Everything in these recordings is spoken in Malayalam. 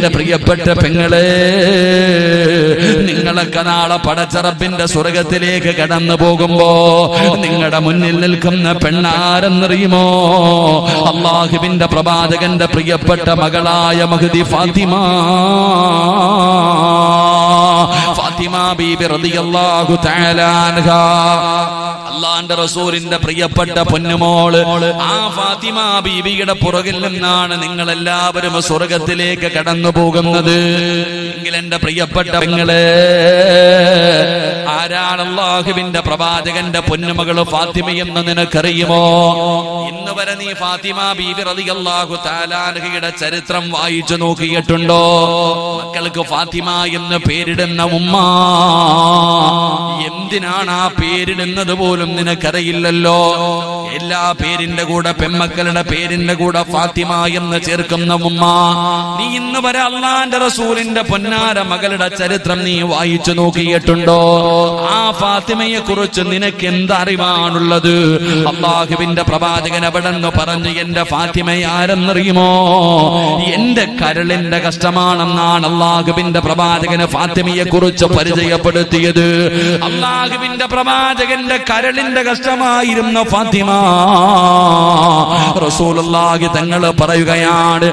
എന്റെ പ്രിയപ്പെട്ട പെങ്ങളെ നിങ്ങളൊക്കെ നാളെ പടച്ചറപ്പിന്റെ സ്വർഗത്തിലേക്ക് കടന്നു പോകുമ്പോ നിങ്ങളുടെ മുന്നിൽ നിൽക്കുന്ന പെണ്ണാരെന്നറിയുമോ? അള്ളാഹുവിന്റെ പ്രവാചകന്റെ പ്രിയപ്പെട്ട മകളായ മഹദി ഫാത്തിമ. ഫാത്തിമ ബീബി റളിയല്ലാഹു തആല അൻഹ. അള്ളാന്റെ റസൂലിന്റെ പ്രിയപ്പെട്ട പൊന്നുമോൾ ആ ഫാത്തിമ ബീബിയുടെ പുറകിൽ നിന്നാണ് നിങ്ങൾ എല്ലാവരും സ്വർഗത്തിലേക്ക് കടന്നു പോകുന്നത് എങ്കിൽ എന്റെ പ്രിയപ്പെട്ട നിങ്ങൾ ആരാണ് അള്ളാഹുവിന്റെ പ്രവാചകന്റെ പൊന്നുമകൾ ഫാത്തിമ എന്ന് നിനക്കറിയുമോ? ഇന്ന് വരെ നീ ഫാത്തിമ ബീബി റളിയല്ലാഹു താലാൻഹയുടെ ചരിത്രം വായിച്ചു നോക്കിയിട്ടുണ്ടോ? മക്കൾക്ക് ഫാത്തിമ എന്ന് പേരിടുന്ന ഉമ്മ എന്തിനാണ് ആ പേരിടുന്നത് പോലും നിനക്കറിയില്ലല്ലോ? എല്ലാ പേരിന്റെ കൂടെ പെമ്മക്കളുടെ പേരിന്റെ കൂടെ ഫാത്തിമ എന്ന് ചേർക്കുന്ന ഉമ്മ നീ ഇന്ന് വരെ അള്ളാന്റെ റസൂലിന്റെ പൊന്നാര മകളുടെ ചരിത്രം നീ വായിച്ചു നോക്കിയിട്ടുണ്ടോ? ആ ഫാത്തിമയെ കുറിച്ച് നിനക്ക് എന്തറിവാണുള്ളത് അള്ളാഹുവിന്റെ പ്രവാചകൻ എവിടെന്ന് പറഞ്ഞു എന്റെ ഫാത്തിമ ആരെന്നറിയുമോ? എന്റെ കരളിന്റെ കഷ്ടമാണെന്നാണ് അള്ളാഹുവിന്റെ പ്രവാചകന് ഫാത്തിമയെ കുറിച്ച് പരിചയപ്പെടുത്തിയത്. അള്ളാഹുവിന്റെ പ്രവാചകന്റെ കരളിന്റെ കഷ്ടമായിരുന്ന ഫാത്തിമ റസൂലുള്ളാഹി തങ്ങൾ പറയുകയാണ്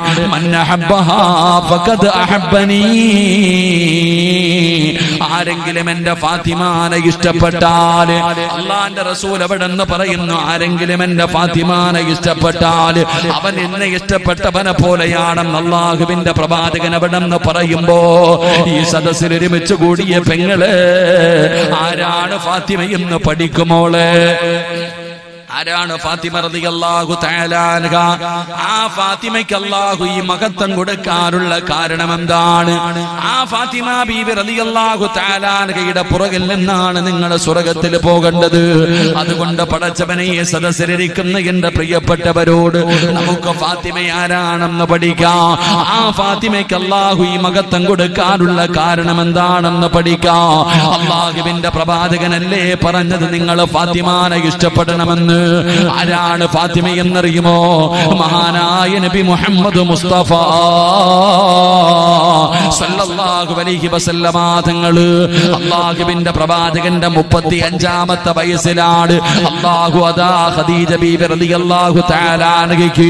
ആരെങ്കിലും എന്റെ ഫാത്തിമാനെ ഇഷ്ടപ്പെട്ടാൽ അള്ളാന്റെ റസൂൽ എവിടെന്ന് പറയുന്നു ആരെങ്കിലും എന്റെ ഫാത്തിമാനെ ഇഷ്ടപ്പെട്ടാൽ അവൻ എന്നെ ഇഷ്ടപ്പെട്ടവനെ പോലെയാണെന്ന് അള്ളാഹുവിന്റെ പ്രവാചകൻ എവിടെന്ന് പറയുമ്പോ ഈ സദസ്സിൽ ഒരുമിച്ച് കൂടിയ പെങ്ങൾ. ആരാണ് ഫാത്തിമ എന്ന് പഠിക്കുമോളെ ആരാണ് ഫാത്തിമ റളിയല്ലാഹു തആല അൻഹ? ആ ഫാത്തിമയ്ക്ക് അല്ലാഹു ഈ മഹത്വം കൊടുക്കാനുള്ള കാരണം എന്താണ്? ആ ഫാത്തിമ ബീബി റളിയല്ലാഹു അള്ളാഹു അൻഹയുടെ പുറകിൽ നിന്നാണ് നിങ്ങൾ സ്വർഗത്തിൽ പോകേണ്ടത്. അതുകൊണ്ട് പടച്ചവനെ സദസ്സിലിരിക്കുന്ന എന്റെ പ്രിയപ്പെട്ടവരോട് നമുക്ക് ഫാത്തിമ ആരാണെന്ന് പഠിക്കാം. ആ ഫാത്തിമയ്ക്ക് അല്ലാഹു ഈ മഹത്വം കൊടുക്കാനുള്ള കാരണം എന്താണെന്ന് പഠിക്കാം. അള്ളാഹുവിന്റെ പ്രവാചകനല്ലേ പറഞ്ഞത് നിങ്ങൾ ഫാത്തിമാനെ ഇഷ്ടപ്പെടണമെന്ന്? ആരാണ് ഫാത്തിമ എന്നറിയുമോ? മഹാനായ നബി മുഹമ്മദ് മുസ്തഫ. സല്ലല്ലാഹു അലൈഹി വസല്ലമ തങ്ങൾ അള്ളാഹുവിന്റെ പ്രവാചകന്റെ മുപ്പത്തി അഞ്ചാമത്തെ വയസ്സിലാണ്. അള്ളാഹു അതാ ഖദീജ ബീബി റളിയല്ലാഹു തആല അൻഹയ്ക്ക്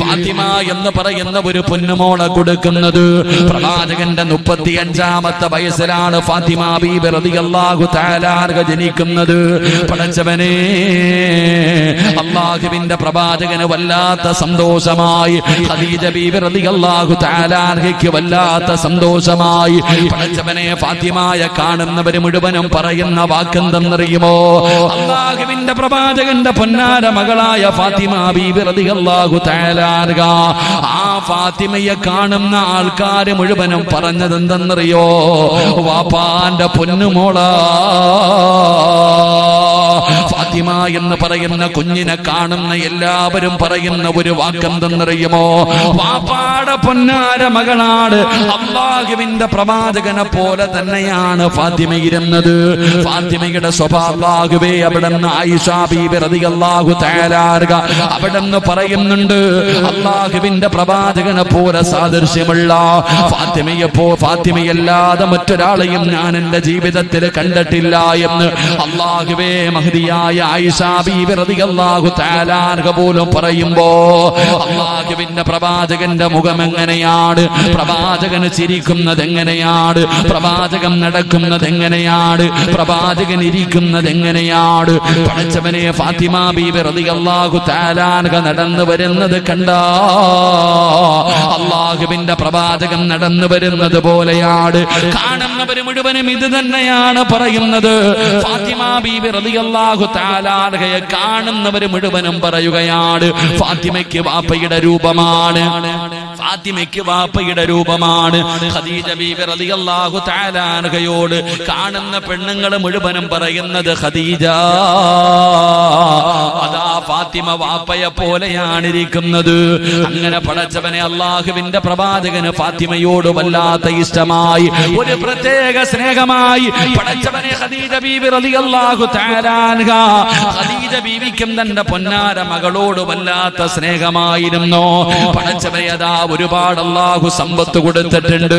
ഫാത്തിമ എന്ന് പറയുന്ന ഒരു പൊന്നുമോളെ കൊടുക്കുന്നത്. പ്രവാചകന്റെ മുപ്പത്തി അഞ്ചാമത്തെ വയസ്സിലാണ് ഫാത്തിമ ബീബി റളിയല്ലാഹു തആല അൻഹ ജനിക്കുന്നത്. പടച്ചവനെ അള്ളാഹുവിന്റെ പ്രവാചകന് വല്ലാത്ത സന്തോഷമായി ഖദീജ ബീബി റളിയല്ലാഹു തആല അൻഹയ്ക്ക് വല്ലാത്ത സന്തോഷമായി. പടച്ചവനെ ഫാത്തിമായ കാണുന്നവര് മുഴുവനും പറയുന്ന വാക്കെന്തെന്നറിയുമോ? അള്ളാഹുവിന്റെ പ്രവാചകന്റെ പൊന്നാര മകളായ ഫാത്തിമ ബീബി റളിയല്ലാഹു തആല അൻഹ. ആ ഫാത്തിമയെ കാണുന്ന ആൾക്കാർ മുഴുവനും പറഞ്ഞത് എന്തെന്നറിയോ വാപ്പാന്റെ പൊന്നുമോളാ. ഫാത്തിമ എന്ന് പറയുന്ന കുഞ്ഞിനെ കാണുന്ന എല്ലാവരും പറയുന്ന ഒരു വാക്കെന്തെന്നറിയുമോ പാപ്പാട പൊന്നാര മകളാണ്. അള്ളാഹുവിന്റെ പ്രവാചകനെ പോലെ തന്നെയാണ് ഫാത്തിമ ഇരുന്നത്. ഫാത്തിമയുടെ സ്വഭാവാകുവേ അവിടെ നിന്ന് ആയിഷ ബീബി റളിയല്ലാഹു തആല അൻഹ അവിടെ നിന്ന് പറയുന്നുണ്ട് അള്ളാഹുവിന്റെ പ്രവാചകനെ പോലെ സാദൃശ്യമുള്ള ഫാത്തിമയെ പോ ഫാത്തിമയല്ലാതെ മറ്റൊരാളെയും ഞാൻ എന്റെ ജീവിതത്തിൽ കണ്ടിട്ടില്ല എന്ന് അള്ളാഹുവേ മഹദിയായ ആയിഷ ബീബി റളിയല്ലാഹു തആല അൻഹ പോലും പറയുമ്പോ അള്ളാഹുവിന്റെ പ്രവാചകന്റെ മുഖം എങ്ങനെയാണ്? പ്രവാചകന് ചിരിക്കുന്നത് എങ്ങനെയാണ്? പ്രവാചകൻ നടക്കുന്നത് എങ്ങനെയാണ്? പ്രവാചകൻ ഇരിക്കുന്നത് എങ്ങനെയാണ്? പഠിച്ചവനെ ഫാത്തിമ ബീബി റളിയല്ലാഹു തആല അൻഹ നടന്നു വരുന്നത് കണ്ട അള്ളാഹുവിന്റെ പ്രവാചകൻ നടന്നു വരുന്നത് പോലെയാണ്. കാണുന്നവർ മുഴുവനും ഇത് തന്നെയാണ് പറയുന്നത്. ഫാത്തിമ ബീബി റളിയല്ലാഹു തആല അൻഹയെ കാണുന്നവര് മുഴുവനും പറയുകയാണ് ഫാത്തിമയ്ക്ക് വാപ്പയുടെ രൂപമാണ്. ഫാത്തിമയ്ക്ക് വാപ്പയുടെ രൂപമാണ്. ഖദീജ ബീബി റളിയല്ലാഹു തആല അൻഹയോട് കാണുന്ന പെണ്ണുങ്ങൾ മുഴുവനും പറയുന്നത് ഖദീജ. അതാ ഫാത്തിമ വാപ്പയെ പോലെയാണ് ഇരിക്കുന്നത് അങ്ങനെ പടച്ചവനെ അള്ളാഹുവിന്റെ പ്രവാചകന് ഫാത്തിമയോട് വല്ലാത്ത ഇഷ്ടമായി. ഒരു പ്രത്യേക സ്നേഹമായി പടച്ചവനെ ഖദീജ ബീബി റളിയല്ലാഹു തആല അൻഹ ഖദീജ ബീവിക്കും തന്റെ പൊന്നാര മകളോട് വല്ലാത്ത സ്നേഹമായിരുന്നു. പടച്ചവനെ അതാ ഒരുപാട് അള്ളാഹു സമ്പത്ത് കൊടുത്തിട്ടുണ്ട്.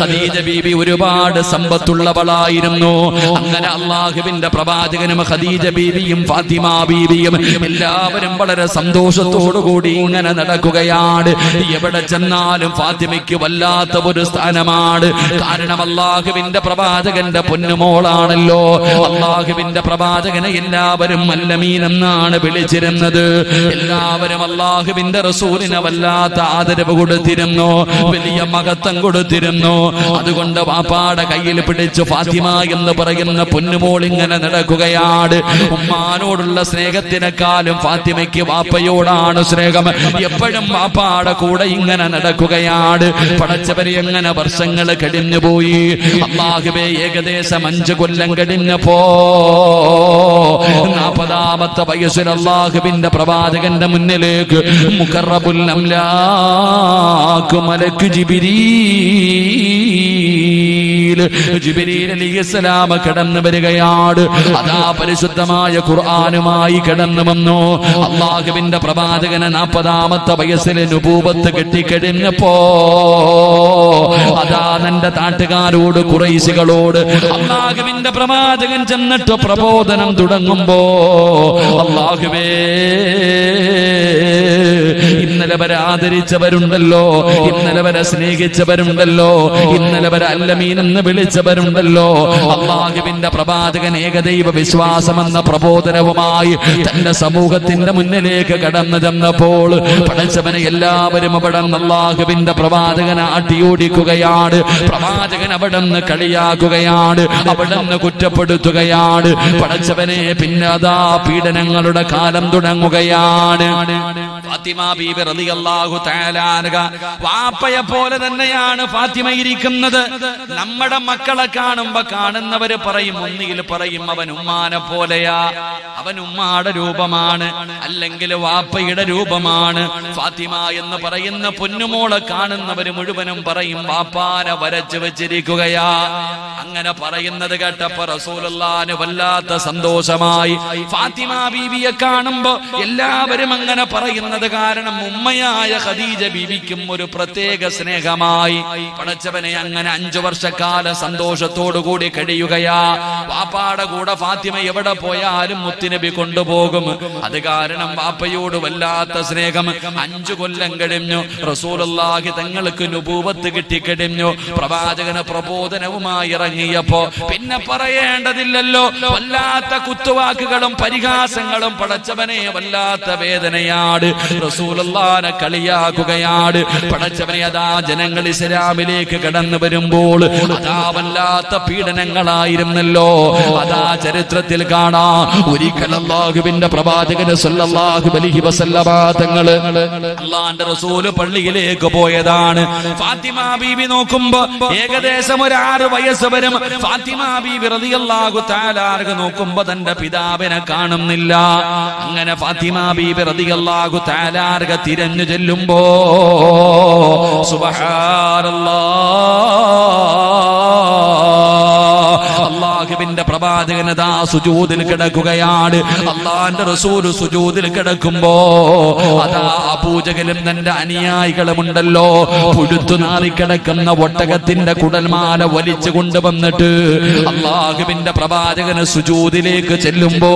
ഖദീജ ബീബി ഒരുപാട് സമ്പത്തുള്ളവളായിരുന്നു. അങ്ങനെ അള്ളാഹുവിന്റെ പ്രവാചകനും ഖദീജ ബീബിയും ഫാത്തിമ ബീബിയും എല്ലാവരും വളരെ സന്തോഷത്തോടുകൂടി ഇങ്ങനെ നടക്കുകയാണ്. എവിടെ ചെന്നാലും ഫാത്തിമയ്ക്ക് വല്ലാത്ത ഒരു സ്ഥാനമാണ്. കാരണം അള്ളാഹുവിന്റെ പ്രവാചകന്റെ പൊന്നുമോളാണല്ലോ. അള്ളാഹുവിന്റെ പ്രവാചകനെ എല്ലാവരും മല്ലമീൻ എന്നാണ് വിളിച്ചിരുന്നത്. എല്ലാവരും അള്ളാഹുവിന്റെ റസൂലിനെ വല്ലാത്ത ആദരവ് കൊടുത്തിരുന്നു. വലിയ മഹത്വം കൊടുത്തിരുന്നു. അതുകൊണ്ട് വാപ്പാടെ കയ്യിൽ പിടിച്ച് ഫാത്തിമ എന്ന് പറയുന്ന പൊന്നുമോൾ ഇങ്ങനെ നടക്കുകയാണ്. ഉമ്മാനോടുള്ള സ്നേഹത്തിനെക്കാളും ഫാത്തിമയ്ക്ക് വാപ്പയോടാണ് സ്നേഹം. എപ്പോഴും വാപ്പാടെ കൂടെ ഇങ്ങനെ നടക്കുകയാണ്. പടച്ചവരെ എങ്ങനെ വർഷങ്ങൾ കടിഞ്ഞു പോയി? അമ്മാഹുബേ ഏകദേശം അഞ്ചു കൊല്ലം കടിഞ്ഞപ്പോ നാൽപ്പതാമത്തെ വയസ്സിൽ അള്ളാഹുബിന്റെ പ്രവാചകന്റെ മുന്നിലേക്ക് മുഖറബുൽ അംലാക്ക് മലക്ക് ജിബിരീൽ ജിബിരീൽ അലിസ്ലാമ കടന്നു വരികയാണ്. അതാ പരിശുദ്ധമായ ഖുർആാനുമായി കടന്നു വന്നു. അള്ളാഹുവിന്റെ പ്രവാചകന് നാൽപ്പതാമത്തെ വയസ്സിൽ നുപൂപത്ത് കെട്ടിക്കഴിഞ്ഞപ്പോ അതാ തന്റെ നാട്ടുകാരോട് കുറൈശികളോട് അള്ളാഹുവിന്റെ പ്രവാചകൻ ചെന്നിട്ട് പ്രബോധനം തുടങ്ങുമ്പോ അള്ളാഹുവേ ഇന്നലെ വരെ ആദരിച്ചവരുണ്ടല്ലോ. ഇന്നലെ വരെ സ്നേഹിച്ചവരുണ്ടല്ലോ. ഇന്നലെ വരെ അല്ലമീൻ എന്ന് വിളിച്ചവരുണ്ടല്ലോ. അള്ളാഹുവിന്റെ പ്രവാചകൻ ഏകദൈവ വിശ്വാസമെന്ന പ്രബോധനവുമായി തന്റെ സമൂഹത്തിന്റെ മുന്നിലേക്ക് കടന്നു ചെന്നപ്പോൾ പഠിച്ചവനെ എല്ലാവരും അവിടെ അള്ളാഹുവിന്റെ പ്രവാചകനെ അട്ടിയോടിക്കുകയാണ് പ്രവാചകൻ അവിടെ നിന്ന് കളിയാക്കുകയാണ്. അവിടെ നിന്ന് കുറ്റപ്പെടുത്തുകയാണ്. പഠിച്ചവനെ പിന്നെ അതാ പീഡനങ്ങളുടെ കാലം തുടങ്ങുകയാണ്. ഫാത്തിമ ബീബി വാപ്പയെ പോലെ തന്നെയാണ് ഫാത്തിമ ഇരിക്കുന്നത്. നമ്മുടെ മക്കളെ കാണുമ്പോ കാണുന്നവര് പറയും ഒന്നുകിൽ പറയും അവൻ ഉമ്മാനെ പോലെയാ. അവൻ ഉമ്മാടെ രൂപമാണ് അല്ലെങ്കിൽ വാപ്പയുടെ രൂപമാണ്. ഫാത്തിമ എന്ന് പറയുന്ന പൊന്നുമോളെ കാണുന്നവര് മുഴുവനും പറയും വാപ്പാനെ വരച്ചു വെച്ചിരിക്കുകയാ. അങ്ങനെ പറയുന്നത് കേട്ടപ്പോ റസൂലുള്ളാന് വല്ലാത്ത സന്തോഷമായി. ഫാത്തിമ ബീവിയെ കാണുമ്പോ എല്ലാവരും അങ്ങനെ പറയുന്നത് കാരണം ഉമ്മയായ ഖദീജ ബീവിക്കും ഒരു പ്രത്യേക സ്നേഹമായി. പടച്ചവനെ അങ്ങനെ അഞ്ചു വർഷക്കാല സന്തോഷത്തോടു കൂടി കഴിയുകയാ. വാപ്പാടെ കൂടെ ഫാത്തിമ എവിടെ പോയാലും മുത്തുനബി കൊണ്ടുപോകും. അത് കാരണം വാപ്പയോട് വല്ലാത്ത സ്നേഹം. അഞ്ചു കൊല്ലം കഴിഞ്ഞു. റസൂലുള്ളാഹി തങ്ങൾക്ക് നുപൂവത്ത് കിട്ടിക്കഴിഞ്ഞു പ്രവാചകന പ്രബോധനവുമായി ഇറങ്ങിയപ്പോ പിന്നെ പറയേണ്ടതില്ലല്ലോ. വല്ലാത്ത കുത്തുവാക്കുകളും പരിഹാസങ്ങളും പടച്ചവനെ വല്ലാത്ത വേദനയാണ്. റസൂലുള്ളാനെ കളിയാക്കുകയാണ്. പടച്ചവനെ അതാ ജനങ്ങൾ ഇസ്ലാമിലേക്ക് കടന്നു വരുമ്പോൾ അതാവല്ലാത്ത പീഡനങ്ങളായിരുന്നല്ലോ. അതാ ചരിത്രത്തിൽ കാണാ. ഒരിക്കൽ അള്ളാഹുവിന്റെ പ്രവാചകന് സല്ലല്ലാഹു അലൈഹി വസല്ലമ തങ്ങൾ അള്ളാന്റെ റസൂൽ പള്ളിയിലേക്ക് പോയതാണ്. ഫാത്തിമ ബീവി നോക്കുമ്പോ ഏകദേശം ഒരു ആറ് വയസ്സ് വരും. ഫാത്തിമ ബീവി റളിയല്ലാഹു അൻഹ നോക്കുമ്പോ തന്റെ പിതാവിനെ കാണുന്നില്ല. അങ്ങനെ ഫാത്തിമ ബീവി റളിയല്ലാഹു തആല അൻഹ തിരഞ്ഞു ചെല്ലുമ്പോ സുബ്ഹാനല്ലാഹ് അള്ളാഹുവിന്റെ പ്രവാചകനതാ സുജൂതിൽ കിടക്കുകയാണ്. അള്ളാന്റെ റസൂൽ സുജൂതിൽ കിടക്കുമ്പോ അതാ അപൂജകലും തന്റെ അനുയായികളുമുണ്ടല്ലോ. പുഴുത്തു നാറിക്കിടക്കുന്ന ഒട്ടകത്തിന്റെ കുടൽമാല വലിച്ചു കൊണ്ടുവന്നിട്ട് അള്ളാഹുവിന്റെ പ്രവാചകന് സുജൂതിലേക്ക് ചെല്ലുമ്പോ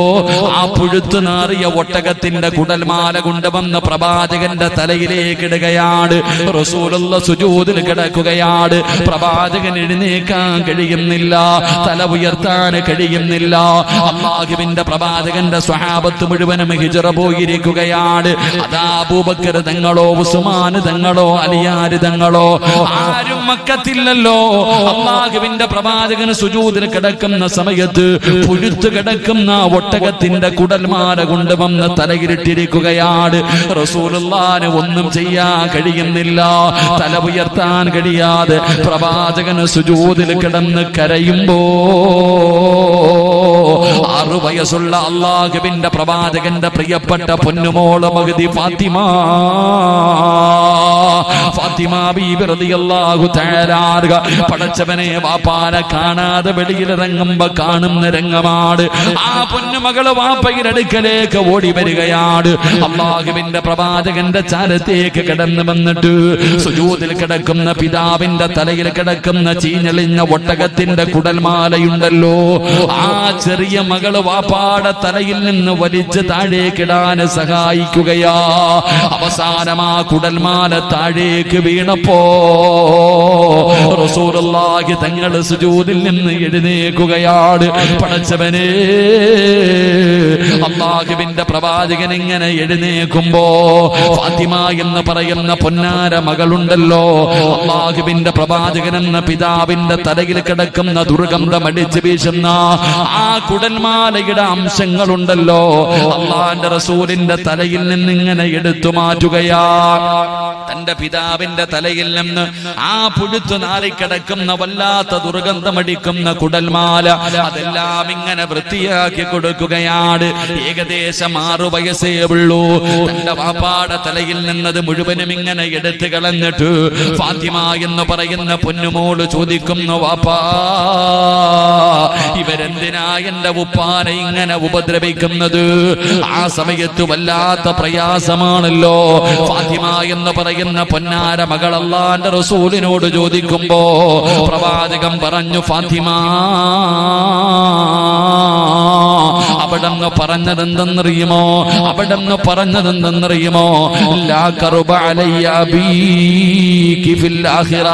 ആ പുഴുത്തു നാറിയ ഒട്ടകത്തിന്റെ കുടൽമാല കൊണ്ടുവന്ന് പ്രവാചകന്റെ തലയിലേക്ക് ഇടുകയാണ്. റസൂലുള്ള സുജൂതിൽ കിടക്കുകയാണ്. പ്രവാചകൻ എഴുന്നേക്കാൻ കഴിയുന്നില്ല. തല ഉയർത്താൻ കഴിയുന്നില്ല. അള്ളാഹുവിന്റെ പ്രവാചകന്റെ സ്വഹാബത്ത് മുഴുവനും ഹിജറ പോയിരിക്കുകയാണ്. അതാ അബൂബക്കർ തങ്ങളോ ഉസ്മാൻ തങ്ങളോ അലിയാര് തങ്ങളോ. ആരും മക്കത്തില്ലല്ലോ. അള്ളാഹുവിന്റെ പ്രവാചകന് സുജൂതിന് കിടക്കുന്ന സമയത്ത് പുഴുത്തു കിടക്കുന്ന ഒട്ടകത്തിന്റെ കുടൽമാല കൊണ്ടുവന്ന് തലകിരിട്ടിരിക്കുകയാണ് റസൂലുള്ളാന് ഒന്നും ചെയ്യാൻ കഴിയുന്നില്ല. തല ഉയർത്താൻ കഴിയാതെ പ്രവാചകന് സുജൂതിൽ കിടന്ന് കരയുമ്പോ ആറു വയസ്സുള്ള അള്ളാഹുവിന്റെ പ്രവാചകന്റെ പ്രിയപ്പെട്ട പൊന്നുമോൾ മകുതി ഫാത്തിമ. ഫാത്തിമ ബീബി റളിയല്ലാഹു തആല പടച്ചവനെ വാപ്പാനെ കാണാതെ വെളിയിലിറങ്ങുമ്പോ കാണുന്ന രംഗമാണ്. ആ പൊന്നുമകൾ വാപ്പയിലടുക്കലേക്ക് ഓടി വരികയാണ്. അള്ളാഹുവിന്റെ പ്രവാചകന്റെ ചാരത്തേക്ക് കിടന്നു വന്നിട്ട് സുജൂതിൽ കിടക്കുന്ന പിതാവിന്റെ തലയിൽ കിടക്കുന്ന ചീഞ്ഞളിഞ്ഞ ഒട്ടകത്തിന്റെ കുടൽമാലയുണ്ടല്ലോ. ആ ചെറിയ മകൾ വാപ്പാടെ തലയിൽ നിന്ന് വലിച്ച് താഴേക്കിടാൻ സഹായിക്കുകയാ. അവസാനം ആ കുടൽമാല താഴേക്ക് വീണപ്പോ റസൂലുള്ളാഹി തങ്ങൾ സുജൂതിൽ നിന്ന് എഴുന്നേക്കുകയാണ് പടച്ചവനെ അള്ളാഹുവിന്റെ പ്രവാചകൻ ഇങ്ങനെ എഴുന്നേക്കുമ്പോ ഫാത്തിമ എന്ന് പറയുന്ന പൊന്നാര മകളുണ്ടല്ലോ. അള്ളാഹുവിന്റെ പ്രവാചകൻ എന്ന പിതാവിന്റെ തലയിൽ കിടക്കുന്ന ദുർഗന്ധം അടിച്ചു വീശുന്ന ആ കുടൽമാലയുടെ അംശങ്ങളുണ്ടല്ലോ. അള്ളാന്റെ റസൂലിന്റെ തലയിൽ നിന്ന് ഇങ്ങനെ എടുത്തു മാറ്റുകയാ. തന്റെ പിതാവിന്റെ തലയിൽ നിന്ന് ആ പുഴുത്തു നാറിക്കിടക്കുന്ന വല്ലാത്ത ദുർഗന്ധമടിക്കുന്ന കുടൽമാല അതെല്ലാം ഇങ്ങനെ വൃത്തിയാക്കി കൊടുക്കുകയാണ്. ഏകദേശം ആറു വയസ്സേ ഉള്ളൂ. തന്റെ വാപ്പാടെ തലയിൽ നിന്നത് മുഴുവനും ഇങ്ങനെ എടുത്തു കളഞ്ഞിട്ട് ഫാത്തിമ എന്ന് പറയുന്ന പൊന്നുമോൾ ചോദിക്കുന്നു വാപ്പാ ഇവരെന്തിനാ എന്റെ ഉപ്പാനെ ഇങ്ങനെ ഉപദ്രവിക്കുന്നത്? ആ സമയത്ത് വല്ലാത്ത പ്രയാസമാണല്ലോ. ഫാത്തിമ എന്ന് പറയുന്ന പൊന്നാര മകളല്ലാന്റെ റസൂലിനോട് ചോദിക്കുമ്പോ പ്രവാചകം പറഞ്ഞു ഫാത്തിമ അവിടെന്ന് പറഞ്ഞതെന്തെന്നറിയുമോ? അവിടെന്ന് പറഞ്ഞതെന്തെന്നറിയുമോ? ലാ കറുബ ബീകി ഫിൽ ആഖിറ.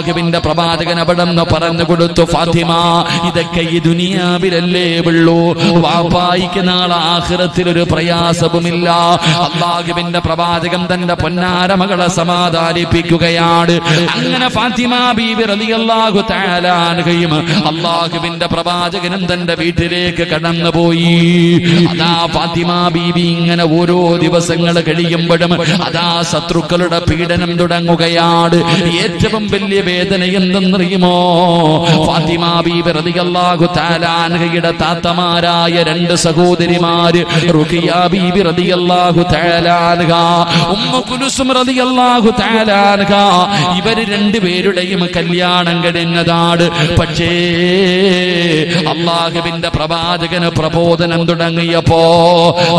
അള്ളാഹുവിന്റെ പ്രവാചകൻ അവിടെ നിന്ന് പറഞ്ഞു കൊടുത്തു ഫാത്തിമ ഇതൊക്കെ ഈ ദുനിയാവിലല്ലേ ഉള്ളൂ. വാപ്പായിക്ക് നാളെ ആഖിറത്തിൽ ഒരു പ്രയാസവുമില്ല. അള്ളാഹുവിന്റെ പ്രവാചകൻ തന്റെ പൊന്നാര മകളെ സമാധാനിപ്പിക്കുകയാണ്. അങ്ങനെ ഫാത്തിമ ബീബി റളിയല്ലാഹു തആല അൻഹയും അള്ളാഹുവിന്റെ പ്രവാചകനും തന്റെ വീട്ടിലേക്ക് കടന്നുപോയി. അതാ ഫാത്തിമ ബീവി ഇങ്ങനെ ഓരോ ദിവസങ്ങൾ കഴിയുമ്പോഴും അതാ ശത്രുക്കളുടെ പീഡനം തുടങ്ങുകയാണ്. ഏറ്റവും വലിയ വേദന എന്തെന്നറിയുമോ? ഫാത്തിമ ബീബി റളിയല്ലാഹു തആല അൻഹയുടെ താത്തമാരായ രണ്ട് സഹോദരിമാര് റുഖിയ ബീബി റളിയല്ലാഹു തആല അൻഹ ഉമ്മു ഇവർ രണ്ടുപേരുടെയും കല്യാണം കഴിഞ്ഞതാണ്. പക്ഷേ അള്ളാഹുവിന്റെ പ്രവാചകന് പ്രബോധനം തുടങ്ങിയപ്പോ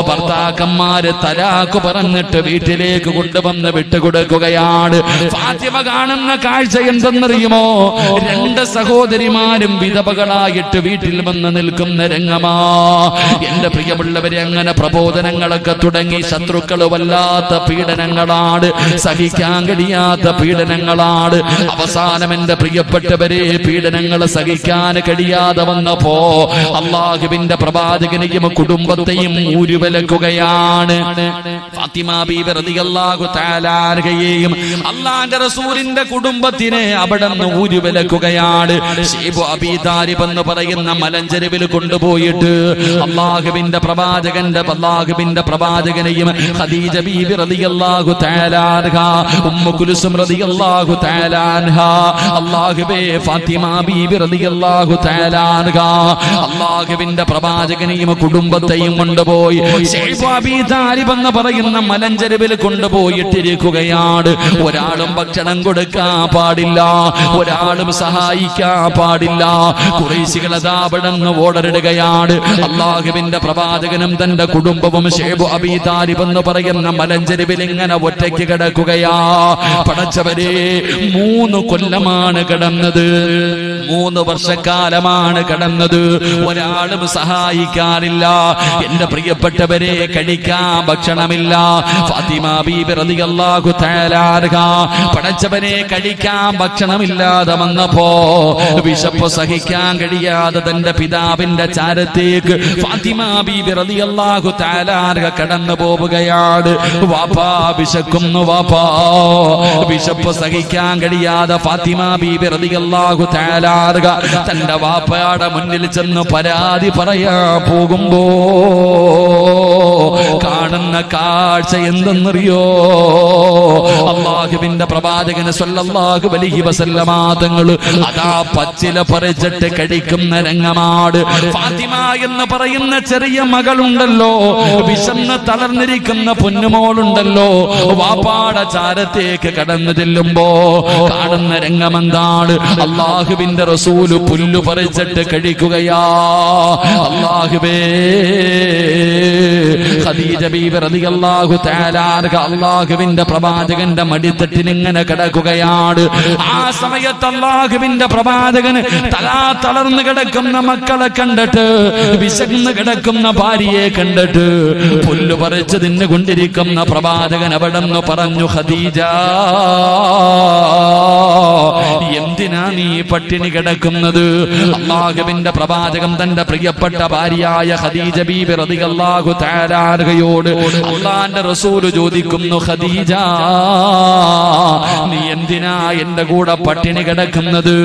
ഭർത്താക്കന്മാര് തലാക്ക് പറഞ്ഞിട്ട് വീട്ടിലേക്ക് കൊണ്ടുവന്ന് വിട്ടുകൊടുക്കുകയാണ്. ഫാത്തിമ കാണുന്ന കാഴ്ച എന്തെന്നറിയുമോ? രണ്ട് സഹോദരിമാരും വിധവകളായിട്ട് വീട്ടിൽ വന്ന് നിൽക്കുന്ന രംഗമാ. എന്റെ പ്രിയമുള്ളവരെ അങ്ങനെ പ്രബോധനങ്ങളൊക്കെ തുടങ്ങി ശത്രുക്കൾ വല്ലാത്ത പീഡനങ്ങളാണ് സഹിക്കാൻ കഴിയാത്ത പീഡനങ്ങളാണ്. അവസാനം എന്റെ പ്രിയപ്പെട്ടവരെ പീഡനങ്ങൾ സഹിക്കാൻ കഴിയാതെ വന്നപ്പോ അള്ളാഹുവിന്റെ പ്രവാചകനെയും കുടുംബത്തെയും ഊരുവലക്കുകയാണ്. ഫാത്തിമ ബീബി റളിയല്ലാഹു തആല അൻഹയെയും അള്ളാന്റെ റസൂലിന്റെ കുടുംബത്തിനെ അവിടെ നിന്ന് ഊരുവലക്കുകയാണ് ഷീബു എന്ന് പറയുന്ന മലഞ്ചെരുവിൽ കൊണ്ടുപോയിട്ട് അള്ളാഹുവിന്റെ പ്രവാചകന്റെ അള്ളാഹുവിന്റെ പ്രവാചകനെയും ഖദീജ ബീബി റളിയല്ലാഹു തആല അൻഹ ഉമ്മു കുൽസും റളിയല്ലാഹു തആല അൻഹ അള്ളാഹുവേ ഫാത്തിമ ബീബി റളിയല്ലാഹു തആല അൻഹ അള്ളാഹുവിന്റെ പ്രവാചകനെയും കുടുംബത്തെയും കൊണ്ടുപോയി. എന്ന് പറയുന്ന മലഞ്ചെരുവിൽ കൊണ്ടുപോയിട്ടിരിക്കുകയാണ്. ഒരാളും ഭക്ഷണം കൊടുക്കാൻ പാടില്ല. ഒരാളും സഹായിക്കാൻ പാടില്ല. കുറേശികൾ അതാ ഓടരിടുകയാണ്. അള്ളാഹുവിന്റെ പ്രവാചകനും തന്റെ കുടുംബവും ഷേബു അബി താലിബ് എന്ന് പറയുന്ന മലഞ്ചെരുവിൽ ഇങ്ങനെ ഒറ്റയ്ക്ക് കിടക്കുകയാ. പടച്ചവരെ മൂന്ന് കൊല്ലമാണ് കിടന്നത്. മൂന്ന് വർഷക്കാലമാണ് കിടന്നത്. ഒരാളും സഹായിക്കാറില്ല എന്റെ പ്രിയപ്പെട്ടവരെ കഴിക്കാൻ ഭക്ഷണമില്ല. ഫാത്തിമ ബീബി റളിയല്ലാഹു തആല പടച്ചവനെ കഴിക്കാൻ ഭക്ഷണമില്ലാതെ വന്നപ്പോ വിശപ്പ് സഹിക്കാൻ കഴിയാതെ തന്റെ പിതാവിന്റെ ചാരത്തേക്ക് ഫാത്തിമ താലാർക കടന്നു പോവുകയാണ്. വിശക്കുന്നു വിശപ്പ് സഹിക്കാൻ കഴിയാതെ ഫാത്തിമ ബീബി റളിയല്ലാഹു തആല അൻഹ തന്റെ വാപ്പയുടെ മുന്നിൽ ചെന്ന് പരാതി പറയാ പോകുമ്പോ കാണുന്ന കാഴ്ച എന്തെന്നറിയോ? അള്ളാഹു അള്ളാഹുവിന്റെ പ്രവാചകന് സല്ലല്ലാഹു അലൈഹി വസല്ലമാതങ്ങൾ അതാ പച്ചില പറിച്ചിട്ട് കഴിക്കുന്ന രംഗമാട്. ഫാത്തിമ എന്ന് പറയുന്ന ചെറിയ മകളുണ്ടല്ലോ. വിശന്ന് തളർന്നിരിക്കുന്ന പൊന്നുമോളുണ്ടല്ലോ. വാപ്പാട ചാരത്തേക്ക് കടന്നു ചെല്ലുമ്പോ കാണുന്ന രംഗമെന്താണ്? അള്ളാഹുവിന്റെ റസൂൽ പുല്ലു പറിച്ചിട്ട് കഴിക്കുകയാ. അള്ളാഹുവേ. ഖദീജ ബീബി റളിയല്ലാഹു തആല അൻഹ അള്ളാഹുവിന്റെ പ്രവാചകന്റെ മടിത്തട്ടിൽ ഇങ്ങനെ കിടക്കുകയാണ്. ആ സമയത്ത് അള്ളാഹുവിന്റെ പ്രവാചകന് തലാ തളർന്നു കിടക്കുന്ന മക്കളെ കണ്ടിട്ട് വിശന്ന് കിടക്കുന്ന ഭാര്യയെ കണ്ടിട്ട് പുല്ല് പറിച്ച് തിന്നുകൊണ്ടിരിക്കുന്ന പ്രവാചകൻ അവിടെ പറഞ്ഞു ഖദീജ എന്തിനാ നീ പട്ടിണി കിടക്കുന്നത്? അള്ളാഹുവിന്റെ പ്രവാചകം തന്റെ പ്രിയപ്പെട്ട ഭാര്യയായ ഖദീജ ബീബി റളിയല്ലാഹു തആല അൻഹയോട് അള്ളാന്റെ റസൂൽ ചോദിക്കുന്നു ഖദീജ നീ എന്തിനാ എന്റെ കൂടെ പട്ടിണി കിടക്കുന്നത്?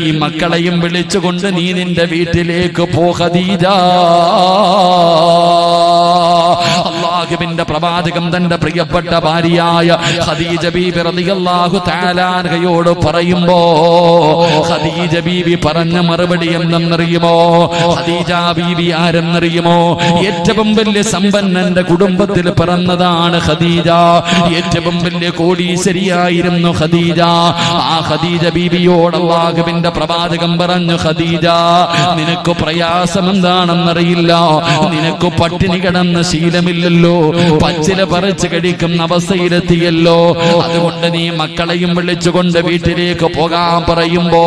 ഈ മക്കളെയും വിളിച്ചുകൊണ്ട് നീ നിന്റെ വീട്ടിലേക്ക് പോ ഖദീജ. അള്ളാഹുവിന്റെ പ്രവാചകം തന്റെ പ്രിയപ്പെട്ട ഭാര്യയായ ഖദീജ ബീബി റളിയല്ലാഹു തആല അൻഹയോട് പറയുമ്പോ ഖദീജ ബീബി പറഞ്ഞ മറുപടി എന്തെന്നറിയുമോ? ഖദീജ ബീബി ആരെന്നറിയുമോ? ഏറ്റവും വലിയ സമ്പന്നന്റെ കുടുംബത്തിൽ പിറന്നതാണ് ഖദീജ. ഏറ്റവും വലിയ കോടീശ്വരിയായിരുന്നു ഖദീജ. ആ ഖദീജ ബീബിയോട് അള്ളാഹുവിന്റെ പ്രവാചകം പറഞ്ഞു ഖദീജ നിനക്ക് പ്രയാസം എന്താണെന്നറിയില്ല നിനക്ക് പട്ടിണി കിടന്ന ശീലമില്ലല്ലോ. പച്ചില പറിച്ച് കഴിക്കുന്ന അവസ്ഥയിലെത്തിയല്ലോ. അതുകൊണ്ട് നീ മക്കളെയും വിളിച്ചുകൊണ്ട് വീട്ടിലേക്ക് പോകാൻ പറയുമ്പോ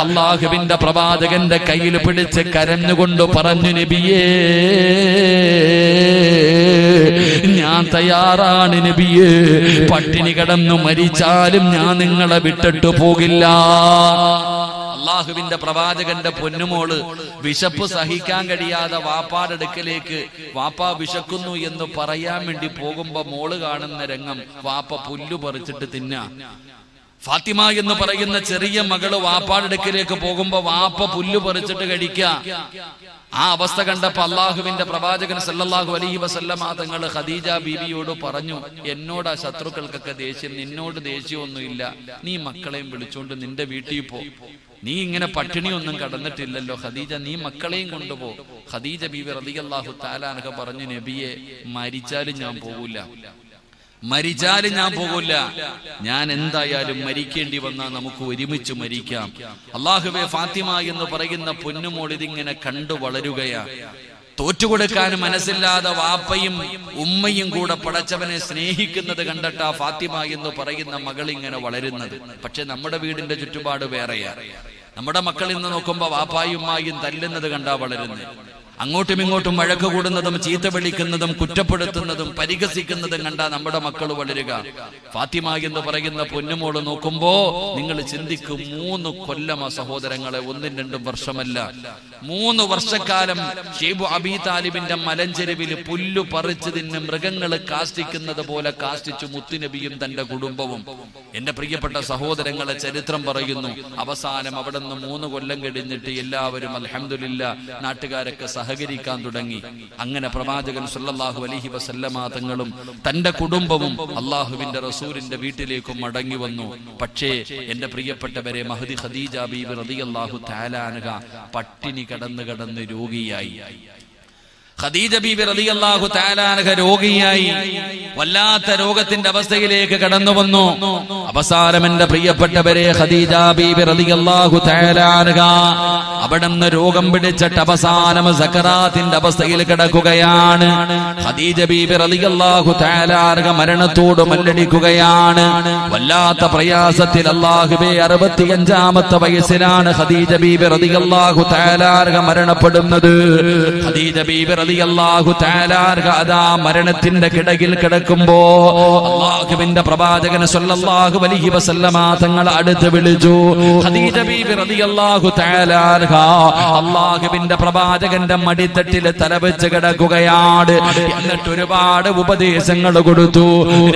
അള്ളാഹുവിന്റെ പ്രവാചകന്റെ കയ്യിൽ പിടിച്ച് കരഞ്ഞുകൊണ്ട് പറഞ്ഞു നബിയേ ഞാൻ തയ്യാറാണ് നബിയേ. പട്ടിണി കടന്നു മരിച്ചാലും ഞാൻ നിങ്ങളെ വിട്ടിട്ടു പോകില്ല. അള്ളാഹുവിന്റെ പ്രവാചകന്റെ പൊന്നുമോൾ വിശപ്പ് സഹിക്കാൻ കഴിയാതെ വാപ്പാടെ അടുക്കലേക്ക് വാപ്പ വിശക്കുന്നു എന്ന് പറയാൻ വേണ്ടി പോകുമ്പോ മോൾ കാണുന്ന രംഗം വാപ്പ പുല്ലു പറിച്ചിട്ട് തിന്ന. ഫാത്തിമ എന്ന് പറയുന്ന ചെറിയ മകൾ വാപ്പാടെ അടുക്കലേക്ക് പോകുമ്പോ വാപ്പ പുല്ല് പറിച്ചിട്ട് കഴിക്ക. ആ അവസ്ഥ കണ്ടപ്പോ അള്ളാഹുവിന്റെ പ്രവാചകൻ സല്ലല്ലാഹു അലൈഹി വസല്ലമ തങ്ങൾ ഖദീജ ബീബിയോട് പറഞ്ഞു എന്നോട് ആ ശത്രുക്കൾക്കൊക്കെ ദേഷ്യം നിന്നോട് ദേഷ്യമൊന്നുമില്ല. നീ മക്കളെയും വിളിച്ചോണ്ട് നിന്റെ വീട്ടിൽ പോ. നീ ഇങ്ങനെ പട്ടിണിയൊന്നും കടന്നിട്ടില്ലല്ലോ ഖദീജ. നീ മക്കളെയും കൊണ്ടുപോ. ഖദീജ ബീവി റതിയല്ലാഹു താലാനൊക്കെ പറഞ്ഞു നബിയെ മരിച്ചാലും ഞാൻ പോകൂല. മരിച്ചാലും ഞാൻ പോകില്ല ഞാൻ എന്തായാലും മരിക്കേണ്ടി വന്നാൽ നമുക്ക് ഒരുമിച്ച് മരിക്കാം. അള്ളാഹുബെ ഫാത്തിമ എന്ന് പറയുന്ന പൊന്നുമോൾ ഇതിങ്ങനെ കണ്ടു വളരുകയാ. തോറ്റുകൊടുക്കാൻ മനസ്സില്ലാതെ വാപ്പയും ഉമ്മയും കൂടെ പടച്ചവനെ സ്നേഹിക്കുന്നത് കണ്ടിട്ടാ ഫാത്തിമ എന്ന് പറയുന്ന മകൾ ഇങ്ങനെ വളരുന്നത്. പക്ഷെ നമ്മുടെ വീടിന്റെ ചുറ്റുപാട് വേറെയാ. നമ്മുടെ മക്കൾ ഇന്ന് നോക്കുമ്പോ വാപ്പായും ഉമ്മായും തല്ലുന്നത് കണ്ടാ വളരുന്നത്. അങ്ങോട്ടും ഇങ്ങോട്ടും വഴക്ക് കൂടുന്നതും ചീത്ത വിളിക്കുന്നതും കുറ്റപ്പെടുത്തുന്നതും പരിഹസിക്കുന്നതും കണ്ട നമ്മുടെ മക്കൾ വളരുക. ഫാത്തിമ എന്ന് പറയുന്ന പൊന്നുമോൾ നോക്കുമ്പോ നിങ്ങൾ ചിന്തിക്കും മൂന്ന് കൊല്ലമ സഹോദരങ്ങളെ ഒന്നും രണ്ടും വർഷമല്ല. മൂന്ന് വർഷക്കാലം ഷെയ്ബു അബി താലിബിന്റെ മലഞ്ചെരുവിൽ പുല്ലു പറിച്ചു തിന്ന് മൃഗങ്ങൾ കാഷ്ടിക്കുന്നത് പോലെ കാഷ്ടിച്ചു മുത്തുനബിയും തന്റെ കുടുംബവും. എന്റെ പ്രിയപ്പെട്ട സഹോദരങ്ങളെ ചരിത്രം പറയുന്നു. അവസാനം അവിടെ നിന്ന് മൂന്ന് കൊല്ലം കഴിഞ്ഞിട്ട് എല്ലാവരും അലഹമില്ല നാട്ടുകാരൊക്കെ സഹകരിക്കാൻ തുടങ്ങി. അങ്ങനെ പ്രവാചകൻ സല്ലല്ലാഹു അലൈഹി വസല്ലമ തങ്ങളും തന്റെ കുടുംബവും അള്ളാഹുവിന്റെ റസൂലിന്റെ വീട്ടിലേക്കും മടങ്ങി വന്നു. പക്ഷേ എന്റെ പ്രിയപ്പെട്ടവരെ മഹദി ഖദീജ ബീബി റളിയല്ലാഹു തആല അൻഹ പട്ടിണി കടന്നു കടന്ന് രോഗിയായി. ഖദീജ റളിയല്ലാഹു രോഗിയായി. വല്ലാത്ത രോഗത്തിന്റെ അവസ്ഥയിലേക്ക് കടന്നു വന്നു. അവസാനം എന്റെ പ്രിയപ്പെട്ടവരെ ഖദീജ ബീബി റളിയല്ലാഹു അവിടുന്ന് രോഗം പിടിച്ചിട്ട് അവസാനം സക്കറാത്തിന്റെ അവസ്ഥയിൽ കിടക്കുകയാണ്. ഖദീജ ബീബി റളിയല്ലാഹു തആല അൻഹ മരണത്തോട് മല്ലടിക്കുകയാണ്. വല്ലാത്ത പ്രയാസത്തിൽ അല്ലാഹുവേ അറുപത്തിയഞ്ചാമത്തെ വയസ്സിലാണ് ഖദീജ ബീബി റളിയല്ലാഹു തആല അൻഹ മരണപ്പെടുന്നത്. ഖദീജ ബീബി റളിയല്ലാഹു തആല അൻഹ അതാ മരണത്തിന്റെ കിടകിൽ കിടക്കുമ്പോ അള്ളാഹുവിന്റെ പ്രവാചകൻ സല്ലല്ലാഹു അലൈഹി വസല്ലമ തങ്ങൾ അടുത്ത് വിളിച്ചു. ഖദീജ ബീബി റളിയല്ലാഹു തആല അൻഹ അല്ലാഹുവിന്റെ പ്രവാചകന്റെ മടിത്തട്ടിൽ തലവെച്ച് കിടക്കുകയാണ്. എന്നിട്ട് ഒരുപാട് ഉപദേശങ്ങൾ കൊടുത്തു.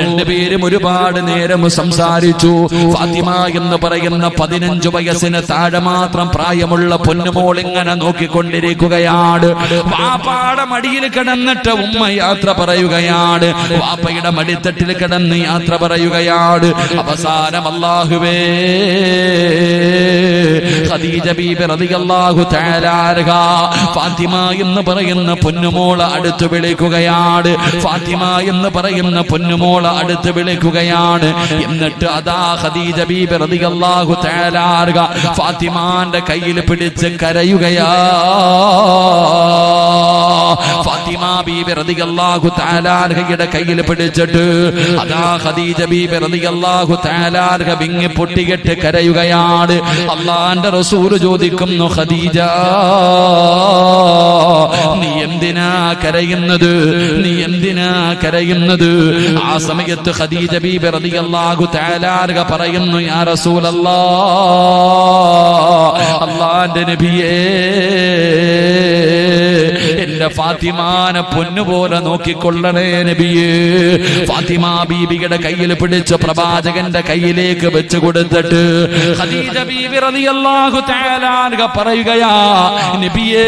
രണ്ടുപേരും ഒരുപാട് നേരം സംസാരിച്ചു. ഫാത്തിമ എന്ന് പറയുന്ന പതിനഞ്ചു വയസ്സിന് താഴെ മാത്രം പ്രായമുള്ള പൊന്നുമോൾ ഇങ്ങനെ നോക്കിക്കൊണ്ടിരിക്കുകയാണ് വാപ്പാടെ മടിയിൽ കിടന്നിട്ട് ഉമ്മ യാത്ര പറയുകയാണ്. വാപ്പയുടെ മടിത്തട്ടിൽ കിടന്ന് യാത്ര പറയുകയാണ്. അവസാനം അല്ലാഹുവേ ഖദീജ ഫാത്തിമ എന്ന് പറയുന്ന പൊന്നുമോളെ അടുത്ത് വിളിക്കുകയാണ്. ഫാത്തിമ എന്ന് പറയുന്ന പൊന്നുമോളെ അടുത്ത് വിളിക്കുകയാണ്. എന്നിട്ട് അതാ ഖദീജ ബീബി റളിയല്ലാഹു തആല അൻഹ ഫാത്തിമാന്റെ കയ്യിൽ പിടിച്ച് കരയുകയാ. ഫാത്തിമ ബീബി റളിയല്ലാഹു തആല അൻഹയുടെ കയ്യിൽ പിടിച്ചിട്ട് അതാ ഖദീജ ബീബി റളിയല്ലാഹു തആല അൻഹ വിങ്ങി പൊട്ടിയിട്ട് കരയുകയാണ്. അള്ളാന്റെ റസൂൽ ചോദിക്കുന്നു ഖദീജ നീ എന്തിനാ കരയുന്നത്? നീ എന്തിനാ കരയുന്നത്? ആ സമയത്ത് ഖദീജ ബീബി റളിയല്ലാഹു തആല അൻഹ പറയുന്നു യാ റസൂലല്ലാ അള്ളാന്റെ നബിയേ ഫാത്തിമാനെ പൊന്നുപോലെ നോക്കിക്കൊള്ളണേ നബിയേ. ഫാത്തിമ ബീബിയുടെ കയ്യിൽ പിടിച്ച് പ്രവാചകന്റെ കയ്യിലേക്ക് വെച്ച് കൊടുത്തിട്ട് ഖദീജ ബീബി റളിയല്ലാഹു തആല പറയുകയാ നബിയേ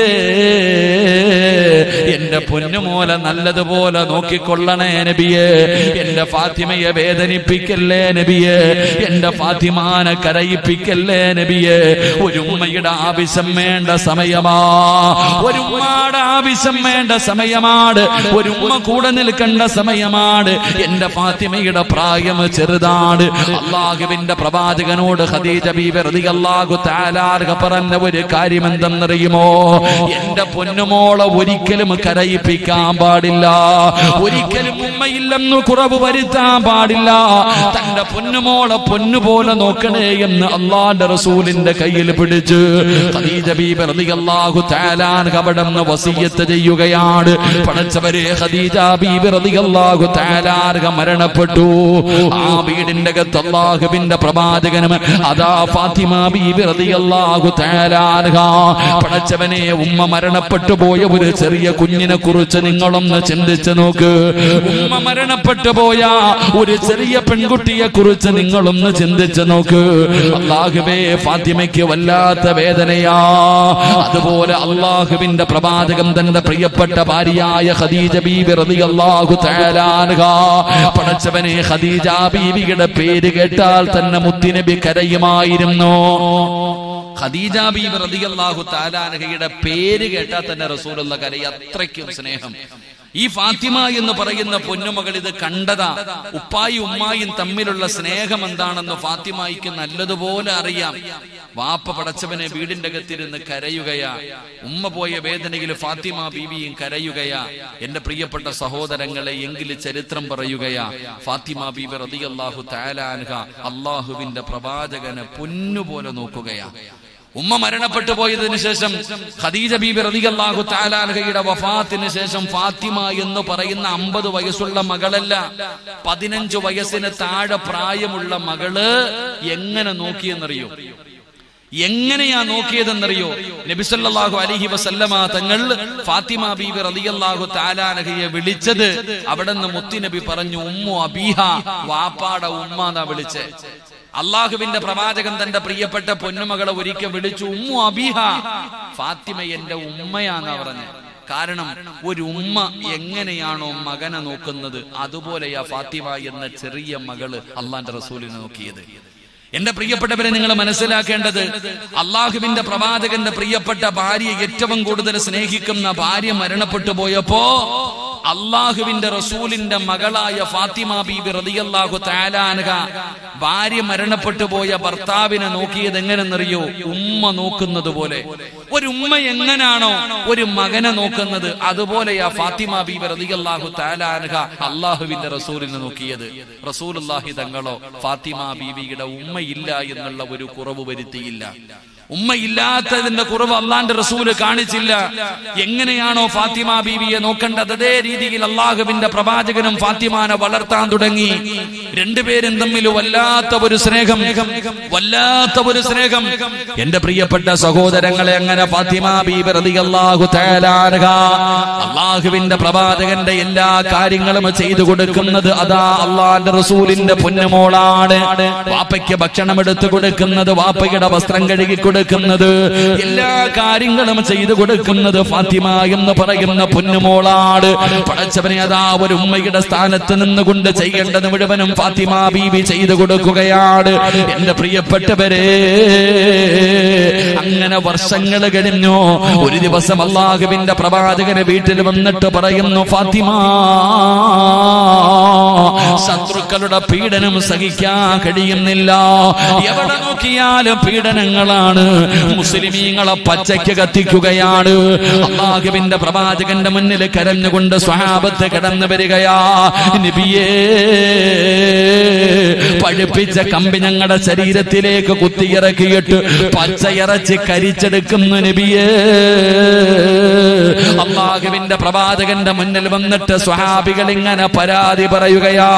എന്റെ പൊന്നുമോലെ നല്ലതുപോലെ നോക്കിക്കൊള്ളണേ നബിയേ. എന്റെ ഫാത്തിമയെ വേദനിപ്പിക്കല്ലേ നബിയേ. എന്റെ ഫാത്തിമാനെ കരയിപ്പിക്കല്ലേ നബിയേ. ഒരു ഉമ്മയുടെ ആവശ്യം വേണ്ട സമയമാ. ഒരു ഉമ്മയുടെ ആവശ്യം വേണ്ട സമയമാണ്. ഒരു ഉമ്മ കൂടെ നിൽക്കേണ്ട സമയമാണ്. എന്റെ ഫാത്തിമയുടെ പ്രായം ചെറുതാണ്. അള്ളാഹുവിന്റെ പ്രവാചകനോട് ഖദീജ റളിയല്ലാഹു പറഞ്ഞ ഒരു കാര്യം എന്തെന്നറിയുമോ? എന്റെ പൊന്നുമോളെ ഒരിക്കലും കരയിപ്പിക്കാൻ പാടില്ല. ഒരിക്കലും ഉമ്മയില്ലെന്ന് കുറവ് വരുത്താൻ പാടില്ല. തന്റെ പൊന്നുമോളെ പൊന്നുപോലെ നോക്കണേ എന്ന് അള്ളാന്റെ റസൂലിന്റെ കയ്യിൽ പിടിച്ച് ഖദീജ ബീബി റളിയല്ലാഹു തആല അവിടെന്ന് വസിയത്ത് ചെയ്യുകയാണ്. പടച്ചവരെ ഖദീജ ബീബി റളിയല്ലാഹു മരണപ്പെട്ടു. ആ വീടിന്റെ അകത്ത് അള്ളാഹുവിന്റെ പ്രവാചകനും അതാ ഫാത്തിമ ബീബി റളിയല്ലാഹു തആല പടച്ചവനെ ഉമ്മ മരണപ്പെട്ടു പോയ ഒരു ചെറിയ കുഞ്ഞിനെ കുറിച്ച് നിങ്ങളൊന്ന് ചിന്തിച്ചു നോക്ക്. ഉമ്മ മരണപ്പെട്ടു പോയ ഒരു ചെറിയ പെൺകുട്ടിയെ കുറിച്ച് നിങ്ങളൊന്ന് ചിന്തിച്ചു നോക്ക്. അള്ളാഹുബേ ഫാത്തിമയ്ക്ക് വല്ലാത്ത വേദനയാ. അതുപോലെ അള്ളാഹുവിന്റെ പ്രവാചകം തന്റെ പ്രിയപ്പെട്ട ഭാര്യയായ ഖദീജ ബീബി റളിയല്ലാഹു തആല അൻഹ. പടച്ചവനെ ഖദീജ ബീബിയുടെ പേര് കേട്ടാൽ തന്നെ മുത്തുനബി കരയുമായിരുന്നു. ഖദീജ ബീബി റളിയല്ലാഹു തആല അൻഹയുടെ പേര് കേട്ടാൽ തന്നെ റസൂലുള്ള കരയ അത്രയ്ക്കും സ്നേഹം. ഈ ഫാത്തിമ എന്ന് പറയുന്ന പൊന്നുമകൾ ഇത് കണ്ടതാ. ഉപ്പായി ഉമ്മായും തമ്മിലുള്ള സ്നേഹം എന്താണെന്ന് ഫാത്തിമായിക്ക് നല്ലതുപോലെ അറിയാം. വാപ്പ പടച്ചവനെ വീടിന്റെ അകത്തിരുന്ന് കരയുകയാ. ഉമ്മ പോയ വേദനയിൽ ഫാത്തിമ ബീവിയും കരയുകയാ. എന്റെ പ്രിയപ്പെട്ട സഹോദരങ്ങളെ എങ്കിൽ ചരിത്രം പറയുകയാ. ഫാത്തിമ ബീബി റളിയല്ലാഹു തആല അൻഹ അള്ളാഹുവിന്റെ പ്രവാചകനെ പൊന്നുപോലെ നോക്കുകയാ. ഉമ്മ മരണപ്പെട്ടു പോയതിനു ശേഷം ഖദീജ ബീബി റളിയല്ലാഹു തആല അൻഹയുടെ വഫാത്തിന് ശേഷം ഫാത്തിമ എന്ന് പറയുന്ന അമ്പത് വയസ്സുള്ള മകളല്ല പതിനഞ്ച് വയസ്സിന് താഴെ പ്രായമുള്ള മകൾ എങ്ങനെ നോക്കിയെന്നറിയോ? എങ്ങനെയാ നോക്കിയതെന്നറിയോ? നബിസല്ലാഹു അലഹി വസല്ലമ തങ്ങൾ ഫാത്തിമ ബീബി റളിയല്ലാഹു താലാനഹയെ വിളിച്ചത് അവിടെ നിന്ന് മുത്തിനബി പറഞ്ഞു ഉമ്മു അബീഹ വാപ്പാട ഉമ്മ എന്നാ വിളിച്ചേ. അള്ളാഹുവിന്റെ പ്രവാചകൻ തന്റെ പ്രിയപ്പെട്ട പൊന്നുമകളെ ഒരിക്കൽ വിളിച്ചു ഉമ്മു അബിഹ. ഫാത്തിമ എന്റെ ഉമ്മയാന്നാ പറഞ്ഞു. കാരണം ഒരു ഉമ്മ എങ്ങനെയാണോ മകനെ നോക്കുന്നത് അതുപോലെയാ ഫാത്തിമ എന്ന ചെറിയ മകൾ അള്ളാന്റെ റസൂലിനെ നോക്കിയത്. എന്റെ പ്രിയപ്പെട്ടവരെ നിങ്ങൾ മനസ്സിലാക്കേണ്ടത് അള്ളാഹുവിന്റെ പ്രവാചകന്റെ പ്രിയപ്പെട്ട ഭാര്യ ഏറ്റവും കൂടുതൽ സ്നേഹിക്കുന്ന ഭാര്യ മരണപ്പെട്ടു പോയപ്പോ അള്ളാഹുവിന്റെ റസൂലിന്റെ മകളായ ഫാത്തിമ ബീബി റളിയല്ലാഹു താലാനക ഭാര്യ മരണപ്പെട്ടു പോയ ഭർത്താവിനെ നോക്കിയത് എങ്ങനെന്നറിയോ? ഉമ്മ നോക്കുന്നത് പോലെ. ഒരു ഉമ്മ എങ്ങനാണോ ഒരു മകനെ നോക്കുന്നത് അതുപോലെയാ ഫാത്തിമ ബീബി റളിയല്ലാഹു താലാനക അള്ളാഹുവിന്റെ റസൂലിനെ നോക്കിയത്. റസൂലുള്ളാഹി തങ്ങളോ ഫാത്തിമ ബീവിയുടെ ഉമ്മയില്ല എന്നുള്ള ഒരു കുറവ് വരുത്തിയില്ല. ഉമ്മയില്ലാത്തതിന്റെ കുറവ് അള്ളാന്റെ റസൂൽ കാണിച്ചില്ല. എങ്ങനെയാണോ ഫാത്തിമ ബീവിയെ നോക്കേണ്ടത്? അതേ രീതിയിൽ അള്ളാഹുവിന്റെ പ്രവാചകനും ഫാത്തിമാനെ വളർത്താൻ തുടങ്ങി. രണ്ടുപേരും തമ്മിൽ വല്ലാത്ത ഒരു സ്നേഹം വല്ലാത്ത ഒരു സ്നേഹം. എന്റെ പ്രിയപ്പെട്ട സഹോദരങ്ങളെ അങ്ങനെ ഫാത്തിമ ബീബി അൻഹ അള്ളാഹുവിന്റെ പ്രവാചകന്റെ എല്ലാ കാര്യങ്ങളും ചെയ്തു കൊടുക്കുന്നത് അതാ അള്ളാന്റെ റസൂലിന്റെ പൊന്നുമോളാണ്. വാപ്പയ്ക്ക് ഭക്ഷണം എടുത്തു കൊടുക്കുന്നത് വാപ്പയുടെ വസ്ത്രം കഴുകി കൊടുക്കുന്നത് കൊടുക്കുന്നത്. എല്ലാ കാര്യങ്ങളും ചെയ്തു കൊടുക്കുന്നത് ഫാത്തിമ എന്ന് പറയുന്ന പൊന്നുമോളാട് പടച്ചവനെ അതാ ഒരു ഉമ്മയുടെ സ്ഥാനത്ത് നിന്നുകൊണ്ട് ചെയ്യേണ്ടത് മുഴുവനും ഫാത്തിമ ബീബി ചെയ്തു കൊടുക്കുകയാണ്. എന്റെ പ്രിയപ്പെട്ടവരെ അങ്ങനെ വർഷങ്ങൾ കഴിഞ്ഞു. ഒരു ദിവസം അള്ളാഹുവിന്റെ പ്രവാചകനെ വീട്ടിൽ വന്നിട്ട് പറയുന്നു ഫാത്തിമ ശത്രുക്കളുടെ പീഡനം സഹിക്കാൻ കഴിയുന്നില്ല. എവിടെ നോക്കിയാലും പീഡനങ്ങളാണ്. മുസ്ലിമീങ്ങളെ പച്ചയ്ക്ക് കത്തിക്കുകയാണ്. അള്ളാഹുവിന്റെ പ്രവാചകന്റെ മുന്നിൽ കരഞ്ഞുകൊണ്ട് സ്വഹാബത്ത് കടന്നു വരികയാ. നബിയേ പഴുപ്പിച്ച കമ്പി ഞങ്ങളുടെ ശരീരത്തിലേക്ക് കുത്തിയിറക്കിയിട്ട് പച്ചയിറച്ചി കരിച്ചെടുക്കുന്ന നബിയേ. അള്ളാഹുവിന്റെ പ്രവാചകന്റെ മുന്നിൽ വന്നിട്ട് സ്വഹാബികൾ ഇങ്ങനെ പരാതി പറയുകയാ.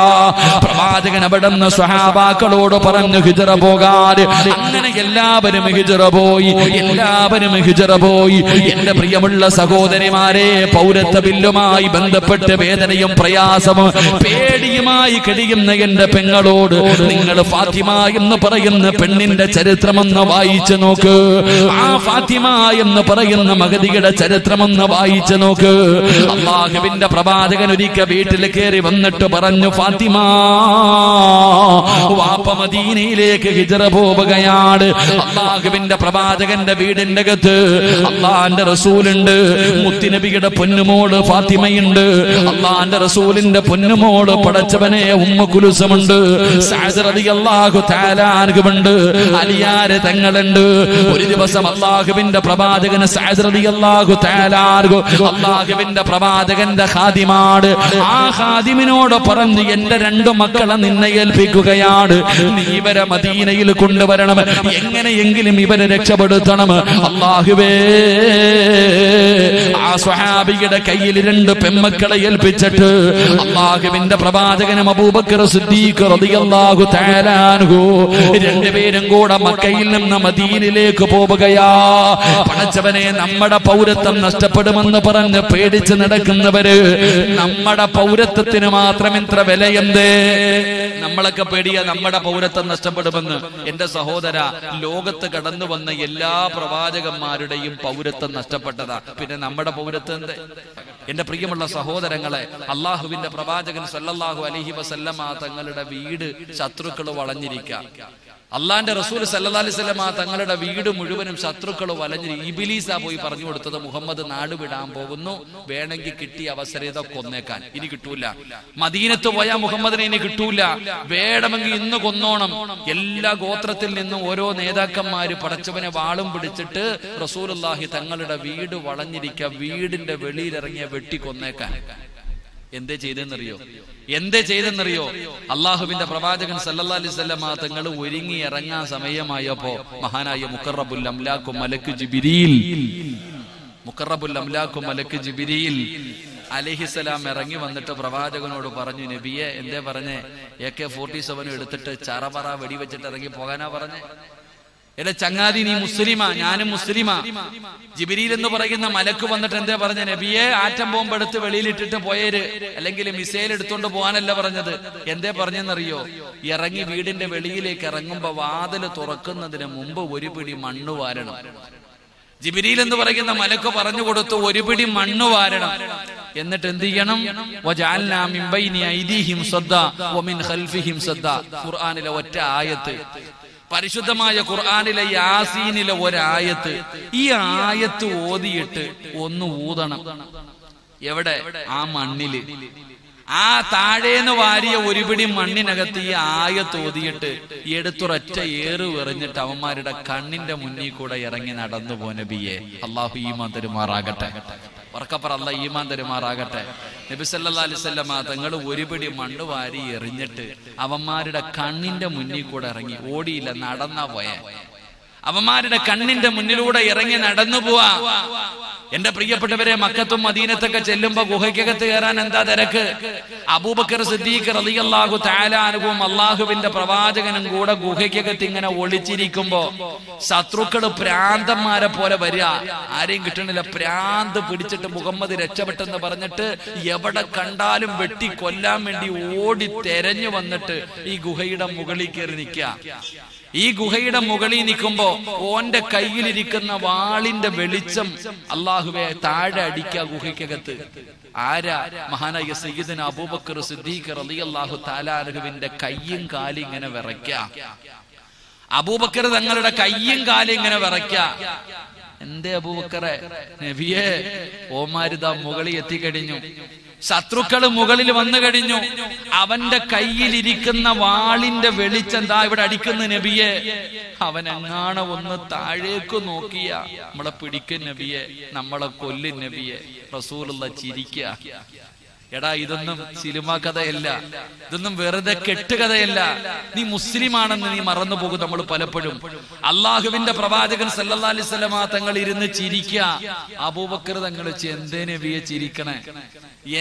പ്രവാചകൻ അവിടെ നിന്ന് സ്വഹാബാക്കളോട് പറഞ്ഞു ഹിജറ പോകാൻ. അങ്ങനെ എല്ലാവരും ഹിജറ പോയി. എല്ലാവരും ഹിജറ പോയി. എന്റെ പ്രിയമുള്ള സഹോദരിമാരെ പൗരത്വ ബില്ലുമായി ബന്ധപ്പെട്ട് വേദനയും പ്രയാസവും പേടിയുമായി കഴിയുന്ന എന്റെ പെങ്ങളോട് നിങ്ങൾ ഫാത്തിമ എന്ന് പറയുന്ന പെണ്ണിന്റെ ചരിത്രമെന്ന് വായിച്ചു നോക്ക്. ആ ഫാത്തിമ എന്ന് പറയുന്ന മഗതിയുടെ ചരിത്രമെന്ന് വായിച്ചു നോക്ക്. അള്ളാഹുവിന്റെ പ്രവാചകൻ ഒരിക്കൽ വീട്ടിൽ കയറി വന്നിട്ട് പറഞ്ഞു ഫാത്തിമ വാപ്പ മദീനയിലേക്ക് ഹിജറ പോവുകയാണ്. അള്ളാഹുവിന്റെ പ്രവാചകന്റെ വീടിന്റെ അകത്ത് അള്ളാന്റെ റസൂലുണ്ട്. മുത്തിനബിയുടെ പൊന്നുമോൾ ഫാത്തിമയുണ്ട്. അള്ളാന്റെ റസൂലിന്റെ പൊന്നുമോൾ പടച്ചവനെ ഉമ്മ കുലുസമുണ്ട്. അള്ളാഹു താലാനുണ്ട് അലിയാര് തങ്ങളുണ്ട്. ഒരു ദിവസം അള്ളാഹുവിന്റെ പ്രവാചകന് സാജറതി അള്ളാഹു താലാർഗു അള്ളാഹുവിന്റെ പ്രവാചകന്റെ ഹാദിമാട് ആ ഹാദിമിനോട് പറഞ്ഞു എന്റെ രണ്ടു മക്കളെ നിന്നെ ഏൽപ്പിക്കുകയാണ്. നീ ഇവരെ മദീനയിൽ കൊണ്ടുവരണം. എങ്ങനെയെങ്കിലും ഇവരെ രക്ഷപ്പെടുത്തണം. അള്ളാഹുവേ ആ സ്വഹാബിയുടെ കയ്യിൽ രണ്ട് പെമ്മക്കളെ ഏൽപ്പിച്ചിട്ട് അള്ളാഹുവിന്റെ പ്രവാചകനും അബൂബക്കർ സിദ്ദീഖ് റളിയല്ലാഹു തആല അൻഹു രണ്ടുപേരും കൂടെ മക്കയിൽ നിന്ന് മദീനിലേക്ക് പോവുകയാ. പടച്ചവനെ നമ്മുടെ പൗരത്വം നഷ്ടപ്പെടുമെന്ന് പറഞ്ഞ് പേടിച്ച് നടക്കുന്നവര് നമ്മുടെ പൗരത്വത്തിന് മാത്രം ഇത്ര വിലയെന്തേ? നമ്മളൊക്കെ പേടിയ നമ്മുടെ പൗരത്വം നഷ്ടപ്പെടുമെന്ന്. എന്റെ സഹോദര ലോകത്ത് കടന്നു വന്ന എല്ലാ പ്രവാചകന്മാരുടെയും പൗരത്വം നഷ്ടപ്പെട്ടതാ. പിന്നെ നമ്മുടെ പൗരത്വം എന്തേ? എന്റെ പ്രിയമുള്ള സഹോദരങ്ങളെ അള്ളാഹുവിന്റെ പ്രവാചകൻ സല്ലല്ലാഹു അലഹി വസല്ലമ തങ്ങളുടെ വീട് ശത്രുക്കൾ വളഞ്ഞിരിക്കാം. അള്ളാന്റെ റസൂൽ സല്ലാ അലിസ്ലമ തങ്ങളുടെ വീട് മുഴുവനും ശത്രുക്കൾ വലഞ്ഞ് ഇബിലീസ പോയി പറഞ്ഞു കൊടുത്തത് മുഹമ്മദ് നാട് വിടാൻ പോകുന്നു വേണമെങ്കിൽ കിട്ടിയ അവസരത കൊന്നേക്കാൻ. ഇനി കിട്ടൂല. മദീനത്ത് പോയാൽ മുഹമ്മദിനെ ഇനി കിട്ടൂല. വേണമെങ്കിൽ ഇന്ന് കൊന്നോണം. എല്ലാ ഗോത്രത്തിൽ നിന്നും ഓരോ നേതാക്കന്മാര് പടച്ചവനെ വാളും പിടിച്ചിട്ട് റസൂലുള്ളാഹി തങ്ങളുടെ വീട് വളഞ്ഞിരിക്ക വീടിന്റെ വെളിയിലിറങ്ങിയ വെട്ടി കൊന്നേക്കാൻ. എന്തേ ചെയ്തെന്നറിയോ? എന്തേ ചെയ്തെന്നറിയോ? അള്ളാഹുവിന്റെ പ്രവാചകൻ സല്ലല്ലാ അലൈഹി സ്വല്ലമ തങ്ങൾ ഒരുങ്ങി ഇറങ്ങാൻ സമയമായപ്പോ മഹാനായ മുക്കറബുൽ അംലാഖു മലക്ക് ജിബിരിയിൽ മുക്കറബുൽ അംലാഖു മലക്ക് ജിബിരിയിൽ അലഹിസലാം ഇറങ്ങി വന്നിട്ട് പ്രവാചകനോട് പറഞ്ഞു നബിയെ എന്തേ പറഞ്ഞേ? എ കെ ഫോർട്ടി സെവൻ എടുത്തിട്ട് ചറപറ വെടിവെച്ചിട്ട് ഇറങ്ങി പോകാനാ പറഞ്ഞേ? എന്റെ ചങ്ങാതി നീ മുസ്ലിമാ ഞാനും മുസ്ലിമാ. ജിബിരിയിൽ എന്ന് പറയുന്ന മലക്ക് വന്നിട്ട് എന്താ പറഞ്ഞ? നബിയെ ആറ്റം ബോംബ് എടുത്ത് വെളിയിലിട്ടിട്ട് പോയേര്. അല്ലെങ്കിൽ മിസൈൽ എടുത്തോണ്ട് പോകാനല്ല പറഞ്ഞത്. എന്തേ പറഞ്ഞെന്നറിയോ? ഇറങ്ങി വീടിന്റെ വെളിയിലേക്ക് ഇറങ്ങുമ്പോ വാതിൽ തുറക്കുന്നതിന് മുമ്പ് ഒരു പിടി മണ്ണ് വാരണം. ജിബിരിയിൽ എന്ന് പറയുന്ന മലക്ക് പറഞ്ഞു കൊടുത്തു ഒരു പിടി മണ്ണ് വാരണം. എന്നിട്ട് എന്ത് ചെയ്യണം? ഖുർആനിലെ ഒറ്റ ആയത്ത്. പരിശുദ്ധമായ ഖുർആാനിലെ യാസീനിലെ ഒരായത്ത് ഈ ആയത്ത് ഓതിയിട്ട് ഒന്ന് ഊതണം. എവിടെ? ആ മണ്ണിൽ. ആ താഴേന്ന് വാരിയ ഒരു പിടി മണ്ണിനകത്ത് ഈ ആയത്ത് ഓതിയിട്ട് എടുത്തുറച്ച ഏറ് എറിഞ്ഞിട്ട് അവന്മാരുടെ കണ്ണിന്റെ മുന്നിൽ കൂടെ ഇറങ്ങി നടന്നു പോനബിയെ അള്ളാഹു ഈ തരുമാറാകട്ടെ വർക്കപ്പറ അല്ല ഈമാൻ തരുമാറാകട്ടെ. നബി സല്ലാ അലിസ്വല്ലമ തങ്ങൾ ഒരുപിടി മണ്ണ് വാരി എറിഞ്ഞിട്ട് അവന്മാരുടെ കണ്ണിന്റെ മുന്നിൽ കൂടെ ഇറങ്ങി. ഓടിയില്ല നടന്നാ പോയ. അവന്മാരുടെ കണ്ണിന്റെ മുന്നിലൂടെ ഇറങ്ങി നടന്നു പോവാ. എന്റെ പ്രിയപ്പെട്ടവരെ മക്കത്തും മദീനത്തൊക്കെ ചെല്ലുമ്പോ ഗുഹയ്ക്കകത്ത് കയറാൻ എന്താ തിരക്ക്? അബൂബക്കർ സിദ്ദീഖ് റളിയല്ലാഹു താലാനുഭവം അള്ളാഹുവിന്റെ പ്രവാചകനും കൂടെ ഗുഹയ്ക്കകത്ത് ഇങ്ങനെ ഒളിച്ചിരിക്കുമ്പോ ശത്രുക്കൾ പ്രാന്തന്മാരെ പോലെ വരിക. ആരെയും കിട്ടണില്ല. പ്രാന്ത് പിടിച്ചിട്ട് മുഹമ്മദ് രക്ഷപ്പെട്ടെന്ന് പറഞ്ഞിട്ട് എവിടെ കണ്ടാലും വെട്ടി കൊല്ലാൻ വേണ്ടി ഓടി തെരഞ്ഞു വന്നിട്ട് ഈ ഗുഹയുടെ മുകളിൽ കയറി നിൽക്കുക. ഈ ഗുഹയുടെ മുകളിൽ നിൽക്കുമ്പോ ഓന്റെ കയ്യിലിരിക്കുന്ന വാളിന്റെ വെളിച്ചം അള്ളാഹുവെ താഴെ അടിക്ക ഗുഹയ്ക്കകത്ത്. ആരാ? മഹാനായ സയ്യിദന അബൂബക്കർ സിദ്ദീഖ് റളിയല്ലാഹു താലാനുവിന്റെ കയ്യും കാലും ഇങ്ങനെ വിറയ്ക്ക. അബൂബക്കർ തങ്ങളുടെ കയ്യും കാലും ഇങ്ങനെ വിറയ്ക്ക. എന്തേ അബൂബക്കറെ? നബിയെ ഓമാരിതാ മുകളിൽ എത്തിക്കഴിഞ്ഞു. ശത്രുക്കൾ മുകളിൽ വന്നു കഴിഞ്ഞു. അവന്റെ കയ്യിലിരിക്കുന്ന വാളിന്റെ വെളിച്ചം ദാ ഇവിടെ അടിക്കുന്ന നബിയെ. അവൻ അങ്ങാണ ഒന്ന് താഴേക്ക് നോക്കിയ നമ്മളെ പിടിക്കും നബിയെ. നമ്മളെ കൊല്ലും നബിയെ. റസൂലുള്ള ചിരിക്കുക എടാ ഇതൊന്നും സിനിമ കഥയല്ല. ഇതൊന്നും വെറുതെ കെട്ടുകഥയല്ല നീ മുസ്ലിമാണെന്ന് നീ മറന്നു പോകും നമ്മൾ പലപ്പോഴും. അള്ളാഹുവിന്റെ പ്രവാചകൻ സല്ലല്ലാഹു അലൈഹി വസല്ലമ തങ്ങൾ ഇരുന്ന് ചിരിക്ക. അബൂബക്കർ തങ്ങൾ വെച്ച് എന്തേ നബിയെ ചിരിക്കണേ?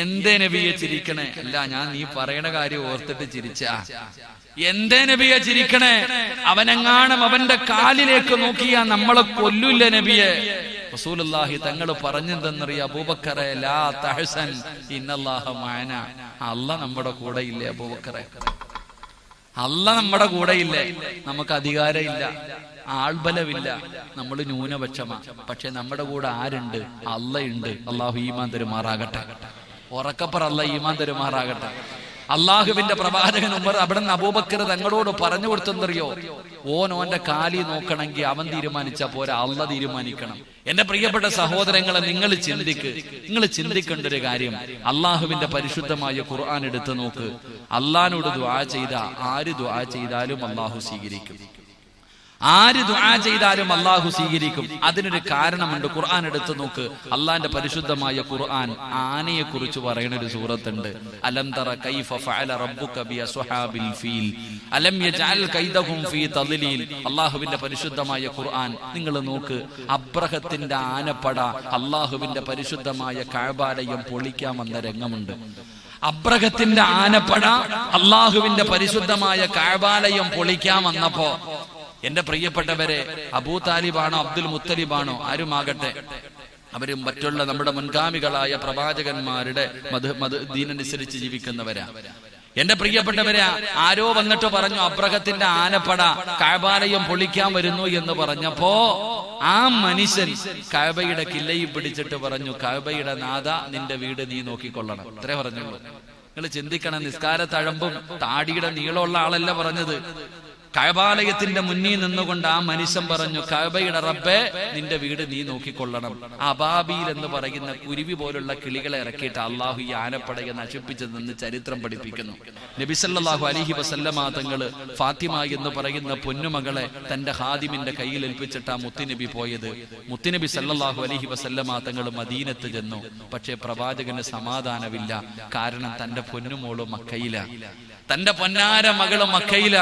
എന്തേ നബിയെ ചിരിക്കണേ? അല്ല ഞാൻ നീ പറയണ കാര്യം ഓർത്തിട്ട് ചിരിച്ച. എന്തേ നബിയെ ചിരിക്കണേ? അവനെങ്ങാണം അവന്റെ കാലിലേക്ക് നോക്കിയാ നമ്മളെ കൊല്ലൂല്ല നബിയെ? റസൂലുള്ളാഹി തങ്ങൾ പറഞ്ഞെന്തെന്നറിയ അബൂബക്കറെ ലാ തഹസൻ ഇന്നല്ലാഹ മാന അല്ല നമ്മുടെ കൂടെ ഇല്ലേ അബൂബക്കറെ? അല്ല നമ്മുടെ കൂടെ ഇല്ലേ? നമുക്ക് അധികാരമില്ല ആൾബലമില്ല. നമ്മൾ ന്യൂനപക്ഷമാ. പക്ഷെ നമ്മുടെ കൂടെ ആരുണ്ട്? അല്ലയുണ്ട് അള്ളാഹു ഈമാൻ തെരുമാറാകട്ടെ. ഉറക്കപ്പുറം അല്ല ഈമാൻ തരുമാറാകട്ടെ. അള്ളാഹുവിന്റെ പ്രവാചകൻ ഉമർ അവിടെ നിന്ന് അബൂബക്കർ തങ്ങളോട് പറഞ്ഞു കൊടുത്തെന്നറിയോ ഓൻ ഓന്റെ കാലി നോക്കണമെങ്കിൽ അവൻ തീരുമാനിച്ച പോരാ. അള്ള തീരുമാനിക്കണം. എന്റെ പ്രിയപ്പെട്ട സഹോദരങ്ങളെ നിങ്ങൾ ചിന്തിക്ക്. നിങ്ങൾ ചിന്തിക്കേണ്ട ഒരു കാര്യം. അള്ളാഹുവിന്റെ പരിശുദ്ധമായ ഖുർആൻ എടുത്തു നോക്ക്. അള്ളഹാനോട് ദ്വാ ചെയ്ത ആര് ദ്വാ ചെയ്താലും അള്ളാഹു സ്വീകരിക്കും. ആര് ദുആ ചെയ്താലും അള്ളാഹു സ്വീകരിക്കും. അതിനൊരു കാരണമുണ്ട്. ഖുർആൻ എടുത്തു നോക്ക്. അള്ളാന്റെ പരിശുദ്ധമായ ഖുർആൻ ആനയെ കുറിച്ച് പറയുന്ന ഒരു സൂറത്തുണ്ട്. അലം തറ കൈഫ ഫഅല റബ്ബുക ബി അസ്ഹാബിൽ ഫീൽ. അലം യജഅൽ കൈദഹും ഫീ തദ്ലീൽ. അള്ളാഹുവിന്റെ പരിശുദ്ധമായ ഖുർആൻ നിങ്ങൾ നോക്ക്. അബ്രഹത്തിന്റെ ആനപ്പട അള്ളാഹുവിന്റെ പരിശുദ്ധമായ കഅബാലയം പൊളിക്കാൻ വന്ന രംഗമുണ്ട്. അബ്രഹത്തിന്റെ ആനപ്പട അള്ളാഹുവിന്റെ പരിശുദ്ധമായ കഅബാലയം പൊളിക്കാൻ വന്നപ്പോ എന്റെ പ്രിയപ്പെട്ടവരെ അബൂ താലിബാണോ അബ്ദുൽ മുത്തലിബാണോ ആരുമാകട്ടെ? അവരും മറ്റുള്ള നമ്മുടെ മുൻഗാമികളായ പ്രവാചകന്മാരുടെ മധു മധു ദീനനുസരിച്ച് ജീവിക്കുന്നവരാ. എന്റെ പ്രിയപ്പെട്ടവരെ ആരോ വന്നിട്ട് പറഞ്ഞു അബ്രഹത്തിന്റെ ആനപ്പട കാബാലയം പൊളിക്കാൻ വരുന്നു എന്ന് പറഞ്ഞപ്പോ ആ മനുഷ്യൻ കാബയുടെ കില്ലയിൽ പിടിച്ചിട്ട് പറഞ്ഞു കാബയുടെ നാഥ നിന്റെ വീട് നീ നോക്കിക്കൊള്ളണം. ഇത്രേ പറഞ്ഞുള്ളൂ. നിങ്ങൾ ചിന്തിക്കണം നിസ്കാര തഴമ്പും താടിയുടെ നീളമുള്ള ആളല്ല പറഞ്ഞത്. കഴബാലയത്തിന്റെ മുന്നിൽ നിന്നുകൊണ്ട് ആ മനുഷ്യൻ പറഞ്ഞു കഴബയുടെ റബ്ബെ നിന്റെ വീട് നീ നോക്കിക്കൊള്ളണം. അബാബീൽ എന്ന് പറയുന്ന കുരുവി പോലുള്ള കിളികളെ ഇറക്കിയിട്ട് അള്ളാഹു ഈ ആനപ്പടയെ നശിപ്പിച്ചതെന്ന് ചരിത്രം പഠിപ്പിക്കുന്നു. നബിസല്ലാഹു അലിഹി വസല്ലമാതങ്ങൾ ഫാത്തിമ എന്ന് പറയുന്ന പൊന്നുമകളെ തന്റെ ഹാദിമിന്റെ കയ്യിൽ ഏൽപ്പിച്ചിട്ട് ആ മുത്തുനബി പോയത്. മുത്തുനബി സല്ലാഹു അലൈഹി വസല്ലമാതങ്ങൾ മദീനത്ത് ചെന്നു. പക്ഷേ പ്രവാചകന് സമാധാനമില്ല. കാരണം തന്റെ പൊന്നുമോൾ മക്കയില. തന്റെ പൊന്നാര മകൾ മക്കയില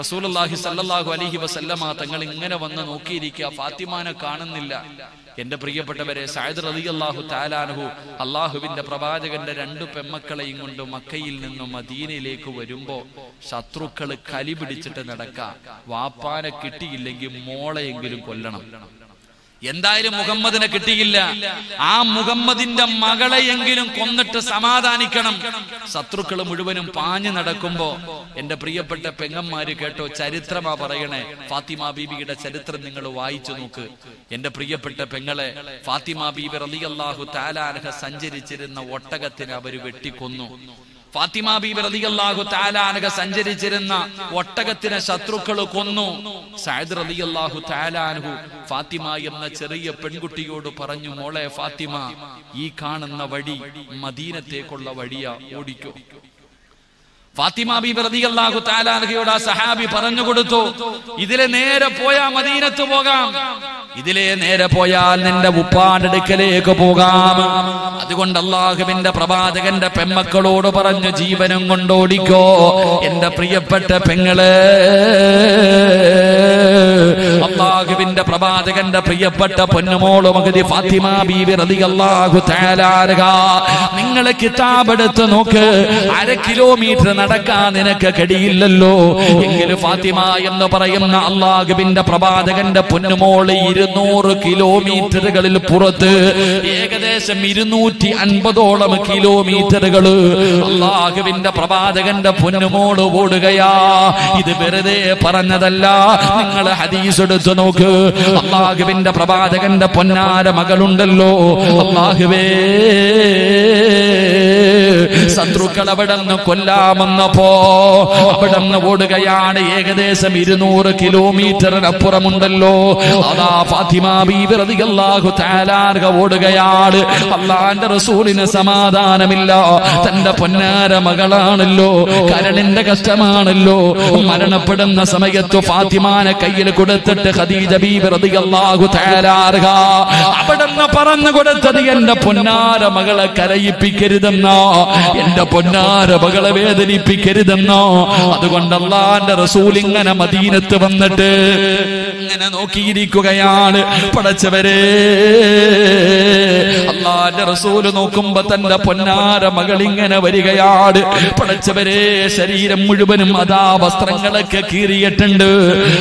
റസൂലുള്ളാഹി സല്ലാഹു അലഹി വസല്ലമ തങ്ങൾ ഇങ്ങനെ വന്ന് നോക്കിയിരിക്കുക. ഫാത്തിമാനെ കാണുന്നില്ല. എന്റെ പ്രിയപ്പെട്ടവരെ സായദ് റതി അള്ളാഹു താലാനഹു അള്ളാഹുവിന്റെ പ്രവാചകന്റെ രണ്ടു പെമ്മക്കളെയും കൊണ്ട് മക്കയിൽ നിന്നും മദീനയിലേക്ക് വരുമ്പോ ശത്രുക്കൾ കലി പിടിച്ചിട്ട് നടക്ക. വാപ്പാനെ കിട്ടിയില്ലെങ്കിൽ മോളെയെങ്കിലും കൊല്ലണം. എന്തായാലും മുഹമ്മദിനെ കിട്ടിയില്ല. ആ മുഹമ്മദിന്റെ മകളെയെങ്കിലും കൊന്നിട്ട് സമാധാനിക്കണം. ശത്രുക്കൾ മുഴുവനും പാഞ്ഞു നടക്കുമ്പോ എന്റെ പ്രിയപ്പെട്ട പെങ്ങന്മാര് കേട്ടോ ചരിത്രമാ പറയണേ. ഫാത്തിമ ബീബിയുടെ ചരിത്രം നിങ്ങൾ വായിച്ചു നോക്ക്. എന്റെ പ്രിയപ്പെട്ട പെങ്ങളെ ഫാത്തിമ ബീബി റളിയല്ലാഹു താലാനഹ സഞ്ചരിച്ചിരുന്ന ഒട്ടകത്തിന് അവർ വെട്ടിക്കൊന്നു. ഫാത്തിമ ബീബി റളിയല്ലാഹു താലാനക സഞ്ചരിച്ചിരുന്ന ഒട്ടകത്തിനെ ശത്രുക്കൾ കൊന്നു. സഅദ് റളിയല്ലാഹു താലാനഹു ഫാത്തിമ എന്ന ചെറിയ പെൺകുട്ടിയോട് പറഞ്ഞു മോളെ ഫാത്തിമ ഈ കാണുന്ന വഴി മദീനത്തേക്കുള്ള വഴിയാ ഓടിക്കോ. ഫാത്തിമ ബീബി റളിയല്ലാഹു തആലാൻഹയോട് ആ സഹാബി പറഞ്ഞു കൊടുത്തു. ഇതിലെ നേരെ പോയാ മദീനത്ത് പോകാം. ഇതിലെ നേരെ പോയാൽ നിന്റെ ഉപ്പാന്റെ അടുക്കലേക്ക് പോകാം. അതുകൊണ്ട് അള്ളാഹുവിന്റെ പ്രവാചകന്റെ പെമ്മക്കളോട് പറഞ്ഞു ജീവനും കൊണ്ടോടിക്കോ. എന്റെ പ്രിയപ്പെട്ട പെങ്ങൾ അള്ളാഹുവിന്റെ പ്രവാചകന്റെ പ്രിയപ്പെട്ട പൊന്നുമോൾ മകതി ഫാത്തിമ ബീവി റതി അള്ളാഹു അൻഹ. നിങ്ങളെ കിതാബെടുത്ത് നോക്ക്. അര കിലോമീറ്റർ നടക്കാൻ നിനക്ക് കഴിയില്ലല്ലോ എങ്കിലും ഫാത്തിമ എന്ന് പറയുന്ന അള്ളാഹുബിന്റെ പ്രവാചകന്റെ പൊന്നുമോൾ ഇരുന്നൂറ് കിലോമീറ്ററുകളിൽ പുറത്ത് ഏകദേശം ഇരുന്നൂറ്റി അൻപതോളം കിലോമീറ്ററുകൾ അള്ളാഹുവിന്റെ പ്രവാചകന്റെ പൊന്നുമോൾ ഓടുകയാ. ഇത് വെറുതെ പറഞ്ഞതല്ല. നിങ്ങൾ ഹദീസ് എടുത്തു നോക്ക്. അള്ളാഹുവിന്റെ പ്രവാചകന്റെ പൊന്നാര മകളുണ്ടല്ലോ. അള്ളാഹുവേ. ശത്രുക്കൾ അവിടെ നിന്ന് കൊല്ലാമെന്നപ്പോ അവിടെ നിന്ന് ഓടുകയാണ് ഏകദേശം ഇരുന്നൂറ് കിലോമീറ്ററിനപ്പുറമുണ്ടല്ലോ അതാ ഫാത്തിമ താലാർഗ ഓടുകയാണ്. അള്ളാന്റെ റസൂലിന് സമാധാനമില്ല. തന്റെ പൊന്നാര മകളാണല്ലോ. കരളിന്റെ കഷ്ടമാണല്ലോ. മരണപ്പെടുന്ന സമയത്ത് ഫാത്തിമാനെ കയ്യിൽ കൊടുത്തിട്ട് ഖദീജ ബീബി റളിയല്ലാഹു തആല അൻഹ അവിടെന്ന് പറഞ്ഞു കൊടുത്തത് എന്റെ പൊന്നാര മകളെ കരയിപ്പിക്കരുതെന്നോ. എന്റെ പൊന്നാര മകളെ വേദനിപ്പിക്കരുതെന്നോ? അതുകൊണ്ട് അള്ളാന്റെ റസൂൽ ഇങ്ങനെ മദീനത്ത് വന്നിട്ട് ഇങ്ങനെ നോക്കിയിരിക്കുകയാണ്. പടച്ചവരെ അള്ളാന്റെ റസൂൽ നോക്കുമ്പോ തന്റെ പൊന്നാര മകൾ ഇങ്ങനെ വരികയാണ്. പടച്ചവരെ ശരീരം മുഴുവനും അതാ വസ്ത്രങ്ങളൊക്കെ കീറിയിട്ടുണ്ട്.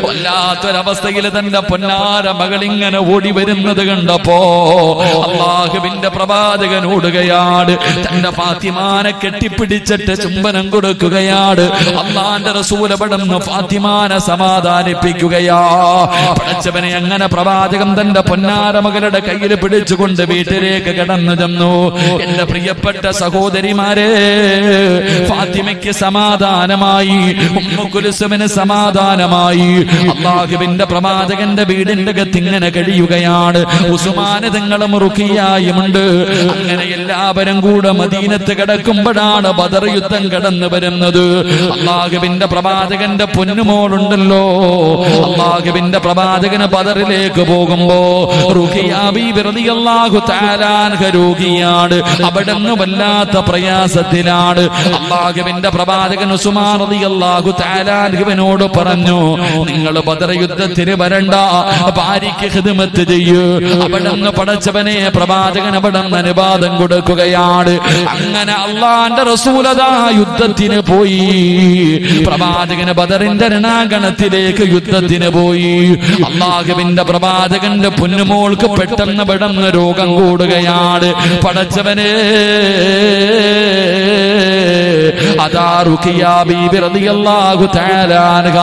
വല്ലാത്തൊരവസ്ഥയിൽ തന്റെ പൊന്നാര മകൾ ഇങ്ങനെ ഓടി വരുന്നത് കണ്ടപ്പോ അള്ളാഹുവിന്റെ പ്രവാചകൻ ഓടുകയാണ്. തന്റെ ഫാത്തിമാനെ കെട്ടിപ്പിടിച്ചിട്ട് ചുംബനം കൊടുക്കുകയാണ്. അള്ളാന്റെ റസൂലപടന്ന് ഫാത്തിമാനെ സമാധാനിപ്പിക്കുകയാ. പഠിച്ചവനെ അങ്ങനെ പ്രവാചകം തന്റെ പൊന്നാര മകളുടെ കയ്യിൽ പിടിച്ചുകൊണ്ട് വീട്ടിലേക്ക് കടന്നു ചെന്നു? എന്റെ പ്രിയപ്പെട്ട സഹോദരിമാരെ ഫാത്തിമയ്ക്ക് സമാധാനമായി ഉമ്മുക്കുലുസുവിന് സമാധാനമായി. അള്ളാഹുവിന്റെ പ്രവാചകന്റെ വീടിന്റെ അകത്ത് ഇങ്ങനെ കഴിയുകയാണ്. ഉസുമാന് തങ്ങളും റുക്കിയായുമുണ്ട് അങ്ങനെ എല്ലാവരും കൂടെ മദീനത്ത് കിടക്കുമ്പോഴാണ് ബദർ യുദ്ധം കടന്നു വരുന്നത്. അള്ളാഹുവിന്റെ പ്രവാചകന്റെ പൊന്നുമോളുണ്ടല്ലോ. അള്ളാഹുവിന്റെ പ്രവാചകന് ബദറിലേക്ക് പോകുമ്പോ രോഗിയാണ്. അവിടുന്ന് വല്ലാത്ത പ്രയാസത്തിലാണ്. അള്ളാഹുവിന്റെ പ്രവാചകൻ ഉസ്മാൻ റളിയല്ലാഹു തആല അൻഹുവിനോട് പറഞ്ഞു നിങ്ങൾ ബദർ യുദ്ധത്തിന് വരണ്ട. ഭാര്യയ്ക്ക് ഖിദ്മത്ത് ചെയ്യൂ. അവിടുന്ന് പടച്ചവനെ പ്രവാചകൻ അവിടുന്ന് അനുവാദം കൊടുക്കുകയാണ്. അങ്ങനെ അള്ളാന്റെ റസൂലതാ യുദ്ധത്തിന് പോയി. പ്രവാചകന് ബദറിന്റെ രണാഗണത്തിലേക്ക് യുദ്ധത്തിന് പോയി. അള്ളാഹുവിന്റെ പ്രവാചകന്റെ പൊന്നുമോൾക്ക് പെട്ടെന്ന് പെടുന്ന രോഗം കൂടുകയാണ്. പടച്ചവനെ. അതാ റുഖിയ ബീബി റളിയല്ലാഹു തആല അൻഹ.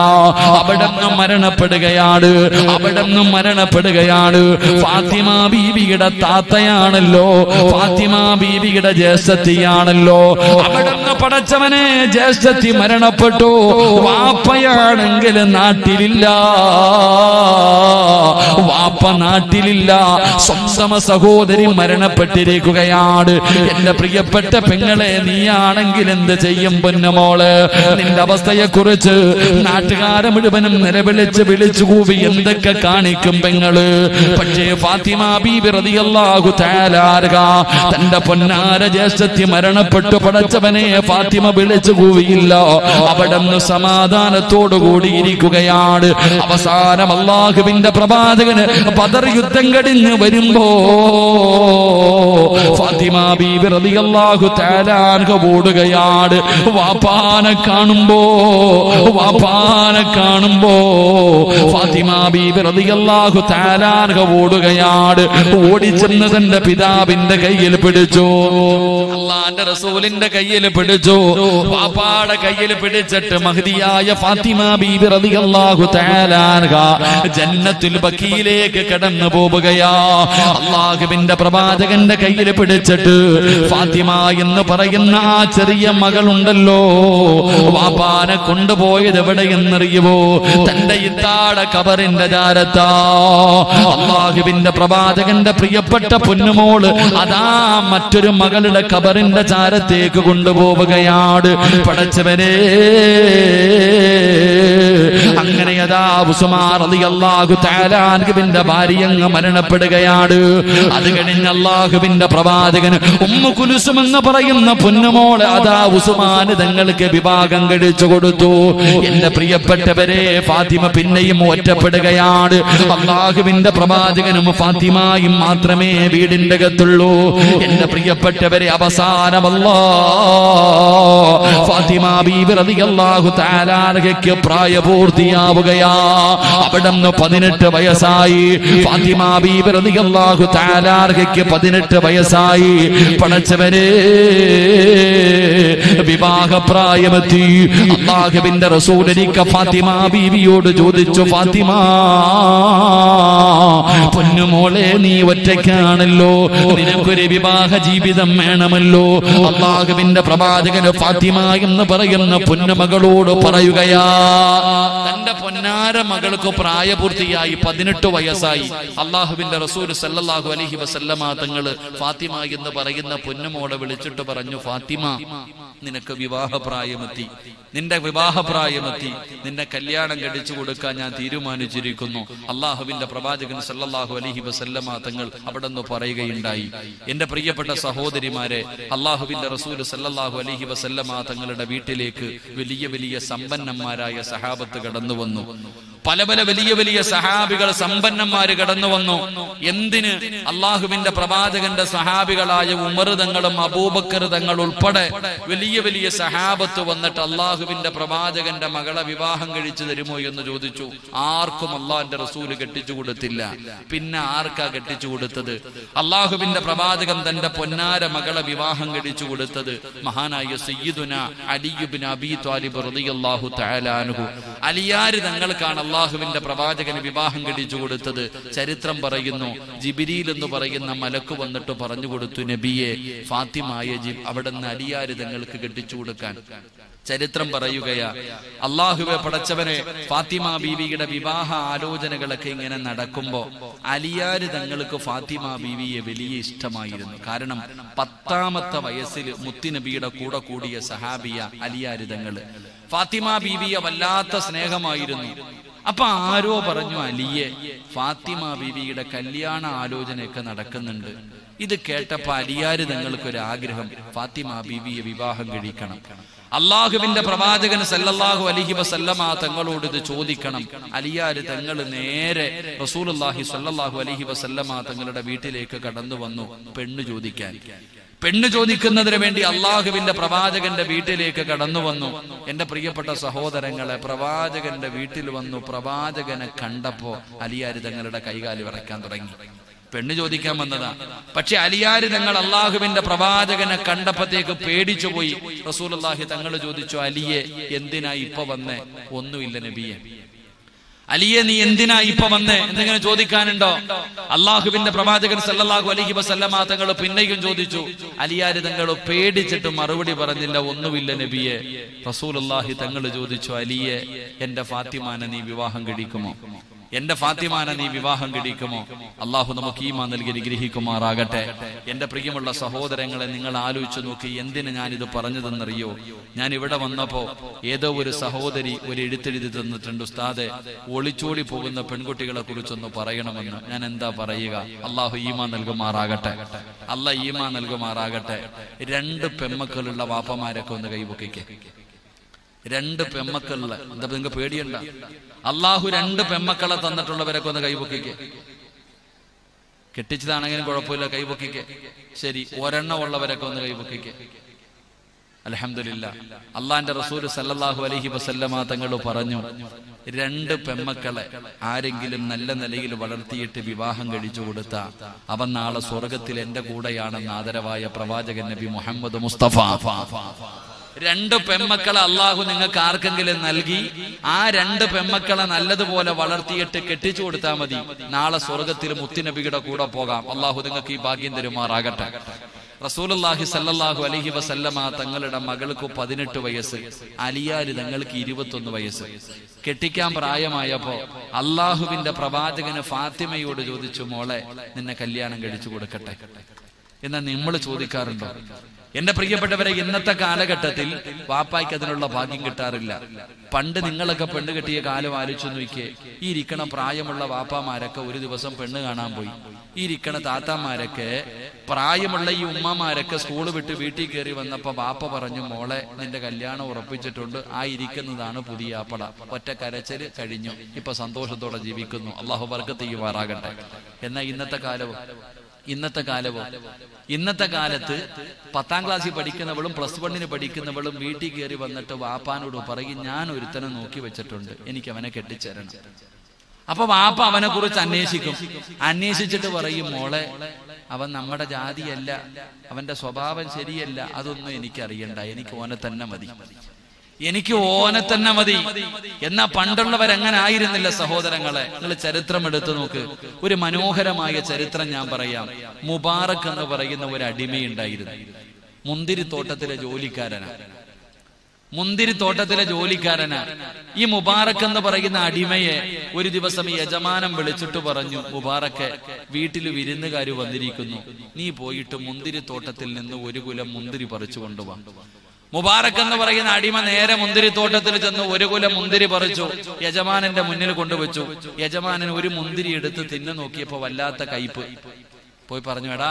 മരണപ്പെടുകയാണ് അവിടുന്ന് മരണപ്പെടുകയാണ്. ഫാത്തിമ ബീവിയുടെ താത്തയാണല്ലോ ഫാത്തിമ ബീവിയുടെ ജ്യേഷ്ഠത്തിയാണല്ലോ. അവിടുന്ന് പടച്ചവനെ ജ്യേഷ്ഠത്തി മരണപ്പെട്ടു. വാപ്പയാണെങ്കിൽ നാട്ടിലില്ല. വാപ്പ നാട്ടിലില്ല. സ്വന്തം സഹോദരി മരണപ്പെട്ടിരിക്കുകയാണ്. എന്റെ പ്രിയപ്പെട്ട പെങ്ങളെ നീയാണെങ്കിൽ എന്ത് ചെയ്യും പൊന്നമോൾ നിന്റെ അവസ്ഥയെ കുറിച്ച് നാട്ടുകാരെ മുഴുവനും നിലവിളിച്ച് വിളിച്ചു കൂവി എന്തൊക്കെ കാണിക്കും പെങ്ങൾ? പക്ഷേ ഫാത്തിമ ബീബി അൻഹ തന്റെ പൊന്നാര ജ്യേഷ്ഠത്തി മരണപ്പെട്ടു പടച്ചവനെ ഫാത്തിമ വിളിച്ചു കൂവിയില്ല. അവിടുന്ന് സമാധാനത്തോടു കൂടിയിരിക്കുകയാണ് അവസാനം അള്ളാഹുവിന്റെ പ്രവാചകന് പതർ യുദ്ധം കടിഞ്ഞു വരുമ്പോ ഫാത്തിമ ബീബി റളിയല്ലാഹു തആല അൻഹ ഓടുകയാണ് വാപ്പാനെ കാണുമ്പോ വാപ്പാനെ കാണുമ്പോ ഫാത്തിമ ബീബി ഓടുകയാട് തആല അൻഹ ഓടുകയാണ് ഓടിച്ചെന്ന് തന്റെ പിതാവിന്റെ കയ്യിൽ പിടിച്ചു. അള്ളാന്റെ റസൂലിന്റെ കയ്യിൽ പിടിച്ചു. വാപ്പാടെ കയ്യിൽ പിടിച്ചിട്ട് മഹതിയായ ഫാത്തിമ ബീബി റളിയല്ലാഹു ജന്നത്തുൽ ബക്കിയിലേക്ക് കടന്നു പോവുകയാ. അള്ളാഹുവിന്റെ പ്രവാചകന്റെ കയ്യിൽ പിടിച്ചിട്ട് ഫാത്തിമ എന്ന് പറയുന്ന ആ ചെറിയ മകളുണ്ടല്ലോ. വാപ്പാനെ കൊണ്ടുപോയത് എവിടെയെന്നറിയുമോ തന്റെ ഇത്താട കബറിന്റെ ചാരത്താ. അള്ളാഹുവിന്റെ പ്രവാചകന്റെ പ്രിയപ്പെട്ട പൊന്നുമോൾ അതാ മറ്റൊരു മകളുടെ കബറിന്റെ ചാരത്തേക്ക് കൊണ്ടുപോവുകയാണ്. പടച്ചവനെ. അങ്ങനെ അതാ ഉസ്മാൻ റളിയല്ലാഹു തആല അൻഹുവിന്റെ ഭാര്യ അങ്ങ് മരണപ്പെടുകയാണ്. അത് കഴിഞ്ഞ് അള്ളാഹുവിന്റെ പ്രവാചകൻ ഉമ്മു കുലുസും എന്ന് പറയുന്ന പൊന്നുമോൾ അതാ ഉസ്മാന് തങ്ങൾക്ക് വിഭാഗം കഴിച്ചു കൊടുത്തു. എന്റെ പ്രിയപ്പെട്ടവരെ ഫാത്തിമ പിന്നെയും ഒറ്റപ്പെടുകയാണ്. അള്ളാഹുവിന്റെ പ്രവാചകനും ഫാത്തിമായും മാത്രമേ വീടിന്റെ അകത്തുള്ളൂ. എന്റെ പ്രിയപ്പെട്ടവരെ അവസാനമല്ലോ. ഫാത്തിമ ബീബി റളിയല്ലാഹു തആലാക്ക് പ്രായപൂർത്തിയാവുകയാ. അവിടുന്ന് പതിനെട്ട് വയസ്സായി. ഫാത്തിമ ബീബി റളിയല്ലാഹു തആലാക്ക് പതിനെട്ട് വയസ്സായി. പടച്ചവരെ വിവാഹപ്രായമെത്തി. അള്ളാഹുവിന്റെ റസൂലിനിക്ക ഫാത്തിമ ബീവിയോട് ചോദിച്ചു ഫാത്തിമ പൊന്നുമോളെ നീ ഒറ്റയ്ക്കാണല്ലോ. നിനക്കൊരു വിവാഹ ജീവിതം വേണമല്ലോ. അള്ളാഹുവിന്റെ പ്രവാചകന് ഫാത്തിമ എന്ന് പറയുന്ന പൊന്നുമകളോട് പറയുകയാ തന്റെ പൊന്നാര മകൾക്ക് പ്രായപൂർത്തിയായി പതിനെട്ട് വയസ്സായി. അള്ളാഹുവിന്റെ റസൂൽ സല്ലാഹു അലഹി വസല്ലമ തങ്ങൾ ഫാത്തിമ എന്ന് പറയുന്ന പൊന്നുമോളെ വിളിച്ചിട്ട് പറഞ്ഞു ഫാത്തിമ നിനക്ക് വിവാഹപ്രായമെത്തി. നിന്റെ വിവാഹപ്രായമെത്തി. നിന്നെ കല്യാണം കഴിച്ചു കൊടുക്കാൻ ഞാൻ തീരുമാനിച്ചിരിക്കുന്നു. അള്ളാഹുവിന്റെ പ്രവാചകൻ സല്ലാഹു അലഹി വസല്ലമ തങ്ങൾ അവിടെ നിന്ന് പറയുകയുണ്ടായി. എന്റെ പ്രിയപ്പെട്ട സഹോദരിമാരെ അള്ളാഹുവിന്റെ റസൂൽ സല്ലാഹു അലഹി വസല്ലമ തങ്ങളുടെ വീട്ടിലേക്ക് വലിയ വലിയ സമ്പന്നന്മാരായ സഹാബത്ത് കടന്നു വന്നു പല പല വലിയ വലിയ സഹാബികൾ സമ്പന്നന്മാര് കടന്നു വന്നു. എന്തിന്? അള്ളാഹുവിന്റെ പ്രവാചകന്റെ സഹാബികളായ ഉമർ തങ്ങളും അബൂബക്കർ തങ്ങൾ ഉൾപ്പെടെ വലിയ വലിയ സഹാബത്ത് വന്നിട്ട് അള്ളാഹുവിന്റെ പ്രവാചകന്റെ മകളെ വിവാഹം കഴിച്ചു തരുമോ എന്ന് ചോദിച്ചു. ആർക്കും അള്ളാഹിന്റെ റസൂൽ കെട്ടിച്ചു കൊടുത്തില്ല. പിന്നെ ആർക്കാ കെട്ടിച്ചു കൊടുത്തത്? അള്ളാഹുവിന്റെ പ്രവാചകൻ തന്റെ പൊന്നാര മകളെ വിവാഹം കഴിച്ചു കൊടുത്തത് മഹാനായ സയ്യിദുന അലിയുബിൻ അബി താലിബ് റളിയല്ലാഹു തആല അൻഹു. അലിയാര് തങ്ങൾക്കാണ് അള്ളാഹുവിന്റെ പ്രവാചകന് വിവാഹം കഴിച്ചു കൊടുത്തത് ചരിത്രം പറയുന്നു. ജിബിരിയിൽ എന്ന് പറയുന്ന മലക്ക് വന്നിട്ട് പറഞ്ഞു കൊടുത്തു നബിയെ ഫാത്തിമായ ജി അവിടെ നിന്ന് തങ്ങൾക്ക് കെട്ടിച്ചു കൊടുക്കാൻ. ചരിത്രം പറയുകയാ അള്ളാഹുവെ പടച്ചവനെ ഫാത്തിമ ബീവിയുടെ വിവാഹ ആലോചനകളൊക്കെ ഇങ്ങനെ നടക്കുമ്പോ അലിയാര് തങ്ങൾക്ക് ഫാത്തിമ ബീവിയെ വലിയ ഇഷ്ടമായിരുന്നു. കാരണം പത്താമത്തെ വയസ്സിൽ മുത്തിനബിയുടെ കൂടെ കൂടിയ സഹാബിയ അലിയാര് തങ്ങൾ. ഫാത്തിമ ബീവിയെ വല്ലാത്ത സ്നേഹമായിരുന്നു. അപ്പൊ ആരോ പറഞ്ഞു അലിയെ ഫാത്തിമ ബീവിയുടെ കല്യാണ ആലോചനയൊക്കെ നടക്കുന്നുണ്ട്. ഇത് കേട്ടപ്പോ അലിയാര് തങ്ങൾക്കൊരു ആഗ്രഹം ഫാത്തിമ ബീവിയെ വിവാഹം കഴിക്കണം. അള്ളാഹുവിന്റെ പ്രവാചകൻ സല്ലല്ലാഹു അലൈഹി വസല്ലമ തങ്ങളോട് ഇത് ചോദിക്കണം. അലിയാര് തങ്ങൾ നേരെ റസൂലുള്ളാഹി സല്ലല്ലാഹു അലഹി വസല്ലമ തങ്ങളുടെ വീട്ടിലേക്ക് കടന്നു വന്നു പെണ്ണ് ചോദിക്കാൻ. പെണ്ണ് ചോദിക്കുന്നതിന് വേണ്ടി അള്ളാഹുവിന്റെ പ്രവാചകന്റെ വീട്ടിലേക്ക് കടന്നു വന്നു. എന്റെ പ്രിയപ്പെട്ട സഹോദരങ്ങളെ പ്രവാചകന്റെ വീട്ടിൽ വന്നു. പ്രവാചകനെ കണ്ടപ്പോ അലിയാരി തങ്ങളുടെ കൈകാലി വിറയ്ക്കാൻ തുടങ്ങി. പെണ്ണ് ചോദിക്കാൻ വന്നതാ. പക്ഷെ അലിയാരി തങ്ങൾ അള്ളാഹുവിന്റെ പ്രവാചകനെ കണ്ടപ്പത്തേക്ക് പേടിച്ചു പോയി. റസൂൽ അള്ളാഹി തങ്ങൾ ചോദിച്ചു അലിയെ എന്തിനാ ഇപ്പൊ വന്നേ? ഒന്നുമില്ല നബിയെ. അലിയെ നീ എന്തിനാ ഇപ്പൊ വന്ന്? എന്തെങ്കിലും ചോദിക്കാനുണ്ടോ? അള്ളാഹുവിന്റെ പ്രവാചകൻ സല്ലാഹു അലൈഹി വസല്ലമ തങ്ങൾ പിന്നെയും ചോദിച്ചു അലിയാര് തങ്ങൾ പേടിച്ചിട്ട് മറുപടി പറഞ്ഞില്ല ഒന്നുമില്ല നബിയെ. റസൂൽ അള്ളാഹി തങ്ങൾ ചോദിച്ചു അലിയെ എന്റെ ഫാത്തിമാനെ നീ വിവാഹം കഴിക്കുമോ? എന്റെ ഫാത്തിമാനെ നീ വിവാഹം കഴിക്കുമോ? അള്ളാഹു നമുക്ക് ഈമാ നൽകി അനുഗ്രഹിക്കുമാറാകട്ടെ. എന്റെ പ്രിയമുള്ള സഹോദരങ്ങളെ നിങ്ങൾ ആലോചിച്ചു നോക്കി എന്തിന് ഞാൻ ഇത് പറഞ്ഞതെന്നറിയോ? ഞാൻ ഇവിടെ വന്നപ്പോ ഏതോ ഒരു സഹോദരി ഒരു എഴുത്തെഴുതി തന്നിട്ടുണ്ട് ഉസ്താദെ ഒളിച്ചോടി പോകുന്ന പെൺകുട്ടികളെ കുറിച്ചൊന്ന് പറയണമെന്ന് ഞാൻ എന്താ പറയുക? അള്ളാഹു ഈമാ നൽകുമാറാകട്ടെ. അല്ല ഈമാ നൽകുമാറാകട്ടെ. രണ്ട് പെമ്മക്കളുള്ള വാപ്പമാരൊക്കെ ഒന്ന് കൈപൊക്കിക്കെ രണ്ട് പെമ്മക്കളുള്ള എന്താ നിങ്ങൾക്ക് പേടിയണ്ട? അള്ളാഹു രണ്ട് പെമ്മക്കളെ തന്നിട്ടുള്ളവരൊക്കെ ഒന്ന് കൈപൊക്കിക്ക്. കെട്ടിച്ചതാണെങ്കിലും കുഴപ്പമില്ല കൈപൊക്കിക്ക്. ശരി ഒരെണ്ണം ഉള്ളവരൊക്കെ ഒന്ന് കൈപൊക്കിക്ക്. അലഹമില്ല അള്ളാന്റെ റസൂൽ സല്ലാഹു അലഹി വസല്ലമ തങ്ങൾ പറഞ്ഞു രണ്ട് പെമ്മക്കളെ ആരെങ്കിലും നല്ല നിലയിൽ വളർത്തിയിട്ട് വിവാഹം കഴിച്ചു കൊടുത്ത അവൻ നാളെ സ്വർഗത്തിൽ എന്റെ കൂടെയാണെന്ന് ആദരവായ പ്രവാചകൻ നബി മുഹമ്മദ് മുസ്തഫ. രണ്ട് പെമ്മക്കളെ അള്ളാഹു നിങ്ങൾക്ക് ആർക്കെങ്കിലും നൽകി ആ രണ്ട് പെമ്മക്കളെ നല്ലതുപോലെ വളർത്തിയിട്ട് കെട്ടിച്ചു കൊടുത്താൽ മതി. നാളെ സ്വർഗത്തിൽ മുത്തിനബിയുടെ കൂടെ പോകാം. അള്ളാഹു നിങ്ങൾക്ക് ഈ ഭാഗ്യം തരുമാറാകട്ടെ. റസൂലുള്ളാഹി സല്ലാഹു അലഹി വസല്ലമ തങ്ങളുടെ മകൾക്ക് പതിനെട്ട് വയസ്സ് അലിയാര് തങ്ങൾക്ക് ഇരുപത്തൊന്ന് വയസ്സ്. കെട്ടിക്കാൻ പ്രായമായപ്പോ അള്ളാഹുവിന്റെ പ്രവാചകന് ഫാത്തിമയോട് ചോദിച്ചു മോളെ നിന്നെ കല്യാണം കഴിച്ചു കൊടുക്കട്ടെ. എന്നാൽ നമ്മൾ ചോദിക്കാറുണ്ടോ? എന്റെ പ്രിയപ്പെട്ടവരെ ഇന്നത്തെ കാലഘട്ടത്തിൽ വാപ്പായ്ക്ക് അതിനുള്ള ഭാഗ്യം കിട്ടാറില്ല. പണ്ട് നിങ്ങളൊക്കെ പെണ്ണ് കെട്ടിയ കാലം ആലോചിച്ചു നോക്കിയേ. ഈ ഇരിക്കണ പ്രായമുള്ള വാപ്പാമാരൊക്കെ ഒരു ദിവസം പെണ്ണ് കാണാൻ പോയി. ഈ ഇരിക്കണ താത്താമാരൊക്കെ പ്രായമുള്ള ഈ ഉമ്മമാരൊക്കെ സ്കൂൾ വിട്ട് വീട്ടിൽ കയറി വന്നപ്പോ വാപ്പ പറഞ്ഞു മോളെ നിന്റെ കല്യാണം ഉറപ്പിച്ചിട്ടുണ്ട്. ആ ഇരിക്കുന്നതാണ് പുതിയ ആപ്പട ഒറ്റ കരച്ചൽ കഴിഞ്ഞു. ഇപ്പൊ സന്തോഷത്തോടെ ജീവിക്കുന്നു. അള്ളാഹു വർഗത്ത് ചെയ്യുമാറാകട്ടെ. എന്നാൽ ഇന്നത്തെ കാലവും. ഇന്നത്തെ കാലവും. ഇന്നത്തെ കാലത്ത് പത്താം ക്ലാസ്സിൽ പഠിക്കുന്നവളും പ്ലസ് വണ്ണിന് പഠിക്കുന്നവളും വീട്ടിൽ കയറി വന്നിട്ട് വാപ്പാനോട് പറയും ഞാൻ ഒരുത്തനെ നോക്കി വെച്ചിട്ടുണ്ട്. എനിക്ക് അവനെ കെട്ടിച്ചേരണം. അപ്പൊ വാപ്പ അവനെ കുറിച്ച് അന്വേഷിക്കും. അന്വേഷിച്ചിട്ട് പറയും മോളെ അവൻ നമ്മുടെ ജാതിയല്ല. അവന്റെ സ്വഭാവം ശരിയല്ല. അതൊന്നും എനിക്കറിയണ്ട. എനിക്ക് ഓനെ തന്നെ മതി. എനിക്ക് ഓനെ തന്നെ മതി. എന്നാ പണ്ടുള്ളവരങ്ങനെ ആയിരുന്നില്ല സഹോദരങ്ങളെ? നിങ്ങൾ ചരിത്രം എടുത്തു നോക്ക്. ഒരു മനോഹരമായ ചരിത്രം ഞാൻ പറയാം. മുബാറക് എന്ന് പറയുന്ന ഒരു അടിമയുണ്ടായിരുന്നു. മുന്തിരിത്തോട്ടത്തിലെ ജോലിക്കാരനാണ് മുന്തിരിത്തോട്ടത്തിലെ ജോലിക്കാരനാ. ഈ മുബാറക് എന്ന് പറയുന്ന അടിമയെ ഒരു ദിവസം യജമാനം വിളിച്ചിട്ട് പറഞ്ഞു മുബാറക്ക് വീട്ടിൽ വിരുന്നുകാർ വന്നിരിക്കുന്നു. നീ പോയിട്ട് മുന്തിരിത്തോട്ടത്തിൽ നിന്ന് ഒരു കുലം മുന്തിരി പറിച്ചു കൊണ്ടുവാ മുബാറക് എന്ന് പറയുന്ന അടിമ നേരെ മുന്തിരിത്തോട്ടത്തിൽ ചെന്ന് ഒരു കുല മുന്തിരി പറിച്ചു യജമാനന്റെ മുന്നിൽ കൊണ്ടുവച്ചു. യജമാനൻ ഒരു മുന്തിരി എടുത്ത് തിന്നു നോക്കിയപ്പോ വല്ലാത്ത കയ്പ്. പോയി പറഞ്ഞു എടാ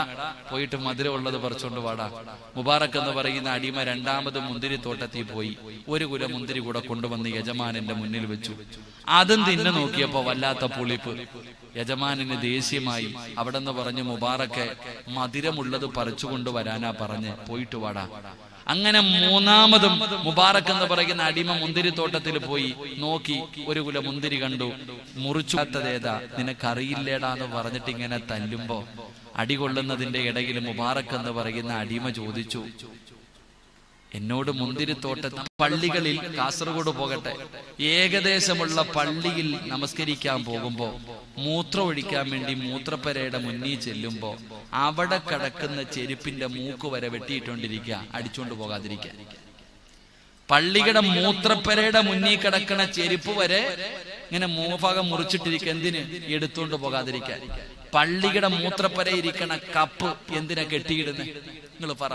പോയിട്ട് മധുരം ഉള്ളത് പറിച്ചോണ്ട് വാടാ. മുബാറക് എന്ന് പറയുന്ന അടിമ രണ്ടാമത് മുന്തിരി തോട്ടത്തിൽ പോയി. ഒരു കുല മുന്തിരി കൂടെ കൊണ്ടുവന്ന് യജമാനന്റെ മുന്നിൽ വെച്ചു. അതും തിന്നു നോക്കിയപ്പോ വല്ലാത്ത പുളിപ്പ്. യജമാനന് ദേഷ്യമായി അവിടെ നിന്ന് പറഞ്ഞു മുബാറക്കെ മധുരമുള്ളത് പറിച്ചു കൊണ്ടുവരാനാ പറഞ്ഞ്. പോയിട്ട് വാടാ. അങ്ങനെ മൂന്നാമതും മുബാറക് എന്ന് പറയുന്ന അടിമ മുന്തിരിത്തോട്ടത്തിൽ പോയി നോക്കി ഒരു കുല മുന്തിരി കണ്ടു. മുറിച്ചുകാത്തതേതാ നിനക്കറിയില്ലേടാ എന്ന് പറഞ്ഞിട്ട് ഇങ്ങനെ തല്ലുമ്പോ അടികൊള്ളുന്നതിന്റെ ഇടയിൽ മുബാറക് എന്ന് പറയുന്ന അടിമ ചോദിച്ചു. എന്നോട് മുന്തിരിത്തോട്ടത്ത് പള്ളികളിൽ കാസർഗോഡ് പോകട്ടെ. ഏകദേശമുള്ള പള്ളിയിൽ നമസ്കരിക്കാൻ പോകുമ്പോ മൂത്രം ഒഴിക്കാൻ വേണ്ടി മൂത്രപ്പരയുടെ മുന്നിൽ ചെല്ലുമ്പോ അവിടെ കിടക്കുന്ന ചെരുപ്പിന്റെ മൂക്ക് വരെ വെട്ടിയിട്ടുകൊണ്ടിരിക്കുക അടിച്ചുകൊണ്ട് പോകാതിരിക്കുക. പള്ളിയുടെ മൂത്രപ്പരയുടെ മുന്നിൽ കിടക്കണ ചെരുപ്പ് വരെ ഇങ്ങനെ മൂഭാഗം മുറിച്ചിട്ടിരിക്കുക. എന്തിന്? എടുത്തുകൊണ്ട് പോകാതിരിക്കാൻ പള്ളിയുടെ മൂത്രപ്പര ഇരിക്കണ കപ്പ് എന്തിനാ കെട്ടിയിടുന്നത് നിങ്ങൾ പറ.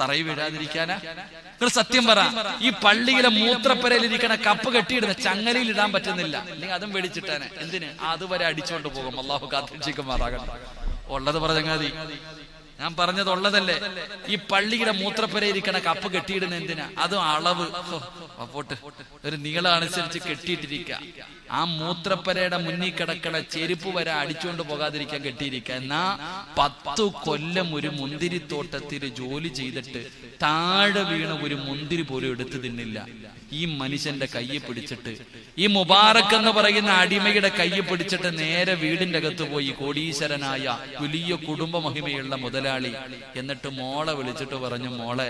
തറയി വീഴാതിരിക്കാനാ? നിങ്ങൾ സത്യം പറ. ഈ പള്ളിയിലെ മൂത്രപ്പരയിലിരിക്കണ കപ്പ് കെട്ടിയിടുന്ന ചങ്ങലയിൽ ഇടാൻ പറ്റുന്നില്ല. അല്ലെങ്കിൽ അതും വെടിച്ചിട്ടാനെ എന്തിന്? അതുവരെ അടിച്ചുകൊണ്ട് പോകും. അള്ളാഹു കാത്തിരിക്കുമാറാകട്ടെ ഉള്ളത് പറഞ്ഞങ്ങാതി ഞാൻ പറഞ്ഞത് ഉള്ളതല്ലേ? ഈ പള്ളിയുടെ മൂത്രപ്പരയിരിക്കണ കപ്പ് കെട്ടിയിടുന്ന എന്തിനാ? അതും അളവ്. പോട്ട്. ഒരു നീളം അനുസരിച്ച് കെട്ടിയിട്ടിരിക്ക ആ മൂത്രപ്പരയുടെ മുന്നിൽ കിടക്കണ ചെരുപ്പ് വരെ അടിച്ചുകൊണ്ട് പോകാതിരിക്കാൻ കെട്ടിയിരിക്കുക. എന്നാ പത്തു കൊല്ലം ഒരു മുന്തിരിത്തോട്ടത്തിൽ ജോലി ചെയ്തിട്ട് താഴെ വീണ ഒരു മുന്തിരി പോലും എടുത്തു തിന്നില്ല. ഈ മനുഷ്യന്റെ കയ്യെ പിടിച്ചിട്ട് ഈ മുബാറക് എന്ന് പറയുന്ന അടിമയുടെ കയ്യെ പിടിച്ചിട്ട് നേരെ വീടിന്റെ അകത്ത് പോയി കോടീശ്വരനായ വലിയ കുടുംബ മഹിമയുള്ള മുതലാളി. എന്നിട്ട് മോളെ വിളിച്ചിട്ട് പറഞ്ഞു മോളെ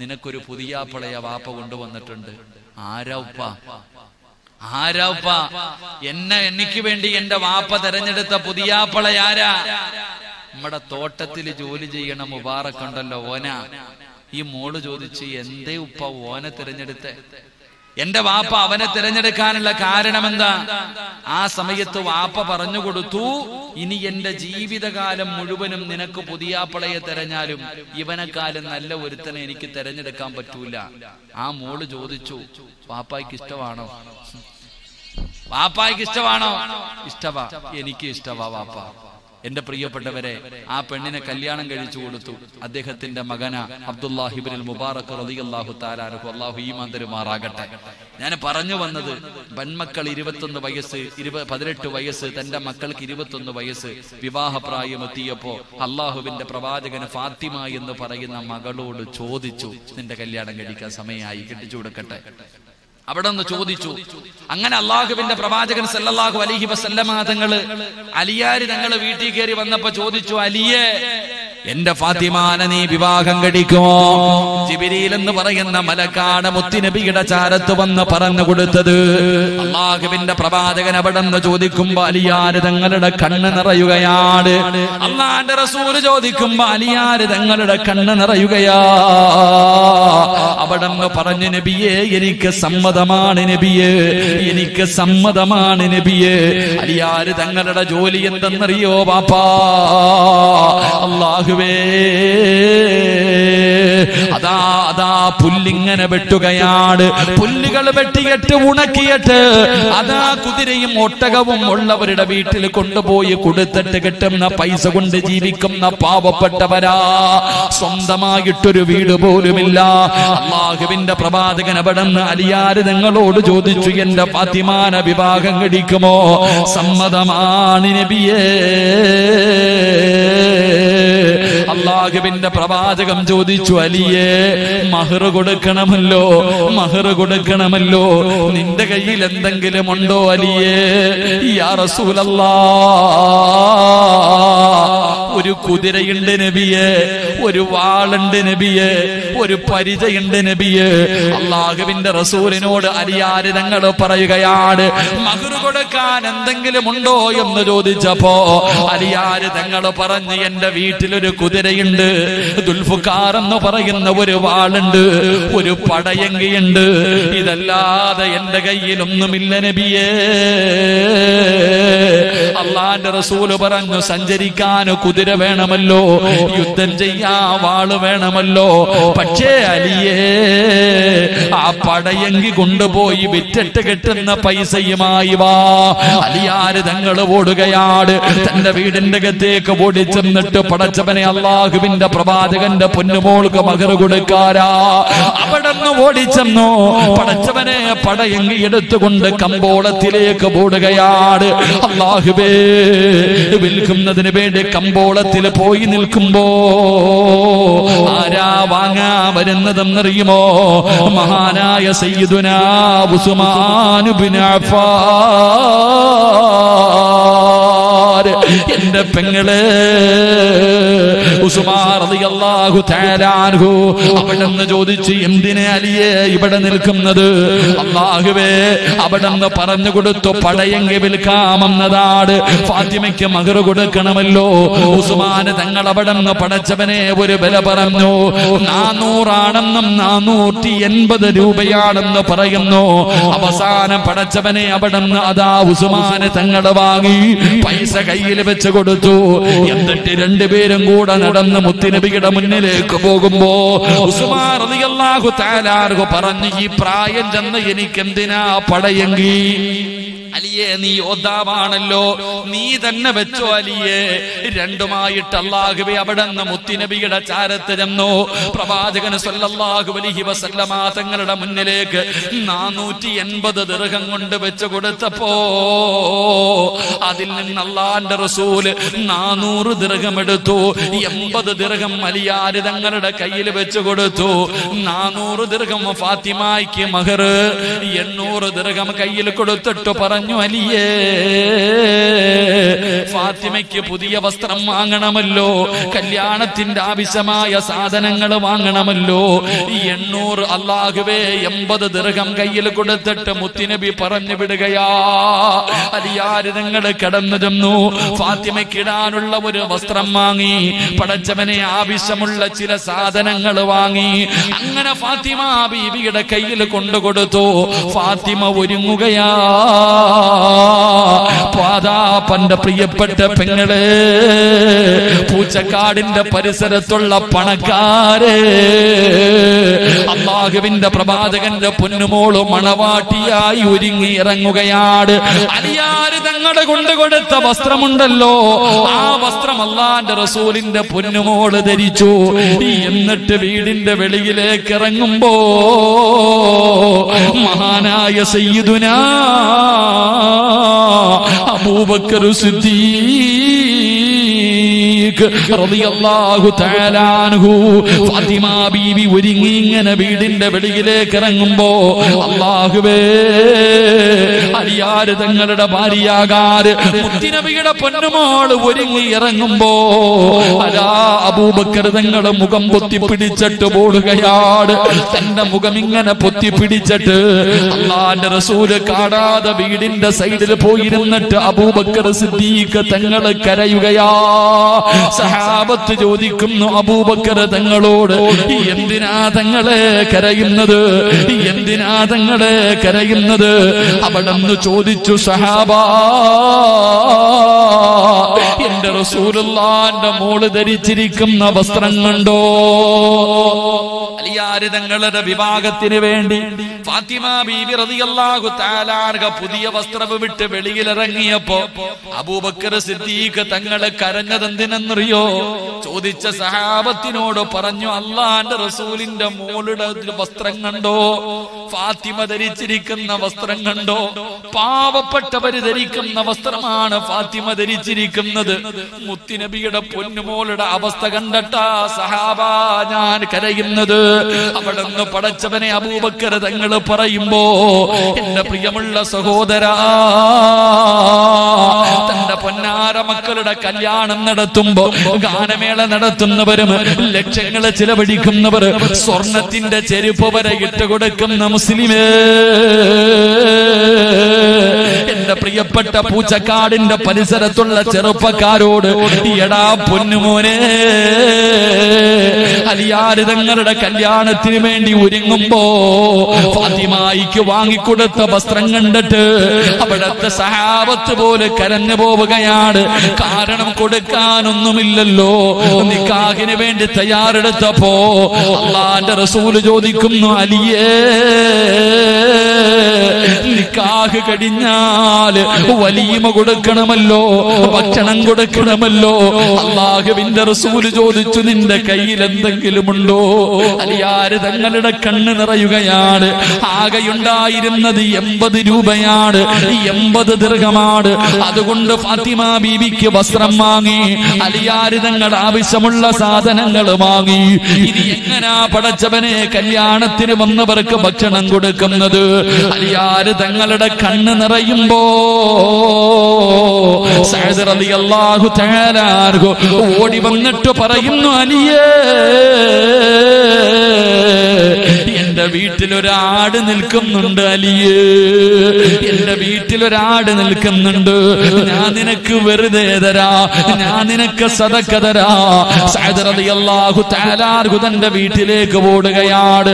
നിനക്കൊരു പുതിയാപ്പളയ വാപ്പ കൊണ്ടുവന്നിട്ടുണ്ട്. ആരാ ഉപ്പ? ആരാ ഉപ്പ എന്നെ എനിക്ക് വേണ്ടി എന്റെ വാപ്പ തെരഞ്ഞെടുത്ത പുതിയാപ്പള ആരാ? നമ്മുടെ തോട്ടത്തിൽ ജോലി ചെയ്യണം മുബാറക്കുണ്ടല്ലോ ഓന. ഈ മോൾ ചോദിച്ച് എന്തേ ഉപ്പ ഓനെ തിരഞ്ഞെടുത്തേ? എന്റെ വാപ്പ അവനെ തിരഞ്ഞെടുക്കാനുള്ള കാരണം എന്താ ആ സമയത്ത് വാപ്പ പറഞ്ഞു കൊടുത്തു ഇനി എന്റെ ജീവിതകാലം മുഴുവനും നിനക്ക് പുതിയാപ്പളയെ തെരഞ്ഞാലും ഇവനെക്കാലം നല്ല ഒരുത്തനെ എനിക്ക് തെരഞ്ഞെടുക്കാൻ പറ്റൂല. ആ മോൾ ചോദിച്ചു വാപ്പായ്ക്ക് ഇഷ്ടമാണോ? വാപ്പായ്ക്ക് ഇഷ്ടമാണോ? ഇഷ്ടവാ എനിക്ക് ഇഷ്ടവാ വാപ്പ. എന്റെ പ്രിയപ്പെട്ടവരെ ആ പെണ്ണിനെ കല്യാണം കഴിച്ചു കൊടുത്തു. അദ്ദേഹത്തിന്റെ മകന അബ്ദുല്ലാഹിബിൻ മുബാറക് റളിയല്ലാഹു താലാനഹു അള്ളാഹു ഈമാൻ തരുമാറാകട്ടെ ഞാൻ പറഞ്ഞു വന്നത് പെൺമക്കൾ ഇരുപത്തൊന്ന് വയസ്സ് ഇരുപ പതിനെട്ട് വയസ്സ് തന്റെ മക്കൾക്ക് ഇരുപത്തൊന്ന് വയസ്സ് വിവാഹപ്രായം എത്തിയപ്പോ അള്ളാഹുവിന്റെ പ്രവാചകന് ഫാത്തിമ എന്ന് പറയുന്ന മകളോട് ചോദിച്ചു നിന്റെ കല്യാണം കഴിക്കാൻ സമയമായി കെട്ടിച്ചു കൊടുക്കട്ടെ? അവിടെ നിന്ന് ചോദിച്ചു അങ്ങനെ അള്ളാഹുവിന്റെ പ്രവാചകൻ സല്ലല്ലാഹു അലൈഹി വസല്ലമാതങ്ങൾ അലിയാരി തങ്ങൾ വീട്ടിൽ കയറി വന്നപ്പോ ചോദിച്ചു അലിയെ എന്റെ ഫാത്തിമാനെ നീ വിവാഹം കഴിക്കുമോ? ജിബിരിയിൽ എന്ന് പറയുന്ന മലക്കാട് മുത്തിനബിയുടെ ചാരത്ത് വന്ന് പറഞ്ഞു കൊടുത്തത്. അള്ളാഹുവിന്റെ പ്രവാചകൻ അവിടെ നിന്ന് ചോദിക്കുമ്പോ അലിയാര് തങ്ങളുടെ കണ്ണ് നിറയുകയാണ്. അള്ളാന്റെ റസൂൽ ചോദിക്കുമ്പോ അലിയാര് തങ്ങളുടെ കണ്ണ് നിറയുകയാ. അവിടെ നിന്ന് പറഞ്ഞു നബിയെ എനിക്ക് സമ്മതമാണ് നബിയെ. എനിക്ക് സമ്മതമാണ് നബിയെ. അലിയാര് തങ്ങളുടെ ജോലി എന്തെന്നറിയോ പാപ്പാ അള്ളാഹുവേ അതാ അതാ പുല്ലിങ്ങനെ വെട്ടുകയാണ്. പുല്ലുകൾ വെട്ടിയിട്ട് ഉണക്കിയിട്ട് അതാ കുതിരയും ഒട്ടകവും ഉള്ളവരുടെ വീട്ടിൽ കൊണ്ടുപോയി കൊടുത്തിട്ട് കിട്ടുന്ന പൈസ കൊണ്ട് ജീവിക്കുന്ന പാവപ്പെട്ടവരാ. സ്വന്തമായിട്ടൊരു വീട് പോലുമില്ല. അള്ളാഹുവിന്റെ പ്രവാചകൻ അവിടെന്ന് അലിയാര് നിങ്ങളോട് ചോദിച്ചു എന്റെ പതിമാന വിവാഹം കഴിക്കുമോ? സമ്മതമാണ് നബിയേ. അള്ളാഹുവിന്റെ പ്രവാചകം ചോദിച്ചു അലിയെ മഹർ കൊടുക്കണമല്ലോ മഹർ കൊടുക്കണമല്ലോ. നിന്റെ കയ്യിൽ എന്തെങ്കിലും ഉണ്ടോ അലിയേ? യാ റസൂലല്ലാ. ഒരു കുതിരയുണ്ട് നബിയെ ഒരു വാളുണ്ട് നബിയെ ഒരു പരിചയുണ്ട് നബിയെ. അള്ളാഹുവിന്റെ റസൂലിനോട് അലിയാര് തങ്ങൾ പറയുകയാണ് മഹർ കൊടുക്കാൻ എന്തെങ്കിലും ഉണ്ടോ എന്ന് ചോദിച്ചപ്പോ അലിയാര് തങ്ങൾ പറഞ്ഞ് എന്റെ വീട്ടിലൊരു കുതിരയുണ്ട് ദുൽഫുക്കാർ എന്ന് പറയുന്ന ഒരു വാളുണ്ട് ഒരു പടയങ്കിയുണ്ട്. ഇതല്ലാതെ എന്റെ കയ്യിലൊന്നുമില്ല നബിയേ. അള്ളാന്റെ റസൂൽ പറഞ്ഞു സഞ്ചരിക്കാൻ കുതിര വേണമല്ലോ. യുദ്ധം ചെയ്യാ വാൾ വേണമല്ലോ. പക്ഷേ അലിയേ ആ പടയങ്കി കൊണ്ടുപോയി വിറ്റിട്ട് കിട്ടുന്ന പൈസയുമായി വാ. അലിയാര് തങ്ങൾ ഓടുകയാണ് തന്റെ വീടിന്റെ അകത്തേക്ക് ഓടിച്ചെന്നിട്ട് പടച്ചവനെ അള്ളാഹുവിന്റെ പ്രവാചകന്റെ പൊന്നുമോൾക്ക് മകർ കൊടുക്കാരാ. അവിടെ നിന്ന് ഓടിച്ചെന്നു. പടച്ചവനെ പടയങ്കി എടുത്തുകൊണ്ട് കമ്പോളത്തിലേക്ക് ഓടുകയാണ് അള്ളാഹുബേ വിൽക്കുന്നതിന് വേണ്ടി കമ്പോളത്തിൽ പോയി നിൽക്കുമ്പോ ആരാ വാങ്ങാ വരുന്നതെന്നറിയുമോ? മഹാനായ സയ്യിദുനാ ഉസ്മാൻ ബിൻ അഫ്ഫാൻ എന്റെ പെങ്ങളെ. തആല അൻഹു. അവിടെന്ന് ചോദിച്ചു എന്തിനെ അലിയെ ഇവിടെ നിൽക്കുന്നത്? അള്ളാഹുവേ അവിടെന്ന് പറഞ്ഞു കൊടുത്തു പടയെങ്കി വിൽക്കാമെന്നതാണ് ഫാത്തിമയ്ക്ക് മകർ കൊടുക്കണമല്ലോ. ഉസ്മാന് തങ്ങൾ അവിടെന്ന് പടച്ചവനെ ഒരു വില പറഞ്ഞു. നാനൂറാണെന്നും നാനൂറ്റി എൺപത് രൂപയാണെന്ന് പറയുന്നു. അവസാനം പടച്ചവനെ അവിടെന്ന് അതാ ഉസ്മാന് തങ്ങൾ വാങ്ങി. പൈസ കയ്യിൽ വെച്ച് കൊടുത്തു. എന്നിട്ട് രണ്ടുപേരും കൂടെ നടന്ന് മുത്തിനബിയുടെ മുന്നിലേക്ക് പോകുമ്പോ അൻഹു പറഞ്ഞു ഈ പ്രായം ചെന്ന് എനിക്കെന്തിനാ പടയെങ്കി? അലിയെ നീ യോദ്ധാവാണല്ലോ. നീ തന്നെ വെച്ചോ അലിയെ. രണ്ടുമായിട്ട് അള്ളാഹുബി അവിടെ നിന്ന് മുത്തിനബിയുടെ ചാരത്ത് ചെന്നു. പ്രവാചകൻ സല്ലല്ലാഹു അലൈഹി വസല്ലമ തങ്ങളുടെ മുന്നിലേക്ക് നാനൂറ്റി എൺപത് ദീർഘം കൊണ്ട് വെച്ച് കൊടുത്തപ്പോ അതിൽ നിന്ന് അള്ളാന്റെ റസൂൽ നാനൂറ് ദീർഘം എടുത്തു. എൺപത് ദീർഘം അലിയാര് തങ്ങളുടെ കയ്യിൽ വെച്ച് കൊടുത്തു. നാനൂറ് ദീർഘം ഫാത്തിമായ്ക്ക് മഹർ എണ്ണൂറ് ദീർഘം കയ്യിൽ കൊടുത്തിട്ട് പറഞ്ഞു അലിയേ ഫാത്തിമയ്ക്ക് പുതിയ വസ്ത്രം വാങ്ങണമല്ലോ കല്യാണത്തിന്റെ ആവശ്യമായ സാധനങ്ങൾ വാങ്ങണമല്ലോ. എണ്ണൂറ് അള്ളാഹുവേ എൺപത് ദീർഘം കയ്യിൽ കൊടുത്തിട്ട് മുത്തിനബി പറഞ്ഞു വിടുകയാ. അലിയാര് നിങ്ങൾ തന്നു ഫാത്തിമയ്ക്കിടാനുള്ള ഒരു വസ്ത്രം വാങ്ങി പടച്ചവനെ ആവശ്യമുള്ള ചില സാധനങ്ങൾ വാങ്ങി. അങ്ങനെ ഫാത്തിമ ബീവിയുടെ കയ്യിൽ കൊണ്ടുകൊടുത്തു. ഫാത്തിമ ഒരുങ്ങുകയാ. പാതാപ്പന്റെ പ്രിയപ്പെട്ട പെങ്ങളെ പൂച്ചക്കാടിന്റെ പരിസരത്തുള്ള പണക്കാരെ അള്ളാഹുവിന്റെ പ്രവാചകന്റെ പൊന്നുമോൾ മണവാട്ടിയായി ഒരുങ്ങി ഇറങ്ങുകയാണ്. അലിയാര് തങ്ങളുടെ കൊണ്ട് കൊടുത്ത വസ്ത്രമുണ്ടല്ലോ. ആ വസ്ത്രം അള്ളാന്റെ റസൂലിന്റെ പൊന്നുമോൾ ധരിച്ചു. എന്നിട്ട് വീടിന്റെ വെളിയിലേക്ക് ഇറങ്ങുമ്പോ മഹാനായ സയ്യിദുനാ അബൂബക്കർ സിദ്ദീഖ്. റളിയല്ലാഹു തആല അൻഹു ഫാത്തിമ ബീവി ഒരുങ്ങി ഇങ്ങനെ വീടിന്റെ വെളിയിലേക്ക് ഇറങ്ങുമ്പോ അല്ലാഹുവേ അലിയാര് തങ്ങളുടെ ഭാര്യയാകാര് മുത്തിനബിയുടെ പൊന്നുമോൾ ഒരുങ്ങി ഇറങ്ങുമ്പോ അലാ അബൂബക്കർ തങ്ങളുടെ മുഖം പൊത്തി പിടിച്ചിട്ട് പോടുകയാണ് തന്റെ മുഖം ഇങ്ങനെ പൊത്തി പിടിച്ചിട്ട് അള്ളാന്റെ റസൂൽ കാണാതെ വീടിന്റെ സൈഡിൽ പോയിരുന്നിട്ട് അബൂബക്കർ സിദ്ദീഖ് തങ്ങൾ കരയുകയാ. സഹാബത്ത് ചോദിക്കുന്നു അബൂബക്കർ തങ്ങളോട് എന്തിനാ തങ്ങളെ കരയുന്നത്? എന്തിനാ തങ്ങളെ കരയുന്നത്? അവിടെ ചോദിച്ചു സഹാബ എന്റെ റസൂലുള്ളാന്റെ മോൾ ധരിച്ചിരിക്കുന്ന വസ്ത്രം കണ്ടോ? അലിയാര് തങ്ങളുടെ വിഭാഗത്തിന് വേണ്ടി ഫാത്തിമ ബീവി റളിയല്ലാഹു തആലാർക പുതിയ വസ്ത്രം വിട്ട് വെളിയിലിറങ്ങിയപ്പോ അബൂബക്കർ സിദ്ദീഖ് തങ്ങളെ കരഞ്ഞതെന്തിനെന്നറിയോ ചോദിച്ച സഹാബത്തിനോട് പറഞ്ഞു അള്ളാന്റെ റസൂലിന്റെ മോളുടെ വസ്ത്രം കണ്ടോ? ഫാത്തിമ ധരിച്ചിരിക്കുന്ന വസ്ത്രം കണ്ടോ? പാവപ്പെട്ടവര് ധരിക്കുന്ന വസ്ത്രമാണ് ഫാത്തിമ ധരിച്ചിരിക്കുന്നത്. മുത്തിനബിയുടെ പൊന്നുമോളുടെ അവസ്ഥ കണ്ടട്ടാ സഹാബാ ഞാൻ കരയുന്നത്. അവിടെ നിന്ന് പടച്ചവനെ അബൂബക്കർ തങ്ങൾ പറയുമ്പോ എന്റെ പ്രിയമുള്ള സഹോദര തന്റെ പൊന്നാര മക്കളുടെ കല്യാണം നടത്തുമ്പോ ഗാനമേള നടത്തുന്നവരും ലക്ഷങ്ങളെ ചിലവഴിക്കുന്നവർ സ്വർണത്തിന്റെ ചെരുപ്പ് വരെ ഇട്ടുകൊടുക്കുന്ന മുസ്ലിമേ. എന്റെ പ്രിയപ്പെട്ട പൂച്ചക്കാടിന്റെ പരിസരത്തുള്ള ചെറുപ്പക്കാരോട് എടാ പൊന്നുമോനെ അലിയാര് തങ്ങളുടെ കല്യാണത്തിന് വേണ്ടി ഒരുങ്ങുമ്പോ ഫാത്തിമായിക്ക് വാങ്ങിക്കൊടുത്ത വസ്ത്രം കണ്ടിട്ട് അവിടത്തെ സഹാബത്ത് പോലെ കരഞ്ഞു പോവുകയാണ്. കാരണം കൊടുക്കാനൊന്നുമില്ലല്ലോ. നിക്കാഹിന് വേണ്ടി തയ്യാറെടുത്തപ്പോ അള്ളാന്റെ റസൂൽ ചോദിക്കുന്നു അലിയേ നിക്കാഹ് കഴിഞ്ഞാൽ വലിയമ കൊടുക്കണമല്ലോ ഭക്ഷണം കൊടുക്കണമല്ലോ. അള്ളാഹുവിന്റെ റസൂൽ ചോദിച്ചു നിന്റെ കയ്യിൽ എന്തെങ്കിലും ഉണ്ടോ അലിയാര് തങ്ങളുടെ കണ്ണ് നിറയുകയാണ്. ആകെയുണ്ടായിരുന്നത് എൺപത് രൂപയാണ്. എൺപത് ദീർഘമാണ്. അതുകൊണ്ട് ഫാത്തിമ ബീവിക്ക് വസ്ത്രം വാങ്ങി അലിയാര് തങ്ങൾ ആവശ്യമുള്ള സാധനങ്ങൾ വാങ്ങി. ഇനി എങ്ങനാ പടച്ചവനെ കല്യാണത്തിന് വന്നവർക്ക് ഭക്ഷണം കൊടുക്കുന്നത്? അലിയാര് തങ്ങളുടെ കണ്ണ് നിറയുമ്പോ സഅദ് അള്ളാഹു അൻഹു ഓടി വന്നിട്ട് പറയുന്നു അലിയേ എന്റെ വീട്ടിൽ ഒരാട് നിൽക്കുന്നുണ്ട് അലിയേ. എന്റെ വീട്ടിൽ ഒരാട് നിൽക്കുന്നുണ്ട്. ഞാൻ നിനക്ക് വെറുതെ തരാ. ഞാൻ നിനക്ക് സതക്ക തരാ. വീട്ടിലേക്ക് ഓടുകയാണ്.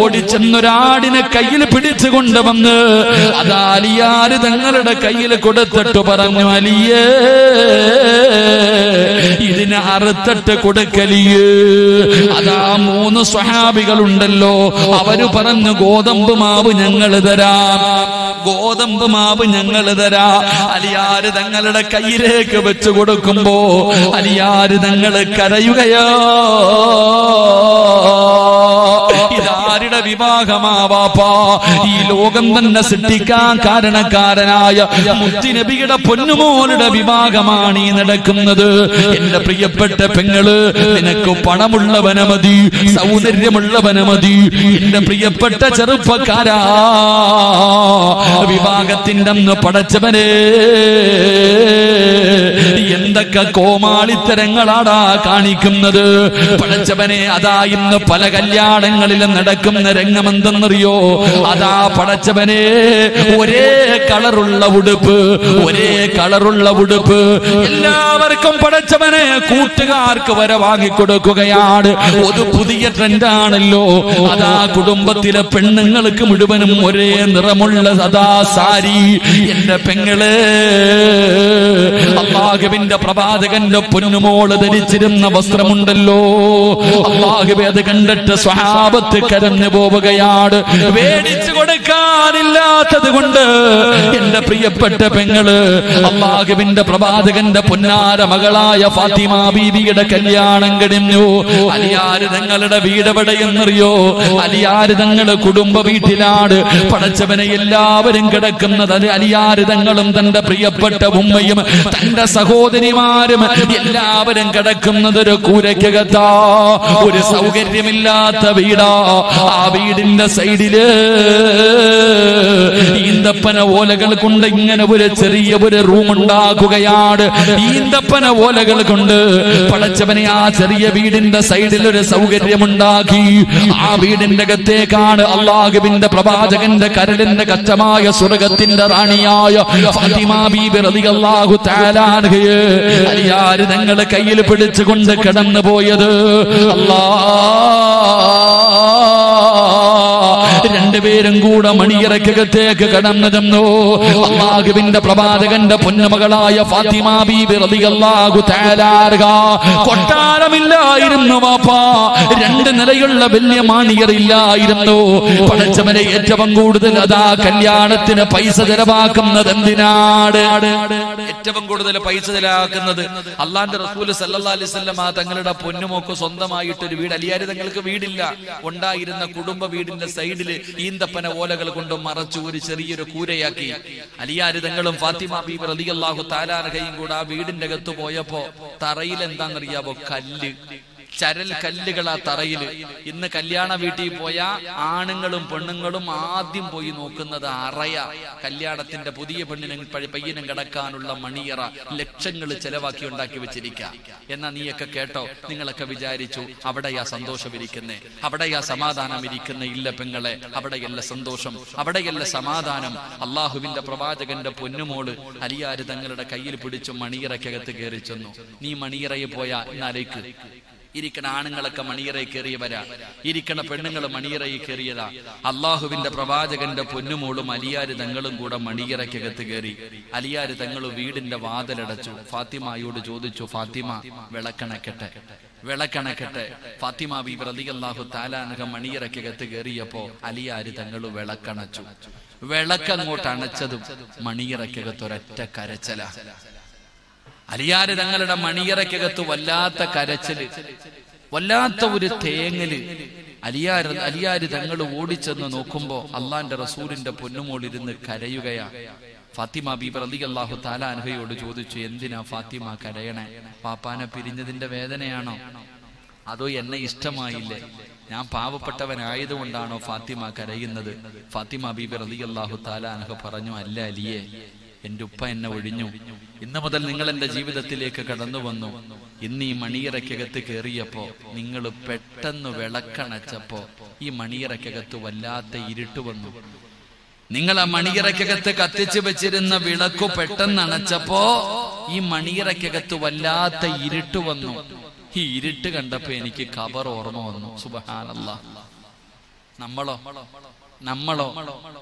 ഓടിച്ചെന്നൊരാടിനെ കയ്യിൽ പിടിച്ചു കൊണ്ടുവന്ന് അതാ അലിയാര് തങ്ങളുടെ കയ്യിൽ കൊടുത്തിട്ട് പറഞ്ഞു അലിയേ ഇതിനെ അറുത്തിട്ട് കൊടുക്കലിയേ. അതാ മൂന്ന് സ്വഹാബികളുണ്ടല്ലോ. അവർ പറഞ്ഞു ഗോതമ്പ് മാവ് ഞങ്ങൾ തരാം. ഗോതമ്പ് മാവ് ഞങ്ങൾ തരാ. അലിയാര് തങ്ങളുടെ കയ്യിലേക്ക് വെച്ചു കൊടുക്കുമ്പോ അലിയാര് തങ്ങൾ കരയുകയോ. ഇതാരുടെ വിവാഹമാവാപ്പാ. ഈ ലോകം തന്നെ സൃഷ്ടിക്കാൻ കാരണക്കാരനായ മുത്തിനബിയുടെ പൊന്നുമോളുടെ വിവാഹമാണ് ഈ നടക്കുന്നത്. എന്റെ പ്രിയപ്പെട്ട പെങ്ങൾ നിനക്ക് പണമുള്ളവന മതി സൗന്ദര്യമുള്ളവന മതി. എന്റെ പ്രിയപ്പെട്ട ചെറുപ്പക്കാരാ വിവാഹത്തിന്റെ അന്ന് പടച്ചവനെ. എന്തൊക്കെ കോമാളിത്തരങ്ങളാടാ കാണിക്കുന്നത്. പടച്ചവനെ അതാ ഇന്ന് പല കല്യാണങ്ങളിലും നടക്കുന്ന രംഗമെന്തെന്നറിയോ? അതാ പടച്ചവനെ ഒരേ കളറുള്ള ഉടുപ്പ് ഒരേ കളറുള്ള ഉടുപ്പ്. എല്ലാവർക്കും പടച്ചവനെ കൂട്ടുകാർക്ക് വരെ വാങ്ങിക്കൊടുക്കുകയാണ്. ഒരു പുതിയ ട്രെൻഡാണല്ലോ. അതാ കുടുംബത്തിലെ പെണ്ണുങ്ങൾക്ക് മുഴുവനും ഒരേ നിറമുള്ള സദാ സാരി. എന്റെ പെങ്ങളെ അള്ളാഹുവിന്റെ പ്രവാചകന്റെ പൊന്നുമോൾ ധരിച്ചിരുന്ന വസ്ത്രമുണ്ടല്ലോ. അള്ളാഹുബെ അത് കണ്ടിട്ട് സ്വഹാബത്ത് കരഞ്ഞു പോവുകയാണ്. വേടിച്ചു കൊടുക്കാനില്ലാത്തത് കൊണ്ട് എന്റെ പ്രിയപ്പെട്ട പെങ്ങൾ അള്ളാഹുവിന്റെ പ്രവാചകന്റെ പൊന്നാര മകളായ ഫാത്തിമ ബീബിയുടെ കല്യാണം കഴിഞ്ഞു. അലിയാര് തങ്ങളുടെ വീടെവിടെയെന്നറിയോ അലിയാര് തങ്ങളുടെ കുടുംബ വീട്ടിലാണ്. പടച്ചവനെ എല്ലാവരും കിടക്കുന്നത് അലിയാര് തങ്ങളും തന്റെ പ്രിയപ്പെട്ട ഉമ്മയും തന്റെ സഹോദരിമാരും എല്ലാവരും കിടക്കുന്നത് ഒരു കൂരയ്ക്കകത്താ. ഒരു സൗകര്യമില്ലാത്ത വീടാ. ആ വീടിന്റെ സൈഡിൽ ഈന്തപ്പന ഓലകൾ കൊണ്ട് ഇങ്ങനെ ഒരു ചെറിയ ഒരു റൂം ഉണ്ടാക്കുകയാണ്. ഈന്തപ്പന ഓലകൾ കൊണ്ട് പടച്ചവനെ ആ ചെറിയ വീടിന്റെ സൈഡിൽ ഒരു സൗകര്യമുണ്ടാക്കി. ആ വീടിന്റെ അകത്തേക്കാണ് അള്ളാഹുവിന്റെ പ്രവാചകന്റെ കരടിന്റെ കച്ചമായ സ്വർഗത്തിന്റെ റാണിയായ തആല അൻഹയെ തങ്ങളെ കയ്യിൽ പിടിച്ചുകൊണ്ട് കിടന്നു പോയത് അല്ലാ രണ്ട് രണ്ടുപേരും കൂടെ മണിയറക്കകത്തേക്ക് കടന്നിരുന്നു അള്ളാഹുവിന്റെ പ്രവാചകന്റെ പൊന്നമകളായ ഫാത്തിമ ബീബി കൊട്ടാരമില്ലായിരുന്നു വാപ്പാ. രണ്ട് നിലയുള്ള വലിയ മാണിയറില്ലായിരുന്നു. പടച്ചവനെ ഏറ്റവും കൂടുതൽ അതാ കല്യാണത്തിന് പൈസ ചെലവാക്കുന്നത് എന്തിനാട് ഏറ്റവും കൂടുതൽ പൈസ ചെലവാക്കുന്നത് അള്ളാന്റെ റസൂൽ സല്ലാ അലൈഹി വസല്ലം ആ തങ്ങളുടെ പൊന്നുമോക്ക് സ്വന്തമായിട്ട് ഒരു വീട്. അലിയാരി തങ്ങൾക്ക് വീടില്ല. ഉണ്ടായിരുന്ന കുടുംബ വീടിന്റെ സൈഡിൽ ഈന്തപ്പന ഓലകൾ കൊണ്ട് മറച്ചു ഒരു ചെറിയൊരു കൂരയാക്കി. അലിയാരിതങ്ങളും ഫാത്തിമ ബീബി റളിയല്ലാഹു താലാനഹയും കൂടെ ആ വീടിന്റെ അകത്ത് പോയപ്പോ തറയിൽ എന്താണെന്നറിയാവോ? കല്ല്. ചരൽ കല്ലുകളാ തറയിൽ. ഇന്ന് കല്യാണ വീട്ടിൽ പോയ ആണുങ്ങളും പെണ്ണുങ്ങളും ആദ്യം പോയി നോക്കുന്നത് അറയ. കല്യാണത്തിന്റെ പുതിയ പെണ്ണിനും പയ്യനും കിടക്കാനുള്ള മണിയറ ലക്ഷങ്ങൾ ചെലവാക്കി ഉണ്ടാക്കി വെച്ചിരിക്ക. എന്നാ നീയൊക്കെ കേട്ടോ? നിങ്ങളൊക്കെ വിചാരിച്ചു അവിടെയാ സന്തോഷം ഇരിക്കുന്നേ അവിടെയാ സമാധാനം ഇരിക്കുന്ന ഇല്ല പെങ്ങളെ. അവിടെയല്ല സന്തോഷം. അവിടെയല്ല സമാധാനം. അള്ളാഹുവിന്റെ പ്രവാചകന്റെ പൊന്നുമോൾ അലിയാര് തങ്ങളുടെ കയ്യിൽ പിടിച്ചു മണിയറയ്ക്കകത്ത് കയറി ചെന്നു. നീ മണിയറയിൽ പോയാ എന്നാലേക്ക് ഇരിക്കണ ആണുങ്ങളൊക്കെ മണിയറയിൽ കയറിയവരാ ഇരിക്കണ പെണ്ണുങ്ങൾ മണിയറയിൽ കയറിയതാ. അള്ളാഹുവിന്റെ പ്രവാചകന്റെ പൊന്നുമോളും അലിയാര് തങ്ങളും കൂടെ മണിയറയ്ക്കകത്ത് കയറി. അലിയാര് തങ്ങൾ വീടിന്റെ വാതിലടച്ചു. ഫാത്തിമായോട് ചോദിച്ചു ഫാത്തിമ വിളക്കണക്കട്ടെ. വിളക്കണക്കട്ടെ. ഫാത്തിമ ബി പ്രതികല്ലാഹു താലാനക മണിയറയ്ക്കകത്ത് കയറിയപ്പോ അലിയാര് തങ്ങൾ വിളക്കണച്ചു. വിളക്കങ്ങോട്ട് അണച്ചതും മണിയറയ്ക്കകത്ത് ഒരൊറ്റ കരച്ചല. അലിയാര് തങ്ങളുടെ മണിയറയ്ക്കകത്ത് വല്ലാത്ത കരച്ചിൽ വല്ലാത്ത ഒരു തേങ്ങൽ. അലിയാർ അലിയാര് തങ്ങൾ ഓടിച്ചെന്ന് നോക്കുമ്പോ അള്ളാന്റെ റസൂലിന്റെ പൊന്നുമോളിരുന്ന് കരയുകയാ. ഫാത്തിമ ബീബർ അലി അള്ളാഹു താല അൻഹയോട് ചോദിച്ചു എന്തിനാ ഫാത്തിമ കരയണേ? പാപ്പാനെ പിരിഞ്ഞതിന്റെ വേദനയാണോ? അതോ എന്നെ ഇഷ്ടമായില്ലേ? ഞാൻ പാവപ്പെട്ടവനായതുകൊണ്ടാണോ ഫാത്തിമ കരയുന്നത്? ഫാത്തിമ ബീബർ അലി അള്ളാഹു താല അൻഹ പറഞ്ഞു അല്ല അലിയെ എന്റെ ഉപ്പ എന്നെ ഒഴിഞ്ഞു. ഇന്ന് മുതൽ നിങ്ങൾ എന്റെ ജീവിതത്തിലേക്ക് കടന്നു വന്നു ഇന്ന് ഈ മണിയറയ്ക്കകത്ത് കയറിയപ്പോ നിങ്ങൾ പെട്ടെന്ന് വിളക്കണച്ചപ്പോ ഈ മണിയറയ്ക്കകത്ത് വല്ലാത്ത ഇരുട്ട് വന്നു. നിങ്ങൾ ആ മണിയറയ്ക്കകത്ത് കത്തിച്ചു വെച്ചിരുന്ന വിളക്കു പെട്ടെന്ന് അണച്ചപ്പോ ഈ മണിയറയ്ക്കകത്ത് വല്ലാത്ത ഇരുട്ട് വന്നു. ഈ ഇരുട്ട് കണ്ടപ്പോ എനിക്ക് കബർ ഓർമ്മ വന്നു. സുബഹാനല്ല. നമ്മളോ? നമ്മളോ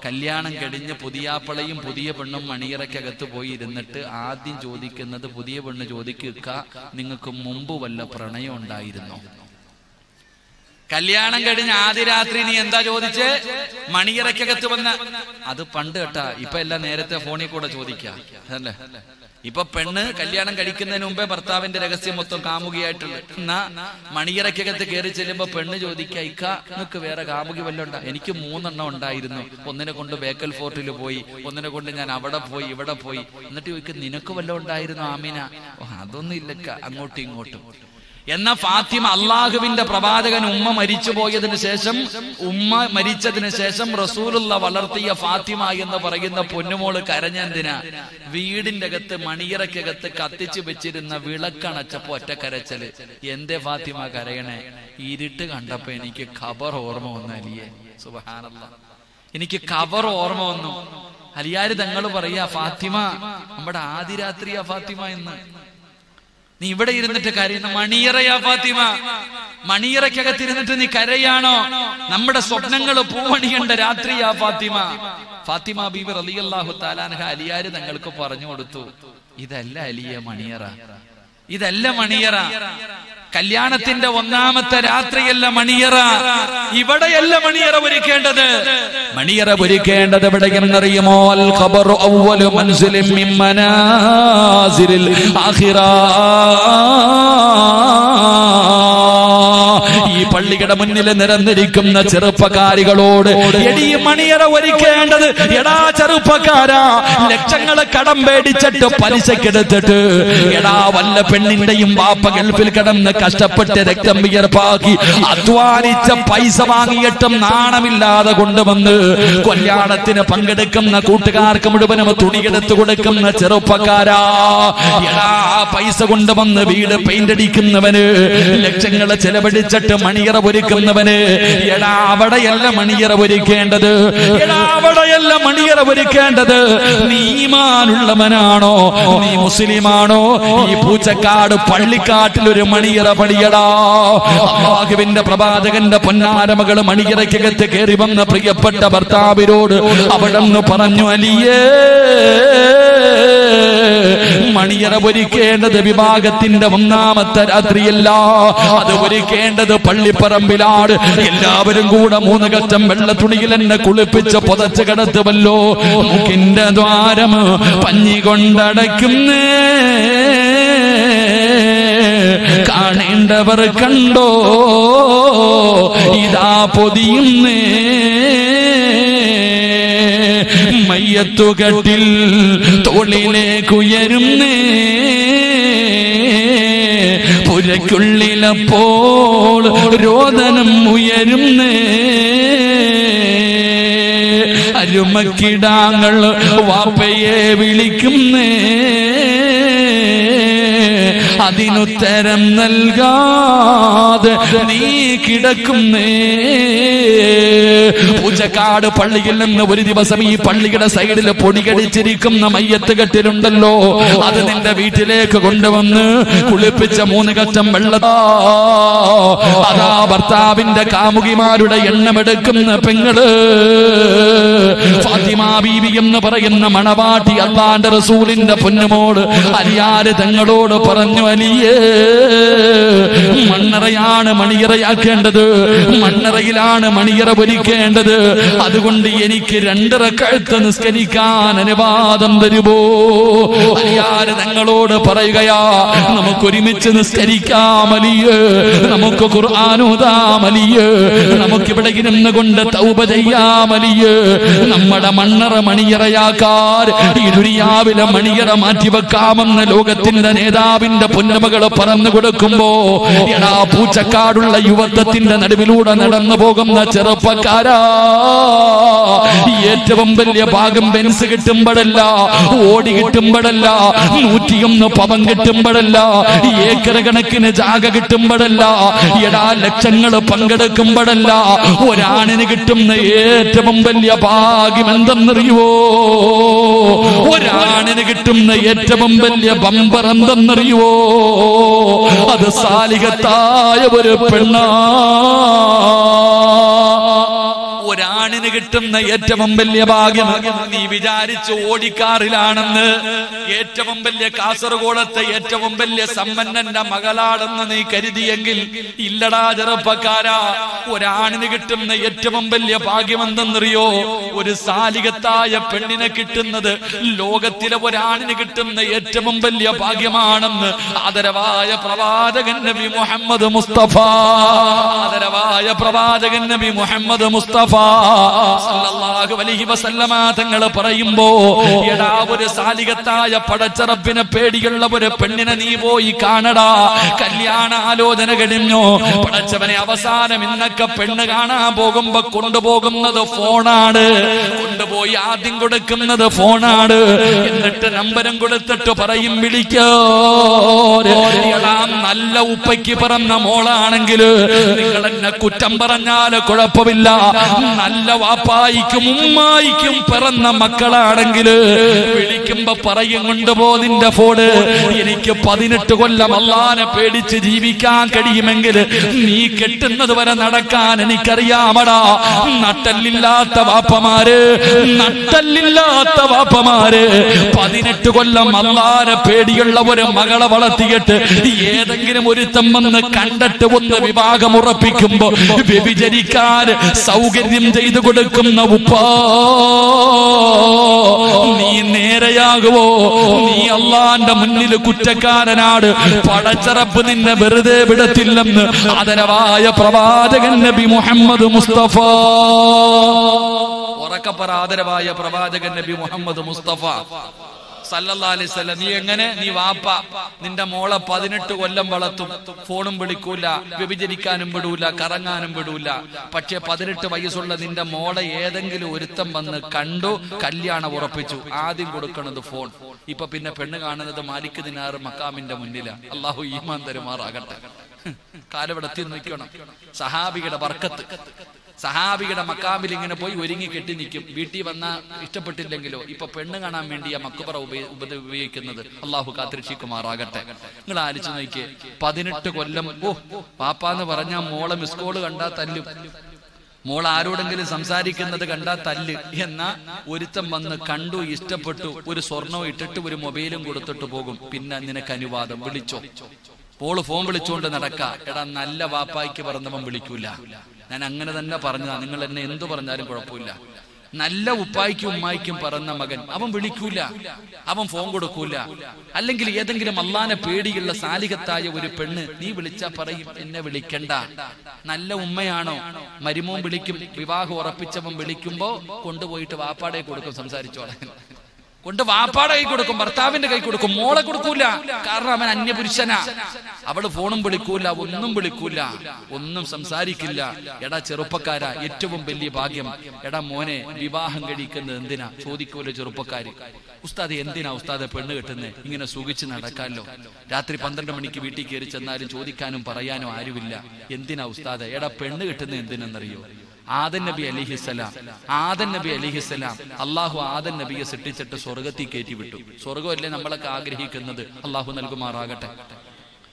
കല്യാണം കഴിഞ്ഞ് പുതിയാപ്പളയും പുതിയ പെണ്ണും മണിയറയ്ക്കകത്ത് പോയി ഇരുന്നിട്ട് ആദ്യം ചോദിക്കുന്നത് പുതിയ പെണ്ണ് ചോദിക്കുക നിങ്ങൾക്ക് മുമ്പ് വല്ല പ്രണയം ഉണ്ടായിരുന്നോ? കല്യാണം കഴിഞ്ഞ് ആദ്യ രാത്രി നീ എന്താ ചോദിച്ച്? മണിയറയ്ക്കകത്ത് വന്ന അത് പണ്ട് കേട്ടാ ഇപ്പൊ എല്ലാം നേരത്തെ ഫോണിൽ കൂടെ ചോദിക്കാം അല്ലേ? ഇപ്പൊ പെണ്ണ് കല്യാണം കഴിക്കുന്നതിന് മുമ്പേ ഭർത്താവിന്റെ രഹസ്യം മൊത്തം കാമുകിയായിട്ടുണ്ട്. എന്നാ മണിയറയ്ക്കകത്ത് കയറി ചെല്ലുമ്പോ പെണ്ണ് ചോദിക്കുക നിനക്ക് വേറെ കാമുകി വല്ലതും ഉണ്ടാ? എനിക്ക് മൂന്നെണ്ണം ഉണ്ടായിരുന്നു. ഒന്നിനെ കൊണ്ട് ബേക്കൽ ഫോർട്ടിൽ പോയി ഒന്നിനെ കൊണ്ട് ഞാൻ അവിടെ പോയി ഇവിടെ പോയി. എന്നിട്ട് ചോദിക്കും നിനക്ക് വല്ലതും ഉണ്ടായിരുന്നു ആമിന? അതൊന്നും ഇല്ലക്ക അങ്ങോട്ടും ഇങ്ങോട്ടും. എന്ന ഫാത്തിമ അള്ളാഹുവിന്റെ പ്രവാചകൻ ഉമ്മ മരിച്ചു പോയതിനു ശേഷം ഉമ്മ മരിച്ചതിന് ശേഷം റസൂലുള്ള വളർത്തിയ ഫാത്തിമ എന്ന് പറയുന്ന പൊന്നുമോൾ കരഞ്ഞെന്തിനാ? വീടിന്റെ അകത്ത് മണിയറയ്ക്കകത്ത് കത്തിച്ചു വെച്ചിരുന്ന വിളക്കണച്ചപ്പോ ഒറ്റക്കരച്ചൽ. എന്റെ ഫാത്തിമ കരയണേ? ഇരുട്ട് കണ്ടപ്പോ എനിക്ക് ഖബർ ഓർമ്മ വന്നു അലിയെ. സുബഹാനല്ല എനിക്ക് ഖബർ ഓർമ്മ വന്നു. അലിയാര് തങ്ങൾ പറയാ ഫാത്തിമ നമ്മുടെ ആദ്യ രാത്രിയാ ഫാത്തിമ എന്ന്. നീ ഇവിടെ ഇരുന്നിട്ട് കരയുന്ന മണിയറയാ ഫാത്തിമ. മണിയറയ്ക്കകത്ത് മണിയറയ്ക്കകത്തിരുന്നിട്ട് നീ കരയാണോ? നമ്മുടെ സ്വപ്നങ്ങൾ പൂവണിയേണ്ട രാത്രിയാ ഫാത്തിമ. ഫാത്തിമ ബീബി അള്ളാഹു താലാൻഹ അലിയാര് തങ്ങൾക്ക് പറഞ്ഞു കൊടുത്തു. ഇതല്ല അലിയ മണിയറ. ഇതല്ല മണിയറ. കല്യാണത്തിന്റെ ഒന്നാമത്തെ രാത്രിയല്ല മണിയറ. ഇവിടെയല്ല മണിയറ ഒരുക്കേണ്ടത്. മണിയറ ഒരുക്കേണ്ടത് എവിടെയെന്നറിയുമോ? അൽ ഖബറു ഈ പള്ളിയുടെ മുന്നിൽ നിരന്നിരിക്കുന്ന ചെറുപ്പക്കാരികളോട് എടീ മണിയറ ഒരുക്കേണ്ടത് എടാ ചെറുപ്പക്കാരാ ലക്ഷങ്ങൾ കടം പേടിച്ചിട്ട് പലിശക്കെടുത്തിട്ട്. എടാ വല്ല പെണ്ണിന്റെയും വാപ്പ ഗൾഫിൽ കിടന്ന് കഷ്ടപ്പെട്ട് രക്തം വിയർപ്പാക്കി അധ്വാനിച്ച പൈസ വാങ്ങിയിട്ടും നാണമില്ലാതെ കൊണ്ടുവന്ന് കല്യാണത്തിന് പങ്കെടുക്കുന്ന കൂട്ടുകാർക്ക് മുഴുവനും തുണിയെടുത്തു കൊടുക്കുന്ന ചെറുപ്പക്കാരാ. എടാ പൈസ കൊണ്ടുവന്ന് വീട് പെയിന്റ് അടിക്കുന്നവന് ലക്ഷങ്ങൾ ചെലവഴിച്ചിട്ട് മണിയറ ഒരുക്കുന്നവന്. എടാ അവിടെയല്ല മണിയറ ഒരുക്കേണ്ടത്. എടാ അവിടെയല്ല മണിയറ ഒരുക്കേണ്ടത്. നീമാനുള്ളവനാണോ നീ മുസ്ലിമാണോ? ഈ പൂച്ചക്കാട് പള്ളിക്കാട്ടിൽ ഒരു മണിയറ പണിയടാ. അള്ളാഹുവിന്റെ പ്രവാചകന്റെ പൊന്നാരമകൾ മണിയറയ്ക്കകത്ത് കയറി വന്ന പ്രിയപ്പെട്ട ഭർത്താവിനോട് അവിടെ പറഞ്ഞു അലിയേ മണിയറ ഒരുക്കേണ്ടത് വിഭാഗത്തിന്റെ ഒന്നാമത്തെ രാത്രിയല്ല. അത് ഒരുക്കേണ്ടത് പള്ളിപ്പറമ്പിലാണ് എല്ലാവരും കൂടെ മൂന്ന് കറ്റം വെള്ള തുണിയിൽ എന്നെ കുളിപ്പിച്ച് പുതച്ച് കിടത്തുമല്ലോ. മുക്കിന്റെ ദ്വാരം പഞ്ഞി കൊണ്ടടയ്ക്കുന്നേ. കാണേണ്ടവർ കണ്ടോ? ഇതാ പൊതിയുന്നേ. മയ്യത്തുകട്ടിൽ തോളിലേക്കുയരുന്നേ പുരയ്ക്കുള്ളിലപ്പോൾ രോദനം ഉയരുന്നേ. അരുമക്കിടാങ്ങൾ വാപ്പയെ വിളിക്കുന്നേ. അതിനുത്തരം നൽകാതെ നീ കിടക്കുന്നേ. പൂജക്കാട് പള്ളിയിൽ നിന്ന് ഒരു ദിവസം ഈ പള്ളിയുടെ സൈഡിൽ പൊടികടിച്ചിരിക്കുന്ന മയ്യത്ത് കെട്ടിലുണ്ടല്ലോ. അത് നിന്റെ വീട്ടിലേക്ക് കൊണ്ടുവന്ന് കുളിപ്പിച്ച മൂന്ന് കച്ചം വെള്ളതാ അതാ ഭർത്താവിന്റെ കാമുകിമാരുടെ എണ്ണമെടുക്കുന്ന പെങ്ങൾ. ഫാത്തിമ എന്ന് പറയുന്ന മണവാട്ടി അള്ളാന്റെ റസൂലിന്റെ പൊന്നുമോട് അരിയാര് തങ്ങളോട് പറഞ്ഞു അലിയേ മണ്ണറയാണ് മണിയറയാക്കേണ്ടത്. മണ്ണറയിലാണ് മണിയറ പൊരിക്കേണ്ടത്. അതുകൊണ്ട് എനിക്ക് രണ്ടര കഴുത്ത് നിസ്കരിക്കാൻ അനുവാദം തരുമോ? അലിയാര് തങ്ങളോട് പറയുകയാ നമുക്ക് ഒരുമിച്ച് നിസ്കരിക്കാമലിയേ നമുക്ക് ഖുർആാനൂതാം അലിയേ. നമുക്കിവിടെ ഇരുന്ന് കൊണ്ട് തൗപ ചെയ്യാമലിയേ നമ്മുടെ മണ്ണറ മണിയറയാക്കാർ ഈ മണിയറ മാറ്റിവെക്കാമെന്ന് ലോകത്തിന്റെ നേതാവിന്റെ പൊന്നമകൾ പറന്നു കൊടുക്കുമ്പോ എടാ പൂച്ചക്കാടുള്ള യുവത്വത്തിന്റെ നടുവിലൂടെ നടന്നു പോകുന്ന ചെറുപ്പക്കാരാ. ഏറ്റവും വലിയ ഭാഗം ബെൻസ് കിട്ടുമ്പോഴല്ല ഓടി കിട്ടുമ്പോഴല്ല നൂറ്റിയൊന്ന് പവൻ കിട്ടുമ്പോഴല്ല ഏക്കർ കണക്കിന് ജാഗ കിട്ടുമ്പോഴല്ല എടാ ലക്ഷങ്ങൾ പങ്കെടുക്കുമ്പോഴല്ല ഒരാണിന് കിട്ടുന്ന ഏറ്റവും വലിയ ഭാഗ്യം എന്തെന്നറിയുവോ? ഒരാണിന് കിട്ടുന്ന ഏറ്റവും വലിയ ബമ്പർ എന്തെന്നറിയുവോ? അത് സാലികത്തായ ഒരു പെണ്ണാ. ഒരാണിന് കിട്ടുന്ന ഏറ്റവും വലിയ ഭാഗ്യം നീ വിചാരിച്ച് ഓടിക്കാറിലാണെന്ന്. ഏറ്റവും വലിയ കാസർഗോഡത്തെ ഏറ്റവും വലിയ സമ്പന്നന്റെ മകളാണെന്ന് നീ കരുതിയെങ്കിൽ ഇല്ലടാ ചെറുപ്പക്കാരാ ഒരാണിന് കിട്ടുന്ന ഏറ്റവും വലിയ ഭാഗ്യം എന്തെന്നറിയോ ഒരു സാലികത്തായ പെണ്ണിനെ കിട്ടുന്നത് ലോകത്തിലെ ഒരാണിന് കിട്ടുന്ന ഏറ്റവും വലിയ ഭാഗ്യമാണെന്ന് ആദരവായ പ്രവാചകൻ നബി മുഹമ്മദ് മുസ്തഫ ആദരവായ പ്രവാചകൻ നബി മുഹമ്മദ് മുസ്തഫ. തങ്ങൾ പറയുമ്പോ എടാ ഒരു സാലികത്തായ പടച്ചറപ്പിനെ പേടിയുള്ള ഒരു പെണ്ണിനെ നീ പോയി കാണടാ. കല്യാണ ആലോചന കഴിഞ്ഞു. പടച്ചവനെ അവസാനം ഇന്നൊക്കെ പെണ്ണ് കാണാൻ പോകുമ്പോ കൊണ്ടുപോകുന്നത് ഫോണാണ്. കൊണ്ടുപോയി ആദ്യം കൊടുക്കുന്നത് ഫോണാണ്. എന്നിട്ട് നമ്പരും കൊടുത്തിട്ട് പറയും വിളിക്കോ. നല്ല ഉപ്പയ്ക്ക് പറഞ്ഞ മോളാണെങ്കിൽ നിങ്ങൾ എന്നെ കുറ്റം പറഞ്ഞാൽ കുഴപ്പമില്ല. നല്ല വാപ്പായിക്കും ഉമ്മായിക്കും പിറന്ന മക്കളാണെങ്കിൽ വിളിക്കുമ്പോ പറയും കൊണ്ടുപോ നിന്റെ ഫോണ് എനിക്ക് പതിനെട്ട് കൊല്ലം അള്ളാനെ പേടിച്ച് ജീവിക്കാൻ കഴിയുമെങ്കിൽ നീ കെട്ടുന്നത് വരെ നടക്കാൻ എനിക്കറിയാമടാ. നട്ടല്ലില്ലാത്ത വാപ്പമാര് നട്ടല്ലില്ലാത്ത വാപ്പമാര്. പതിനെട്ട് കൊല്ലം അള്ളാനെ പേടിയുള്ള ഒരു മകളെ വളർത്തിയിട്ട് ഏതെങ്കിലും ഒരു തമ്മെന്ന് കണ്ടിട്ട് ഒന്ന് വിവാഹം ഉറപ്പിക്കുമ്പോ വ്യഭിചരിക്കാൻ സൗകര്യം ചെയ്തു കൊടുക്കുന്ന ഉപ്പാ നീ നേരെയാകുവോ? നീ അള്ളാന്റെ മുന്നിൽ കുറ്റക്കാരനാണ് പടച്ചറപ്പ് നിന്നെ വെറുതെ വിടത്തില്ലെന്ന് ആദരവായ പ്രവാചകൻ നബി മുഹമ്മദ് മുസ്തഫ. ഉറക്കപ്പറ ആദരവായ പ്രവാചകൻ നബി മുഹമ്മദ് മുസ്തഫ. സല്ലല്ലാ അലൈഹി നീ എങ്ങനെ? നീ വാപ്പ. നിന്റെ മോളെ പതിനെട്ട് കൊല്ലം വളർത്തും. ഫോണും വിളിക്കൂല വ്യഭിചരിക്കാനും വിടൂല കറങ്ങാനും വിടൂല. പക്ഷെ പതിനെട്ട് വയസ്സുള്ള നിന്റെ മോളെ ഏതെങ്കിലും ഒരുത്തം വന്ന് കണ്ടു കല്യാണം ഉറപ്പിച്ചു. ആദ്യം കൊടുക്കണത് ഫോൺ. ഇപ്പൊ പിന്നെ പെണ്ണ് കാണുന്നത് മാലിക് ദിനാറ് മക്കാമിന്റെ മുന്നില. അള്ളാഹു ഈമാൻ തരുമാറാകട്ടെ. കാലവിടത്തി നിൽക്കണം. സഹാബിയുടെ വർക്കത്ത്. സഹാബിയുടെ മക്കാമിൽ ഇങ്ങനെ പോയി ഒരുങ്ങി കെട്ടി നിൽക്കും. വീട്ടിൽ വന്ന ഇഷ്ടപ്പെട്ടില്ലെങ്കിലോ? ഇപ്പൊ പെണ്ണ് കാണാൻ വേണ്ടി ആ മക്കുപറ ഉപയോ- ഉപ- ഉപയോഗിക്കുന്നത്. അള്ളാഹു കാത്തിരക്ഷിക്കുമാറാകട്ടെ. നിങ്ങൾ ആലോചിച്ച് നോക്കിയേ. പതിനെട്ട് കൊല്ലം. ഓ പാപ്പാന്ന് പറഞ്ഞ മോളെ മിസ് കോൾ കണ്ടാ തല്ലും. മോൾ ആരോടെങ്കിലും സംസാരിക്കുന്നത് കണ്ടാ തല്ല്. എന്ന ഒരുത്തം വന്ന് കണ്ടു ഇഷ്ടപ്പെട്ടു ഒരു സ്വർണവും ഇട്ടിട്ട് ഒരു മൊബൈലും കൊടുത്തിട്ട് പോകും. പിന്നെ നിനക്ക് അനുവാദം. വിളിച്ചോ. പോൾ ഫോൺ വിളിച്ചുകൊണ്ട് നടക്ക. എടാ നല്ല വാപ്പായ്ക്ക് പറഞ്ഞവൻ വിളിക്കൂല. ഞാൻ അങ്ങനെ തന്നെ പറഞ്ഞതാ. നിങ്ങൾ എന്നെ എന്തു പറഞ്ഞാലും കുഴപ്പമില്ല. നല്ല ഉപ്പായിക്കും ഉമ്മായിക്കും പറഞ്ഞ മകൻ. അവൻ വിളിക്കൂല. അവൻ ഫോൺ കൊടുക്കൂല. അല്ലെങ്കിൽ ഏതെങ്കിലും അള്ളാനെ പേടിയുള്ള സാലികത്തായ ഒരു പെണ്ണ് നീ വിളിച്ചാ പറയും എന്നെ വിളിക്കണ്ട. നല്ല ഉമ്മയാണോ? മരുമോൻ വിളിക്കും. വിവാഹം ഉറപ്പിച്ചവൻ വിളിക്കുമ്പോ കൊണ്ടുപോയിട്ട് വാപ്പാടെ കൊടുക്കും. സംസാരിച്ചോളാൻ. കൊണ്ട് വാപ്പാടെ കൈ കൊടുക്കും ഭർത്താവിന്റെ കൈ കൊടുക്കും മോളെ കൊടുക്കൂല. കാരണം അവൻ അന്യപുരുഷനാ. അവൾ ഫോണും വിളിക്കൂല ഒന്നും വിളിക്കൂല ഒന്നും സംസാരിക്കില്ല. എടാ ചെറുപ്പക്കാര ഏറ്റവും വലിയ ഭാഗ്യം. എടാ മോനെ വിവാഹം കഴിക്കുന്നത് എന്തിനാ? ചോദിക്കൂല ചെറുപ്പക്കാര്. ഉസ്താദ് എന്തിനാ ഉസ്താദെ പെണ്ണ് കെട്ടുന്നത് ഇങ്ങനെ സുഖിച്ച് നടക്കാമല്ലോ രാത്രി പന്ത്രണ്ട് മണിക്ക് വീട്ടിൽ കയറി ചെന്നാലും ചോദിക്കാനും പറയാനും ആരുമില്ല. എന്തിനാ ഉസ്താദ്? എടാ പെണ്ണ് കെട്ടുന്നത് എന്തിനെന്നറിയോ? ആദൻ നബി അലിഹിസലാം ആദൻ നബി അലിഹിസലാം അള്ളാഹു ആദൻ നബിയെ സൃഷ്ടിച്ചിട്ട് സ്വർഗത്തിൽ കയറ്റി വിട്ടു. സ്വർഗമല്ലേ നമ്മളൊക്കെ ആഗ്രഹിക്കുന്നത്? അള്ളാഹു നൽകുമാറാകട്ടെ.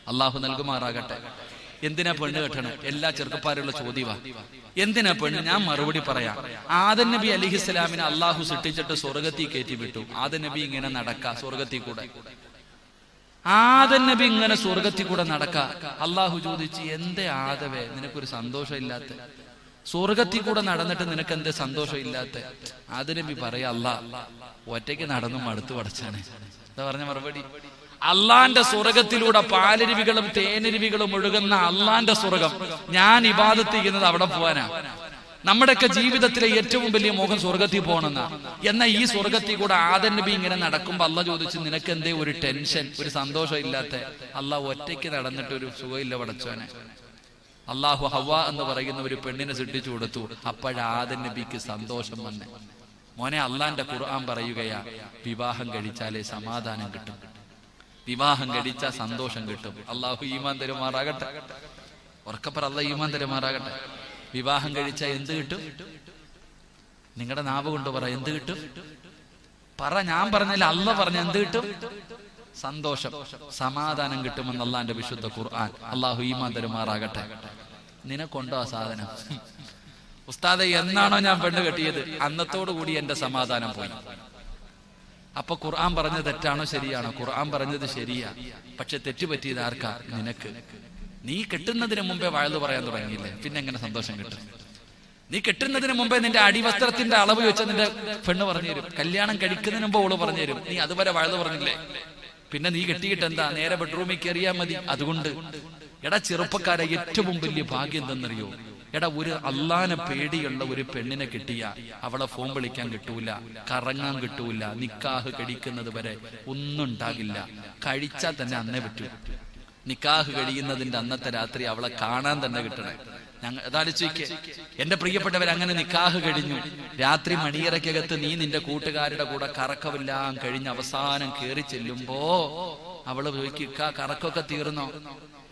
അള്ളാഹു നൽകുമാറാകട്ടെ. എന്തിനാ പെണ്ണ് കെട്ടണം? എല്ലാ ചെറുപ്പക്കാരുള്ള ചോദ്യവാ എന്തിനാ പെണ്ണ്? ഞാൻ മറുപടി പറയാം. ആദൻ നബി അലിഹിസ്ലാമിനെ അള്ളാഹു സൃഷ്ടിച്ചിട്ട് സ്വർഗത്തിൽ കയറ്റി വിട്ടു. ആദൻ നബി ഇങ്ങനെ നടക്ക സ്വർഗത്തിൽ കൂടെ. ആദൻ നബി ഇങ്ങനെ സ്വർഗത്തിൽ കൂടെ നടക്ക. അള്ളാഹു ചോദിച്ചു എന്തേ ആദവേ? നിനക്കൊരു സന്തോഷമില്ലാത്ത സ്വർഗത്തിൽ കൂടെ നടന്നിട്ട് നിനക്ക് എന്തേ സന്തോഷം ഇല്ലാത്ത നബി പറയാ അല്ല ഒറ്റയ്ക്ക് നടന്നു മടുത്തു പടച്ചാണ്. എന്താ പറഞ്ഞ മറുപടി? അള്ളാന്റെ സ്വർഗത്തിലൂടെ പാലരുവികളും തേനരുവികളും ഒഴുകുന്ന അള്ളാന്റെ സ്വർഗം ഞാൻ ഇബാദത്ത് ചെയ്യുന്നത് അവിടെ പോവാനാ. നമ്മുടെയൊക്കെ ജീവിതത്തിലെ ഏറ്റവും വലിയ മോഹം സ്വർഗത്തിൽ പോകണമെന്ന. എന്നാൽ ഈ സ്വർഗത്തിൽ കൂടെ ആദൻ നബി ഇങ്ങനെ നടക്കുമ്പോ അല്ല ചോദിച്ചു നിനക്ക് എന്തേ ഒരു ടെൻഷൻ ഒരു സന്തോഷം ഇല്ലാത്ത അല്ല ഒറ്റയ്ക്ക് നടന്നിട്ട് ഒരു സുഖമില്ല പടച്ചോനെ അള്ളാഹു ഹവ എന്ന് പറയുന്ന ഒരു പെണ്ണിനെ സൃഷ്ടിച്ചു കൊടുത്തു. അപ്പോഴാദൻ നബിക്ക് സന്തോഷം വന്ന്. മോനെ അള്ളാന്റെ ഖുർആൻ പറയുകയാ വിവാഹം കഴിച്ചാലേ സമാധാനം കിട്ടും. വിവാഹം കഴിച്ചാൽ സന്തോഷം കിട്ടും. അള്ളാഹു ഈമാൻ തരുമാറാകട്ടെ. ഉറക്കപ്പുറ അല്ല ഈമാൻ തരുമാറാകട്ടെ. വിവാഹം കഴിച്ചാൽ എന്ത് കിട്ടും? നിങ്ങളുടെ നാവ് കൊണ്ട് പറ എന്ത് കിട്ടും? പറ ഞാൻ പറഞ്ഞില്ല അല്ല പറഞ്ഞ എന്ത് കിട്ടും? സന്തോഷം സമാധാനം കിട്ടുമെന്ന് അള്ളാന്റെ വിശുദ്ധ ഖുർആൻ. അള്ളാഹു ഈമാൻ നിനക്കൊണ്ടോ ആ സാധനം? ഉസ്താദ് എന്നാണോ ഞാൻ പെണ്ണ് കെട്ടിയത്? അന്നത്തോടു കൂടി എന്റെ സമാധാനം പോയി. അപ്പൊ ഖുർആൻ പറഞ്ഞത് തെറ്റാണോ ശരിയാണോ? ഖുർആൻ പറഞ്ഞത് ശരിയാ. പക്ഷെ തെറ്റുപറ്റിയത് ആർക്കാ? നിനക്ക്. നീ കെട്ടുന്നതിന് മുമ്പേ വഴുതു പറയാൻ തുടങ്ങിയില്ലേ? പിന്നെ എങ്ങനെ സന്തോഷം കിട്ടും? നീ കെട്ടുന്നതിന് മുമ്പേ നിന്റെ അടിവസ്ത്രത്തിന്റെ അളവ് വെച്ച് നിന്റെ പെണ്ണ് പറഞ്ഞു തരും കല്യാണം കഴിക്കുന്നതിന് മുമ്പ് ഓൾ പറഞ്ഞു തരും നീ അതുവരെ വഴുതു പറഞ്ഞില്ലേ? പിന്നെ നീ കെട്ടിയിട്ട് എന്താ നേരെ ബെഡ്റൂമിൽ കയറിയാ മതി. അതുകൊണ്ട് എടാ ചെറുപ്പക്കാരെ ഏറ്റവും വലിയ ഭാഗ്യം എന്തെന്നറിയോ? എടാ ഒരു അള്ളാനെ പേടിയുള്ള ഒരു പെണ്ണിനെ കിട്ടിയ അവളെ ഫോൺ വിളിക്കാൻ കിട്ടൂല. കറങ്ങാൻ കിട്ടൂല. നിക്കാഹ് കഴിക്കുന്നത് വരെ ഒന്നും ഉണ്ടാകില്ല. കഴിച്ചാൽ തന്നെ അന്നേ പറ്റൂ. നിക്കാഹ് കഴിയുന്നതിന്റെ അന്നത്തെ രാത്രി അവളെ കാണാൻ തന്നെ കിട്ടണേ. എന്റെ പ്രിയപ്പെട്ടവർ അങ്ങനെ നിക്കാഹ് കഴിഞ്ഞു. രാത്രി മണിയറയ്ക്കകത്ത് നീ നിന്റെ കൂട്ടുകാരുടെ കൂടെ കറക്കമെല്ലാം കഴിഞ്ഞ് അവസാനം കയറി ചെല്ലുമ്പോ അവൾ ചോദിക്കും ഇക്ക കറക്കൊക്കെ തീർന്നോ?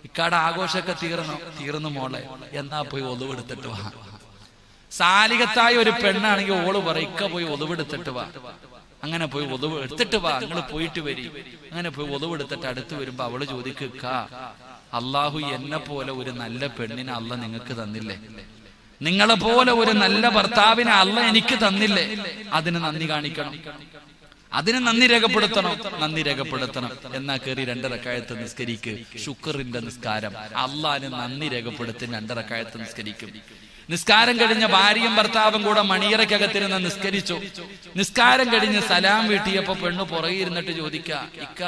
ഇക്കാടെ ആഘോഷമൊക്കെ തീർന്നോ? തീർന്നു മോളെ. എന്നാ പോയി ഒളിവെടുത്തിട്ട് വാ. സാലികത്തായ ഒരു പെണ്ണാണെങ്കിൽ ഓൾ പറയും ഇക്ക പോയി ഒളിവെടുത്തിട്ട് വാ. അങ്ങനെ പോയി ഒതുവ് എടുത്തിട്ട് വാ. നിങ്ങൾ പോയിട്ട് വരി. അങ്ങനെ പോയി ഒതുവെടുത്തിട്ട് അടുത്ത് വരുമ്പോ അവൾ ചോദിക്കുക അള്ളാഹു എന്നെ പോലെ ഒരു നല്ല പെണ്ണിനെ അല്ല നിങ്ങൾക്ക് തന്നില്ലേ? നിങ്ങളെ പോലെ ഒരു നല്ല ഭർത്താവിനെ അല്ല എനിക്ക് തന്നില്ലേ? അതിന് നന്ദി കാണിക്കണം. അതിന് നന്ദി രേഖപ്പെടുത്തണം. നന്ദി രേഖപ്പെടുത്തണം. എന്നാ കയറി രണ്ടരക്കായത്ത് നിസ്കരിക്ക്. ശുക്റിന്റെ നിസ്കാരം. അള്ളാന് നന്ദി രേഖപ്പെടുത്തി രണ്ടരക്കായത്ത് നിസ്കരിക്കും. നിസ്കാരം കഴിഞ്ഞ ഭാര്യയും ഭർത്താവും കൂടെ മണിയറയ്ക്കകത്തിരുന്ന് നിസ്കരിച്ചു. നിസ്കാരം കഴിഞ്ഞ് സലാം വീട്ടിയപ്പോ പെണ്ണ് പുറകെ ഇരുന്നിട്ട് ചോദിക്ക ഇക്ക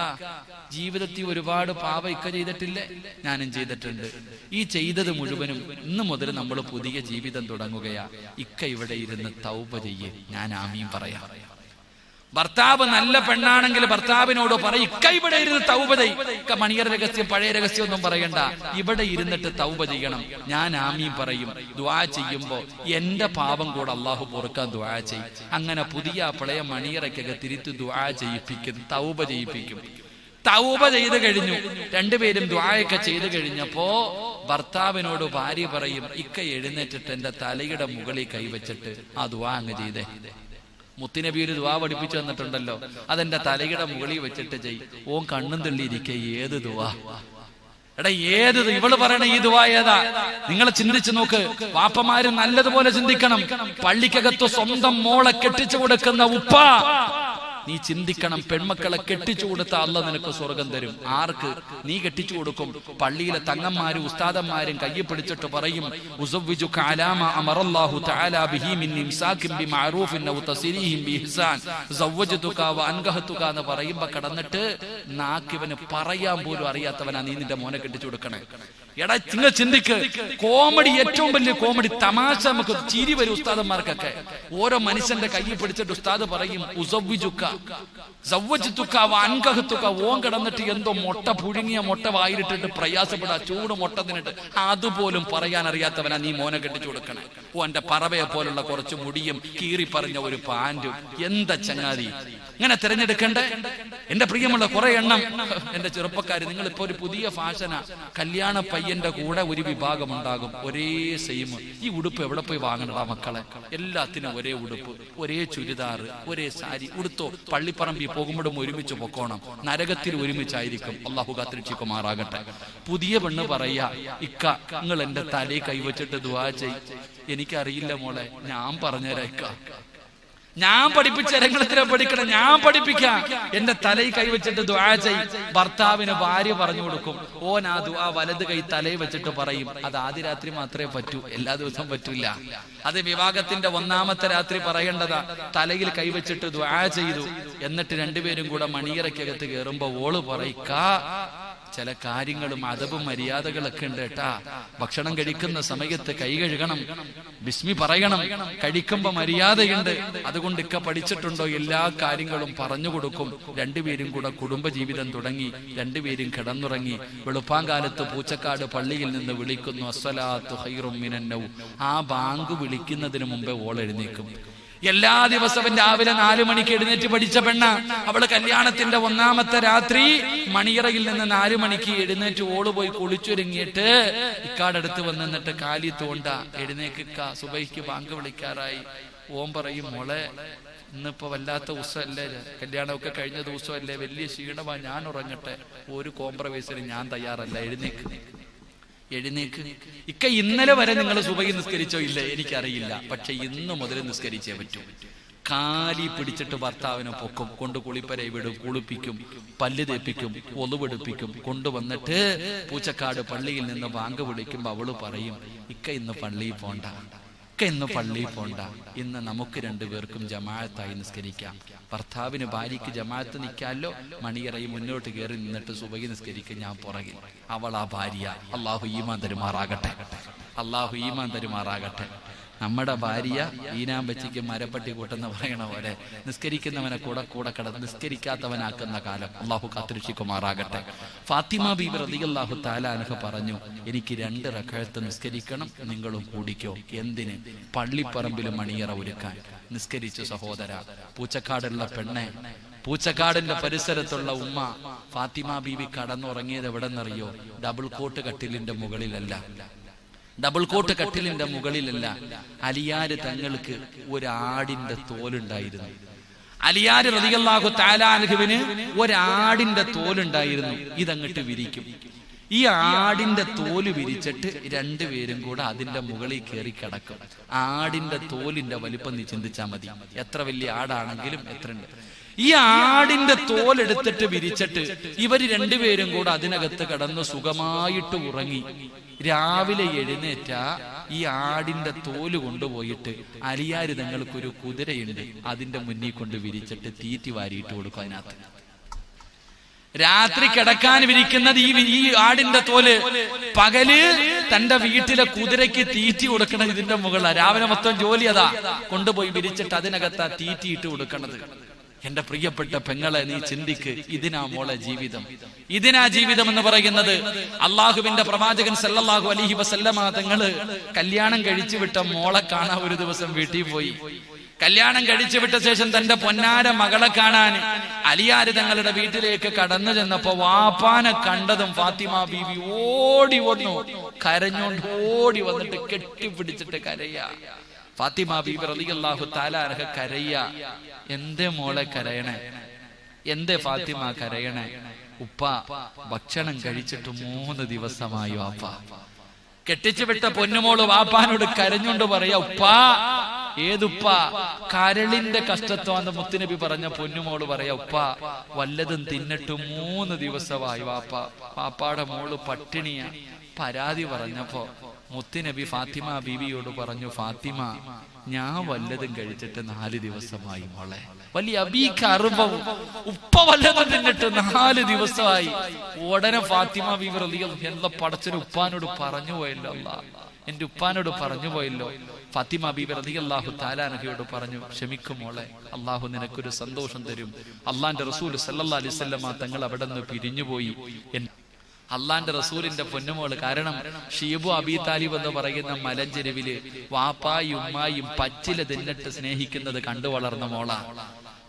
ജീവിതത്തിൽ ഒരുപാട് പാപ ഇക്ക ചെയ്തിട്ടില്ലേ? ഞാനും ചെയ്തിട്ടുണ്ട്. ഈ ചെയ്തത് മുഴുവനും ഇന്ന് മുതൽ നമ്മൾ പുതിയ ജീവിതം തുടങ്ങുകയാ. ഇക്ക ഇവിടെ ഇരുന്ന് തൗപ ചെയ്യേ. ഞാൻ ആമീൻ പറയാം. ഭർത്താവ് നല്ല പെണ്ണാണെങ്കിൽ ഭർത്താവിനോട് പറയും ഇക്ക ഇവിടെ ഇരുന്ന് ഇക്ക മണിയർ രഹസ്യം പഴയ രഹസ്യം ഒന്നും പറയണ്ട. ഇവിടെ ഇരുന്നിട്ട് തൗപ ചെയ്യണം. ഞാൻ ആമീൻ പറയും. ദ്വാ ചെയ്യുമ്പോ എന്റെ പാപം കൂടെ അള്ളാഹു പൊറുക്കാൻ ദ്വാ ചെയ്യും അങ്ങനെ പുതിയ പഴയ മണിയറയ്ക്കൊക്കെ തിരുത്തി ദ്വാ ചെയ്യിപ്പിക്കും തൗപ ചെയ്യിപ്പിക്കും. തൗബ ചെയ്ത് കഴിഞ്ഞു. രണ്ടുപേരും ദ്വായൊക്കെ ചെയ്ത് കഴിഞ്ഞപ്പോ ഭർത്താവിനോട് ഭാര്യ പറയും ഇക്ക എഴുന്നേറ്റിട്ട് എന്റെ തലയുടെ മുകളിൽ കൈവച്ചിട്ട് ആ ദ്വാ അങ്ങ് ചെയ്തേ. മുത്തിനബി ഒരു ദുവാ പഠിപ്പിച്ചു തന്നിട്ടുണ്ടല്ലോ. അതെന്റെ തലയുടെ മുകളിൽ വെച്ചിട്ട് ചെയ് ഓൻ കണ്ണും തള്ളിയിരിക്കെ ഏത് ദുവാ എടാ ഏത് ഇവൾ പറയണ ഈ ദുവാ ഏതാ? നിങ്ങൾ ചിന്തിച്ചു നോക്ക്. വാപ്പമാര് നല്ലതുപോലെ ചിന്തിക്കണം. പള്ളിക്കകത്ത് സ്വന്തം മോളെ കെട്ടിച്ചു കൊടുക്കുന്ന ഉപ്പ. നീ ചിന്തിക്കണം പെൺമക്കളെ കെട്ടിച്ചു കൊടുത്ത അല്ല നിനക്ക് സ്വർഗം തരും. ആർക്ക്? നീ കെട്ടിച്ചു കൊടുക്കും. പള്ളിയിലെ തങ്ങന്മാരും ഉസ്താദന്മാരും കയ്യെ പിടിച്ചിട്ട് പറയും എന്ന് പറയുമ്പോ കടന്നിട്ട് നാക്കിവന് പറയാൻ പോലും അറിയാത്തവനാ നീ നിന്റെ മോനെ കെട്ടിച്ചു കൊടുക്കണേ. എടാ നിങ്ങൾ ചിന്തിക്ക്. കോമഡി ഏറ്റവും വലിയ കോമഡി തമാശ നമുക്ക് ചിരി വരും ഉസ്താദന്മാർക്കൊക്കെ. ഓരോ മനുഷ്യന്റെ കയ്യിൽ പിടിച്ചിട്ട് ഉസ്താദ് പറയും ഓൻ കിടന്നിട്ട് എന്തോ മുട്ട പുഴുങ്ങിയ മുട്ട വായിലിട്ടിട്ട് പ്രയാസപ്പെടാ ചൂട് മുട്ട തിന്നിട്ട്. അതുപോലും പറയാൻ അറിയാത്തവനാ നീ മോനെ കെട്ടിച്ചു കൊടുക്കണേ. ഓ എന്റെ പറവയെ പോലുള്ള കുറച്ച് മുടിയും കീറി പറഞ്ഞ ഒരു പാന്റും എന്താ ചങ്ങാതി? ഇങ്ങനെ തിരഞ്ഞെടുക്കണ്ടേ? എന്റെ പ്രിയമുള്ള കുറെ എണ്ണം. എന്റെ ചെറുപ്പക്കാര് നിങ്ങൾ ഇപ്പൊ ഒരു പുതിയ ഫാഷനാ. കല്യാണ പയ്യന്റെ കൂടെ ഒരു വിഭാഗം ഉണ്ടാകും. ഒരേ സെയിം ഈ ഉടുപ്പ് എവിടെ പോയി വാങ്ങണടാ മക്കളെ? എല്ലാത്തിനും ഒരേ ഉടുപ്പ് ഒരേ ചുരിദാർ ഒരേ സാരി. ഉടുത്തോ പള്ളിപ്പറമ്പിൽ പോകുമ്പോഴും ഒരുമിച്ച് പൊക്കോണം. നരകത്തിൽ ഒരുമിച്ചായിരിക്കും. അള്ളാഹു കാത്തിരക്ഷിക്കുമാറാകട്ടെ. പുതിയ പെണ്ണ് പറയാ ഇക്ക നിങ്ങൾ എന്റെ തലയിൽ കൈവച്ചിട്ട് ദുവാ ചെയ് എനിക്കറിയില്ല മോളെ ഞാൻ പറഞ്ഞുതരാം ഇക്ക. ഞാൻ പഠിപ്പിച്ച രംഗത്തിനെ പഠിക്കണം ഞാൻ പഠിപ്പിക്കാം. എന്റെ തലയിൽ കൈവച്ചിട്ട് ദ്വാ ചെയ്. ഭർത്താവിന് ഭാര്യ പറഞ്ഞു കൊടുക്കും. ഓൻ ആ ദ്വാ വലത് കൈ തലയിൽ വെച്ചിട്ട് പറയും അത് ആദ്യ രാത്രി മാത്രമേ പറ്റൂ എല്ലാ ദിവസവും പറ്റൂല. അത് വിവാഹത്തിന്റെ ഒന്നാമത്തെ രാത്രി പറയേണ്ടതാ. തലയിൽ കൈവച്ചിട്ട് ദ്വാ ചെയ്തു. എന്നിട്ട് രണ്ടുപേരും കൂടെ മണിയറയ്ക്കകത്ത് കയറുമ്പോ ഓൾ പറയിക്കാ ചില കാര്യങ്ങളും അതവും മര്യാദകളൊക്കെ ഉണ്ട് കേട്ടാ. ഭക്ഷണം കഴിക്കുന്ന സമയത്ത് കൈ കഴുകണം ബിസ്മി പറയണം കഴിക്കുമ്പോ മര്യാദയുണ്ട്. അതുകൊണ്ട് ഇക്ക പഠിച്ചിട്ടുണ്ടോ? എല്ലാ കാര്യങ്ങളും പറഞ്ഞു കൊടുക്കും. രണ്ടുപേരും കൂടെ കുടുംബജീവിതം തുടങ്ങി രണ്ടുപേരും കിടന്നുറങ്ങി. വെളുപ്പാങ്കാലത്ത് പൂച്ചക്കാട് പള്ളിയിൽ നിന്ന് വിളിക്കുന്നു അസ്വലാത്തു ഹൈറും ആ ബാങ്ക് വിളിക്കുന്നതിന് മുമ്പേ ഓൾ എഴുന്നേക്കും. എല്ലാ ദിവസവും രാവിലെ നാലു മണിക്ക് എഴുന്നേറ്റ് പഠിച്ച പെണ്ണ. അവൾ കല്യാണത്തിന്റെ ഒന്നാമത്തെ രാത്രി മണിയറയിൽ നിന്ന് നാലു മണിക്ക് എഴുന്നേറ്റ് ഓൾ പോയി കുളിച്ചൊരുങ്ങിയിട്ട് ഇക്കാടടുത്ത് വന്ന് നിന്നിട്ട് കാലി തോണ്ട. എഴുന്നേക്കിക്ക സുബൈക്ക് ബാങ്ക് വിളിക്കാറായി. ഓം പറയും മോളെ ഇന്നിപ്പോ വല്ലാത്ത ദിവസമല്ലേ കല്യാണമൊക്കെ കഴിഞ്ഞ ദിവസമല്ലേ? വലിയ ക്ഷീണമാ ഞാൻ ഉറങ്ങട്ടെ. ഒരു കോംപ്രമൈസിന് ഞാൻ തയ്യാറല്ല. എഴുന്നേക്ക് എഴുന്നേക്ക്. ഇക്ക ഇന്നലെ വരെ നിങ്ങൾ സുബൈ നിസ്കരിച്ചോ? ഇല്ല എനിക്കറിയില്ല. പക്ഷെ ഇന്ന് മുതൽ നിസ്കരിച്ചേ പറ്റൂ. കാലി പിടിച്ചിട്ട് ഭർത്താവിനെ പൊക്കും കൊണ്ട് കുളിപ്പര വിടും കുളിപ്പിക്കും പല്ല് തേപ്പിക്കും ഒലുവെടുപ്പിക്കും കൊണ്ടുവന്നിട്ട് പൂച്ചക്കാട് പള്ളിയിൽ നിന്ന് ബാങ്ക് വിളിക്കുമ്പോ അവൾ പറയും ഇക്ക ഇന്ന് പള്ളിയിൽ പോണ്ട. ഇക്ക ഇന്ന് പള്ളിയിൽ പോണ്ട ഇന്ന് നമുക്ക് രണ്ടുപേർക്കും ജമാഅത്തായി നിസ്കരിക്കാം. ഭർത്താവിന് ഭാര്യയ്ക്ക് ജമാഅത്ത് നിൽക്കാമല്ലോ മണിയറയും മുന്നോട്ട് കയറി നിന്നിട്ട് സുബൈ നിസ്കരിക്കും ഞാൻ പുറകിൽ. അവൾ ആ ഭാര്യ. അള്ളാഹു ഈമാൻ തരുമാറാകട്ടെ. അള്ളാഹു ഈമാൻ തരുമാറാകട്ടെ. നമ്മുടെ ഭാര്യ ഈനാമ്പച്ചിക്ക് മരപ്പട്ടി കൂട്ടെന്ന് പറയണ പോലെ നിസ്കരിക്കുന്നവനെ കൂടെ കൂടെ കട നിസ്കരിക്കാത്തവനാക്കുന്ന കാലം. അള്ളാഹു കാത്തിരക്ഷിക്കുമാറാകട്ടെ. ഫാത്തിമ ബീബി റളിയല്ലാഹു താലാനഹ പറഞ്ഞു എനിക്ക് രണ്ട് റക്കഴത്ത് നിസ്കരിക്കണം നിങ്ങളും കൂടിക്കോ. എന്തിന്? പള്ളിപ്പറമ്പിൽ മണിയറ ഒരുക്കാൻ. നിസ്കരിച്ചു സഹോദര പൂച്ചക്കാടുള്ള പെണ്ണെ പൂച്ചക്കാടിന്റെ പരിസരത്തുള്ള ഉമ്മ ഫാത്തിമ ബീവി കടന്നുറങ്ങിയത് എവിടെന്നറിയോ? ഡബിൾ കോട്ട് കട്ടിലിന്റെ മുകളിലല്ല. ഡബിൾ കോട്ട് കട്ടിലിന്റെ മുകളിലല്ല അലിയാര് തങ്ങൾക്ക് ഒരാടിന്റെ തോലുണ്ടായിരുന്നു. അലിയാര് റതിയല്ലാഹു താലാനുഹുവിന് ഒരാടിന്റെ തോലുണ്ടായിരുന്നു. ഇതങ്ങട്ട് വിരിക്കും. ഈ ആടിന്റെ തോൽ വിരിച്ചിട്ട് രണ്ടുപേരും കൂടെ അതിന്റെ മുകളിൽ കയറി കിടക്കും. ആടിന്റെ തോലിന്റെ വലിപ്പം നീ ചിന്തിച്ചാൽ മതി. എത്ര വലിയ ആടാണെങ്കിലും എത്ര ഉണ്ട് ഈ ആടിന്റെ തോലെടുത്തിട്ട് വിരിച്ചിട്ട് ഇവർ രണ്ടുപേരും കൂടെ അതിനകത്ത് കിടന്ന് സുഖമായിട്ട് ഉറങ്ങി. രാവിലെ എഴുന്നേറ്റ ഈ ആടിന്റെ തോൽ കൊണ്ടുപോയിട്ട് അലിയാരി തങ്ങൾക്കൊരു കുതിരയുണ്ട് അതിന്റെ മുന്നിൽ കൊണ്ട് വിരിച്ചിട്ട് തീറ്റി വാരിയിട്ട് കൊടുക്കും അതിനകത്ത്. രാത്രി കിടക്കാൻ വിരിക്കുന്നത് ഈ ഈ ആടിന്റെ തോൽ പകൽ തന്റെ വീട്ടിലെ കുതിരയ്ക്ക് തീറ്റി കൊടുക്കണത് ഇതിന്റെ മുകളിലാണ് രാവിലെ മൊത്തം ജോലി അതാ. കൊണ്ടുപോയി വിരിച്ചിട്ട് അതിനകത്താ തീറ്റി ഇട്ട് കൊടുക്കണത്. എന്റെ പ്രിയപ്പെട്ട പെങ്ങളെ നീ ചിന്തിക്ക് ഇതിനാ മോളെ ജീവിതം. ഇതിനാ ജീവിതം എന്ന് പറയുന്നത് അള്ളാഹുവിന്റെ പ്രവാചകൻ സല്ലല്ലാഹു അലഹി വസല്ലമ തങ്ങൾ കല്യാണം കഴിച്ചു വിട്ട മോളെ കാണാൻ ഒരു ദിവസം വീട്ടിൽ പോയി. കല്യാണം കഴിച്ചു വിട്ട ശേഷം തന്റെ പൊന്നാര മകളെ കാണാൻ അലിയാര് തങ്ങളുടെ വീട്ടിലേക്ക് കടന്നു ചെന്നപ്പോ വാപ്പാനെ കണ്ടതും ഫാത്തിമ ബീവി ഓടി വന്നു. കരഞ്ഞോണ്ട് ഓടി വന്നിട്ട് കെട്ടിപ്പിടിച്ചിട്ട് കരയ. ഫാത്തിമ ബീബി റളിയല്ലാഹു താലാർഹ കരയ്യ എന്തേ മോളെ കരയണേ? എന്തേ ഫാത്തിമ കരയണേ? ഉപ്പ ഭക്ഷണം കഴിച്ചിട്ട് മൂന്ന് ദിവസമായി വാപ്പ കെട്ടിച്ചു വിട്ട പൊന്നുമോൾ വാപ്പാനോട് കരഞ്ഞുകൊണ്ട് പറയാ ഉപ്പാ ഏതുപ്പ? കരളിന്റെ കഷ്ടത്വാന്ന് മുത്തുനബി പറഞ്ഞ പൊന്നുമോൾ പറയാ ഉപ്പ വല്ലതും തിന്നിട്ട് മൂന്ന് ദിവസമായി വാപ്പ വാപ്പാടെ മോൾ പട്ടിണിയ പരാതി പറഞ്ഞപ്പോ മുത്തുനബി ഫാത്തിമ ബീവിയോട് പറഞ്ഞു ഫാത്തിമ ഞാൻ വല്ലതും കഴിച്ചിട്ട് നാല് ദിവസമായി മോളെ. വലിയ അബീക്ക് അറിവും ഉപ്പ വല്ലതും തിന്നിട്ട് നാല് ദിവസമായി. ഉടനെ ഫാത്തിമ ബീവി റലിയ എന്താ പടച്ചൊരു ഉപ്പാനോട് പറഞ്ഞു പോയല്ലോ എന്റെ ഉപ്പാനോട് പറഞ്ഞു പോയല്ലോ. ഫാത്തിമ ബീബി അള്ളാഹു താലാനഹയോട് പറഞ്ഞു ക്ഷമിക്കും മോളെ അള്ളാഹു നിനക്കൊരു സന്തോഷം തരും. അള്ളാന്റെ റസൂൽ സല്ലാ അലൈഹി വസല്ലമ തങ്ങൾ അവിടെ നിന്ന് പിരിഞ്ഞുപോയി അള്ളാന്റെ റസൂലിന്റെ പൊന്നുമോൾ. കാരണം ഷീബു അബി താലിബ് എന്ന് പറയുന്ന മലഞ്ചെരുവിൽ വാപ്പായും ഉമ്മായും പച്ചില തിന്നിട്ട് സ്നേഹിക്കുന്നത് കണ്ടു വളർന്ന മോളാ.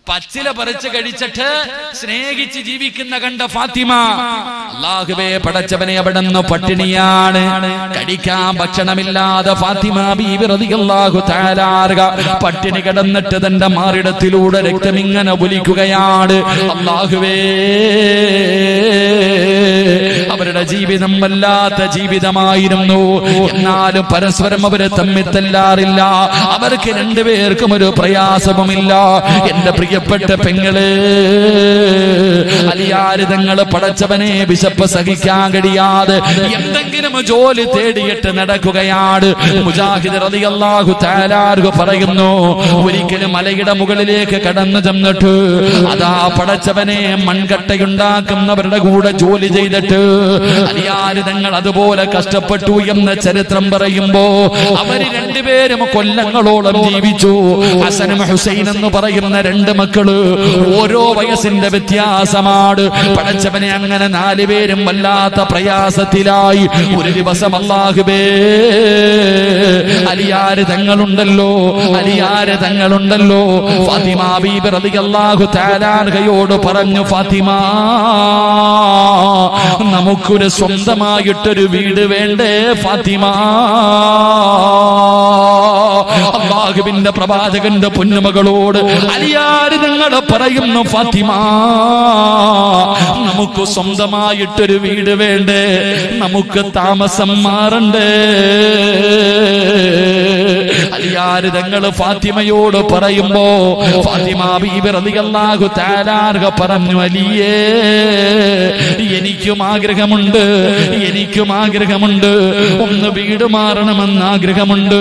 പച്ചില പറിച്ച് കഴിച്ചിട്ട് സ്നേഹിച്ച് ജീവിക്കുന്ന കണ്ട ഫാത്തിമ. അള്ളാഹുവേ പടച്ചവനെ അവിടെ നിന്ന് പട്ടിണിയാണ്. കഴിക്കാൻ ഭക്ഷണമില്ലാതെ ഫാത്തിമ ബീവിറതിയല്ലാഹു താരാറുക പട്ടിണി കിടന്നിട്ട് തന്റെ മാറിടത്തിലൂടെ രക്തമിങ്ങനെ ഒലിക്കുകയാണ്. അള്ളാഹുവേ. അവരുടെ ജീവിതം വല്ലാത്ത ജീവിതമായിരുന്നു. എന്നാലും പരസ്പരം അവർ തമ്മിത്തല്ലാറില്ല അവർക്ക് രണ്ടുപേർക്കും ഒരു പ്രയാസവുമില്ല. എന്റെ പ്രിയപ്പെട്ട പെങ്ങൾ അലിയാരിതങ്ങൾ പടച്ചവനെ വിശപ്പ് സഹിക്കാൻ കഴിയാതെ എന്തെങ്കിലും ജോലി തേടിയിട്ട് നടക്കുകയാണ്. മുജാഹിദ് റളിയല്ലാഹു തആലാർഹു പറയുന്നു ഒരിക്കലും മലയുടെ മുകളിലേക്ക് കടന്നു ചെന്നിട്ട് അതാ പടച്ചവനെ മൺകട്ടയുണ്ടാക്കുന്നവരുടെ കൂടെ ജോലി ചെയ്തിട്ട് അലിയാരിതങ്ങൾ അതുപോലെ കഷ്ടപ്പെട്ടു എന്ന ചരിത്രം പറയുമ്പോ അവർ രണ്ടുപേരും കൊല്ലങ്ങളോളം ജീവിച്ചു. ഹസനും ഹുസൈൻ എന്ന് പറയുന്ന രണ്ട് മക്കൾ ഓരോ വയസ്സിന്റെ വ്യത്യാസമാണ്. പടച്ചവനെ അങ്ങനെ നാലുപേരും വല്ലാത്ത പ്രയാസത്തിലായി. ഒരു ദിവസം അള്ളാഹുബേ അലിയാര് തങ്ങളുണ്ടല്ലോ അലിയാര് തങ്ങളുണ്ടല്ലോ. ഫാത്തിമ ബീബി റളിയല്ലാഹു തആലാൻഹയോട് പറഞ്ഞു ഫാത്തിമ നമുക്കൊരു സ്വന്തമായിട്ടൊരു വീട് വേണ്ടേ ഫാത്തിമ? അള്ളാഹുവിന്റെ പ്രവാചകന്റെ പൊന്നുമകളോട് അലിയാര് നിങ്ങളെ പറയുന്നു ഫാത്തിമ നമുക്ക് സ്വന്തമായിട്ടൊരു വീട് വേണ്ടേ? നമുക്ക് താമസം മാറണ്ടേ? അലിയാര് ഫാത്തിമയോട് പറയുമ്പോ ഫാത്തിമ ബീബി പറഞ്ഞു അലിയേ എനിക്കും ആഗ്രഹമുണ്ട് എനിക്കും ആഗ്രഹമുണ്ട്. ഒന്ന് വീട് മാറണമെന്ന് ആഗ്രഹമുണ്ട്.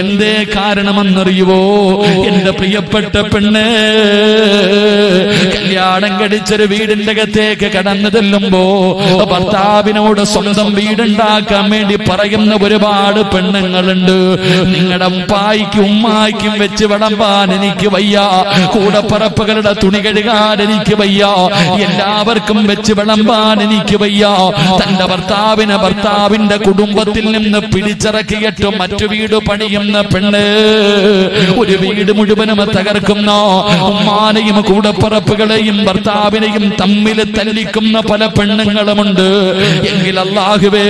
എന്തേ കാരണമെന്നറിയുവോ? എന്റെ പ്രിയപ്പെട്ട പെണ്ണ് കല്യാണം കടിച്ചൊരു വീടിന്റെ അകത്തേക്ക് കടന്നു ചെല്ലുമ്പോ ഭർത്താവിനോട് സ്വന്തം വീടുണ്ടാക്കാൻ വേണ്ടി പറയുന്ന ഒരുപാട് പെണ്ണുങ്ങളുണ്ട്. നിങ്ങളുടെ ഉപ്പായിക്കും ഉമ്മായിക്കും വെച്ച് വിളമ്പാൻ എനിക്ക് വയ്യ. കൂടപ്പറപ്പുകളുടെ തുണി കഴുകാൻ എനിക്ക് വയ്യ. എല്ലാവർക്കും വെച്ച് വിളമ്പാൻ എനിക്ക് വയ്യ. തന്റെ ഭർത്താവിനെ ഭർത്താവിന്റെ കുടുംബത്തിൽ നിന്ന് പിടിച്ചിറക്കിയിട്ട് മറ്റു വീട് പണിയുന്ന പെണ്ണ് ഒരു വീട് മുഴുവനും തകർക്കുന്ന ഉമ്മാനെയും കൂടപ്പറപ്പുകളെയും ഭർത്താവിനെയും തമ്മിൽ തല്ലിക്കുന്ന പല പെണ്ണുങ്ങളുമുണ്ട്. എങ്കിൽ അള്ളാഹുവേ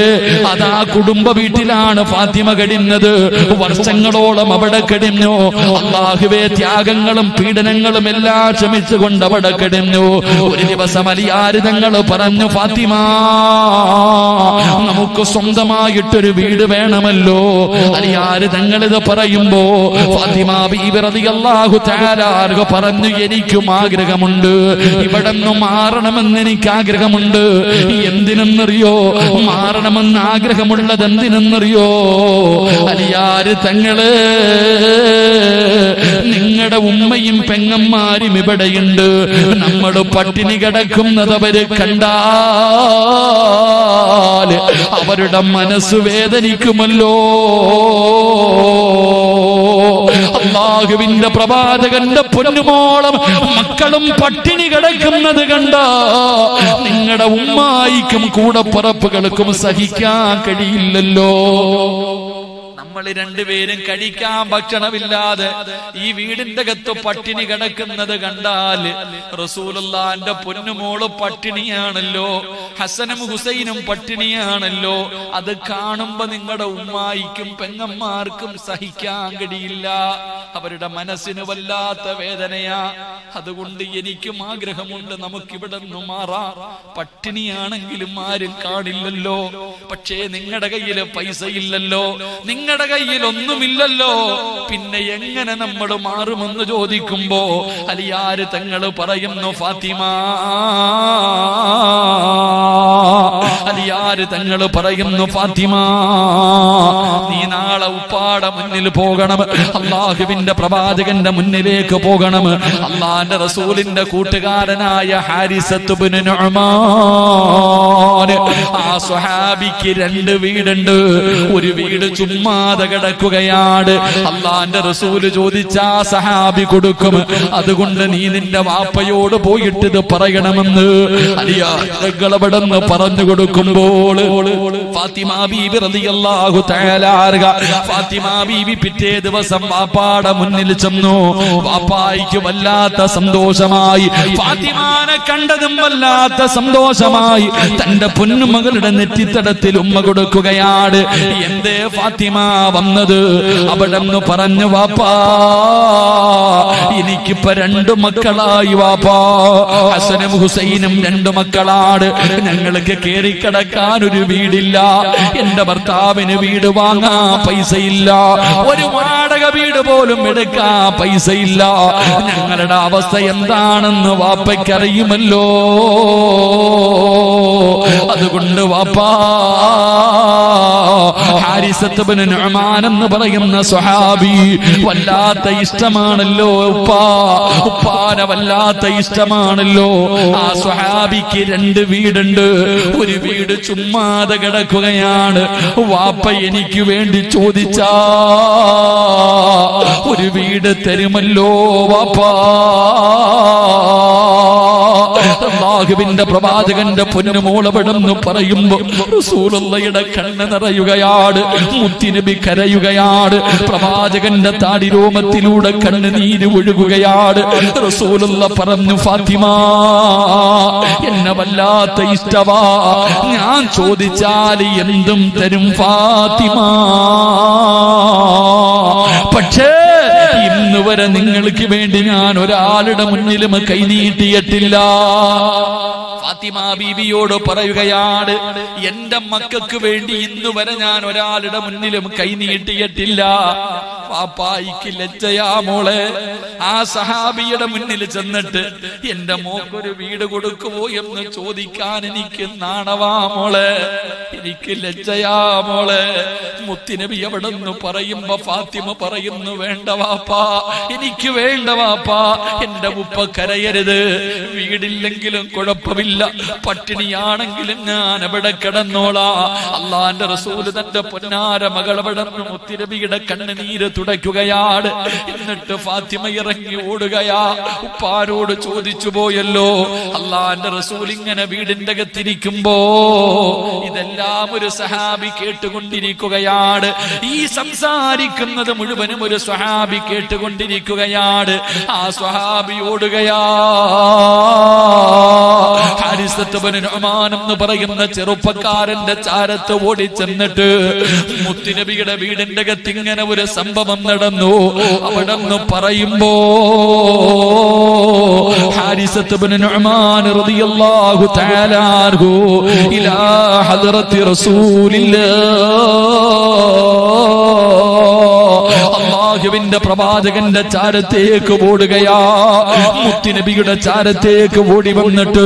അതാ കുടുംബ വീട്ടിലാണ് ഫാത്തിമ കഴിയുന്നത് വർഷങ്ങളോളം അവിടെ കിടന്നു. അള്ളാഹുവേ ത്യാഗങ്ങളും പീഡനങ്ങളും എല്ലാം ക്ഷമിച്ചുകൊണ്ട് അവിടെ കിടന്നു. ഒരു ദിവസം അലിയാരിതങ്ങൾ പറഞ്ഞു ഫാത്തിമ നമുക്ക് സ്വന്തമായിട്ടൊരു വീട് വേണമല്ലോ. അലിയാര് ഇത് പറയുമ്പോ ഫാത്തിമ റളിയല്ലാഹു തആല ആർഗ പറഞ്ഞു എനിക്കും ആഗ്രഹമുണ്ട്. ഇവിടെ നിന്ന് മാറണമെന്ന് എനിക്ക് ആഗ്രഹമുണ്ട്. എന്തിനെന്നറിയോ? മാറണമെന്ന് ആഗ്രഹമുള്ളത് എന്തിനെന്നറിയോ? അലിയാര് തങ്ങൾ നിങ്ങളുടെ ഉമ്മയും പെങ്ങന്മാരും ഇവിടെയുണ്ട്. നമ്മൾ പട്ടിണി കിടക്കുന്നത് അവർ കണ്ടാൽ അവരുടെ മനസ്സ് വേദനിക്കുമല്ലോ. അള്ളാഹുവിന്റെ പ്രവാചകന്റെ പൊന്നുമോളം മക്കളും പട്ടിണി കിടക്കുന്നത് കണ്ട നിങ്ങളുടെ ഉമ്മായിക്കും കൂടപ്പറപ്പുകൾക്കും സഹിക്കാൻ കഴിയില്ലല്ലോ. നമ്മൾ രണ്ടുപേരും കഴിക്കാൻ ഭക്ഷണമില്ലാതെ ഈ വീടിന്റെ അകത്ത് പട്ടിണി കിടക്കുന്നത് കണ്ടാൽ റസൂലുള്ളാന്റെ പൊന്നുമോൾ പട്ടിണിയാണല്ലോ ഹസനും ഹുസൈനും പട്ടിണിയാണല്ലോ. അത് കാണുമ്പോ നിങ്ങളുടെ ഉമ്മായിക്കും പെങ്ങന്മാർക്കും സഹിക്കാൻ കഴിയില്ല. അവരുടെ മനസ്സിന് വല്ലാത്ത വേദനയാ. അതുകൊണ്ട് എനിക്കും ആഗ്രഹമുണ്ട് നമുക്കിവിടെ നിന്ന് മാറാം. പട്ടിണിയാണെങ്കിലും ആരും കാണില്ലല്ലോ. പക്ഷേ നിങ്ങളുടെ കയ്യിൽ പൈസ ഇല്ലല്ലോ നിങ്ങളുടെ കയ്യിൽ ഒന്നുമില്ലല്ലോ പിന്നെ എങ്ങനെ നമ്മൾ മാറുമെന്ന് ചോദിക്കുമ്പോ അലിയാര് തങ്ങൾ പറയുന്നു ഫാത്തിമ. അലിയാര് തങ്ങൾ പറയുന്നു ഫാത്തിമ നീ നാളെ ഉപ്പാട മുന്നിൽ പോകണം. അള്ളാഹുവിന്റെ പ്രവാചകന്റെ മുന്നിലേക്ക് പോകണം. അള്ളാന്റെ റസൂലിന്റെ കൂട്ടുകാരനായ ഹാരിസത്തുബിന് ആ രണ്ട് വീടുണ്ട്. ഒരു വീട് ചുമ്മാതെ കിടക്കുകയാണ്. അള്ളാന്റെ റസൂൽ ചോദിച്ച സഹാബി കൊടുക്കും. അതുകൊണ്ട് നീ നിന്റെ വാപ്പയോട് പോയിട്ട് ഇത് പറയണമെന്ന്. അലിയാളവിടെന്ന് പറഞ്ഞു കൊടുക്കുമ്പോൾ ഫാത്തിമ ബീബി റളിയല്ലാഹു തആല ഫാത്തിമ ബീബി പിറ്റേ ദിവസം വാപ്പാടെ മുന്നിൽ ചെന്നു. വാപ്പായിക്ക് വല്ലാത്ത സന്തോഷമായി. ഫാത്തിമാനെ കണ്ടതും വല്ലാത്ത സന്തോഷമായി. തന്റെ പൊന്നുമകളുടെ നെറ്റിത്തടത്തിൽ ഉമ്മ കൊടുക്കുകയാണ്. എന്തേ ഫാത്തിമ വന്നത്? അവിടെ പറഞ്ഞു വാപ്പാ എനിക്കിപ്പോ രണ്ടു മക്കളായി വാപ്പാ. ഹസനും ഹുസൈനും രണ്ടു മക്കളാണ്. ഞങ്ങൾക്ക് കേറിക്കിടക്കാൻ ഒരു വീടില്ല. എന്റെ ഭർത്താവിന് വീട് വാങ്ങാ പൈസയില്ല. ഒരു വാടക വീട് പോലും എടുക്കാ പൈസയില്ല. ഞങ്ങളുടെ അവസ്ഥ എന്താണെന്ന് വാപ്പയ്ക്കറിയുമല്ലോ. അതുകൊണ്ട് വാപ്പാ എന്ന് പറയുന്ന സ്വഹാബി വല്ലാത്ത ഇഷ്ടമാണല്ലോ ഉപ്പാ. ഉപ്പാന വല്ലാത്ത ഇഷ്ടമാണല്ലോ. ആ സ്വഹാബിക്ക് രണ്ട് വീടുണ്ട്. ഒരു വീട് ചുമ്മാതെ കിടക്കുകയാണ്. വാപ്പ എനിക്ക് വേണ്ടി ചോദിച്ച ഒരു വീട് തരുമല്ലോ വാപ്പാ. അള്ളാഹുവിന്റെ പ്രവാചകന്റെ പൊന്നുമോളപെടുന്നു പറയുമ്പോ റസൂലുള്ളയുടെ കണ്ണ് നിറയുകയാണ് മുത്തിനബി കരയുകയാണ് പ്രവാചകന്റെ താടി രോമത്തിലൂടെ കണ്ണുനീര് ഒഴുകുകയാണ്. റസൂലുള്ള പറഞ്ഞു ഫാത്തിമ എന്നെ വല്ലാത്ത ഇഷ്ടവാ. ഞാൻ ചോദിച്ചാൽ എന്തും തരും ഫാത്തിമ. പക്ഷേ ഇന്ന് വരെ നിങ്ങൾക്ക് വേണ്ടി ഞാൻ ഒരാളുടെ മുന്നിലും കൈനീട്ടിയിട്ടില്ല ഫാത്തിമ ബീവിയോട് പറയുകയാണ് എന്റെ മക്കൾക്ക് വേണ്ടി ഇന്ന് വരെ ഞാൻ ഒരാളുടെ മുന്നിലും കൈനീട്ടിയിട്ടില്ല പാപ്പായിക്ക് ലജ്ജയാ മോളെ. ആ സഹാബിയുടെ മുന്നിൽ ചെന്നിട്ട് എന്റെ മോക്കൊരു വീട് കൊടുക്കുമോ എന്ന് ചോദിക്കാൻ എനിക്ക് നാണവാ മോളെ. എനിക്ക് ലജ്ജയാ മോളെ. മുത്തിനബി എവിടെ നിന്ന് പറയുമ്പോ ഫാത്തിമ പറയുന്നു വേണ്ട വാപ്പാ എനിക്ക് വേണ്ട വാപ്പാ എന്റെ ഉപ്പ കരയരുത്. വീടില്ലെങ്കിലും കുഴപ്പമില്ല. പട്ടിണിയാണെങ്കിലും ഞാൻ അവിടെ കിടന്നോളാ. അള്ളാന്റെ റസൂൽ തന്റെ പൊന്നാര നിന്ന് മുത്തിനബിയുടെ കണ്ണുനീര് തുടയ്ക്കുകയാണ്. എന്നിട്ട് ഫാത്തിമ ഇറങ്ങി ഓടുകയാ. ഉപ്പാരോട് ചോദിച്ചു പോയല്ലോ അള്ളാന്റെ റസൂൽ ഇങ്ങനെ വീടിന്റെ അകത്തിരിക്കുമ്പോ ഇതെല്ലാം ഒരു സഹാബി കേട്ടുകൊണ്ടിരിക്കുകയാണ്. ഈ സംസാരിക്കുന്നത് മുഴുവനും ഒരു സ്വഹാബി കേട്ടുകൊണ്ടിരിക്കുകയാണ്. ആ സ്വഹാബി ഓടുകയാ. എന്ന് പറയുന്ന ചെറുപ്പക്കാരന്റെ ചാരത്ത് ഓടി ചെന്നിട്ട് മുത്തുനബിയുടെ വീടിന്റെ അകത്ത് ഇങ്ങനെ ഒരു സംഭവം നടന്നു. അവിടെ പറയുമ്പോ ഇലാ റസൂലില്ലാഹ് അള്ളാഹുവിന്റെ പ്രവാചകന്റെ ചാരത്തേക്ക് ഓടുകയാ. മുത്തുനബിയുടെ ചാരത്തേക്ക് ഓടി വന്നിട്ട്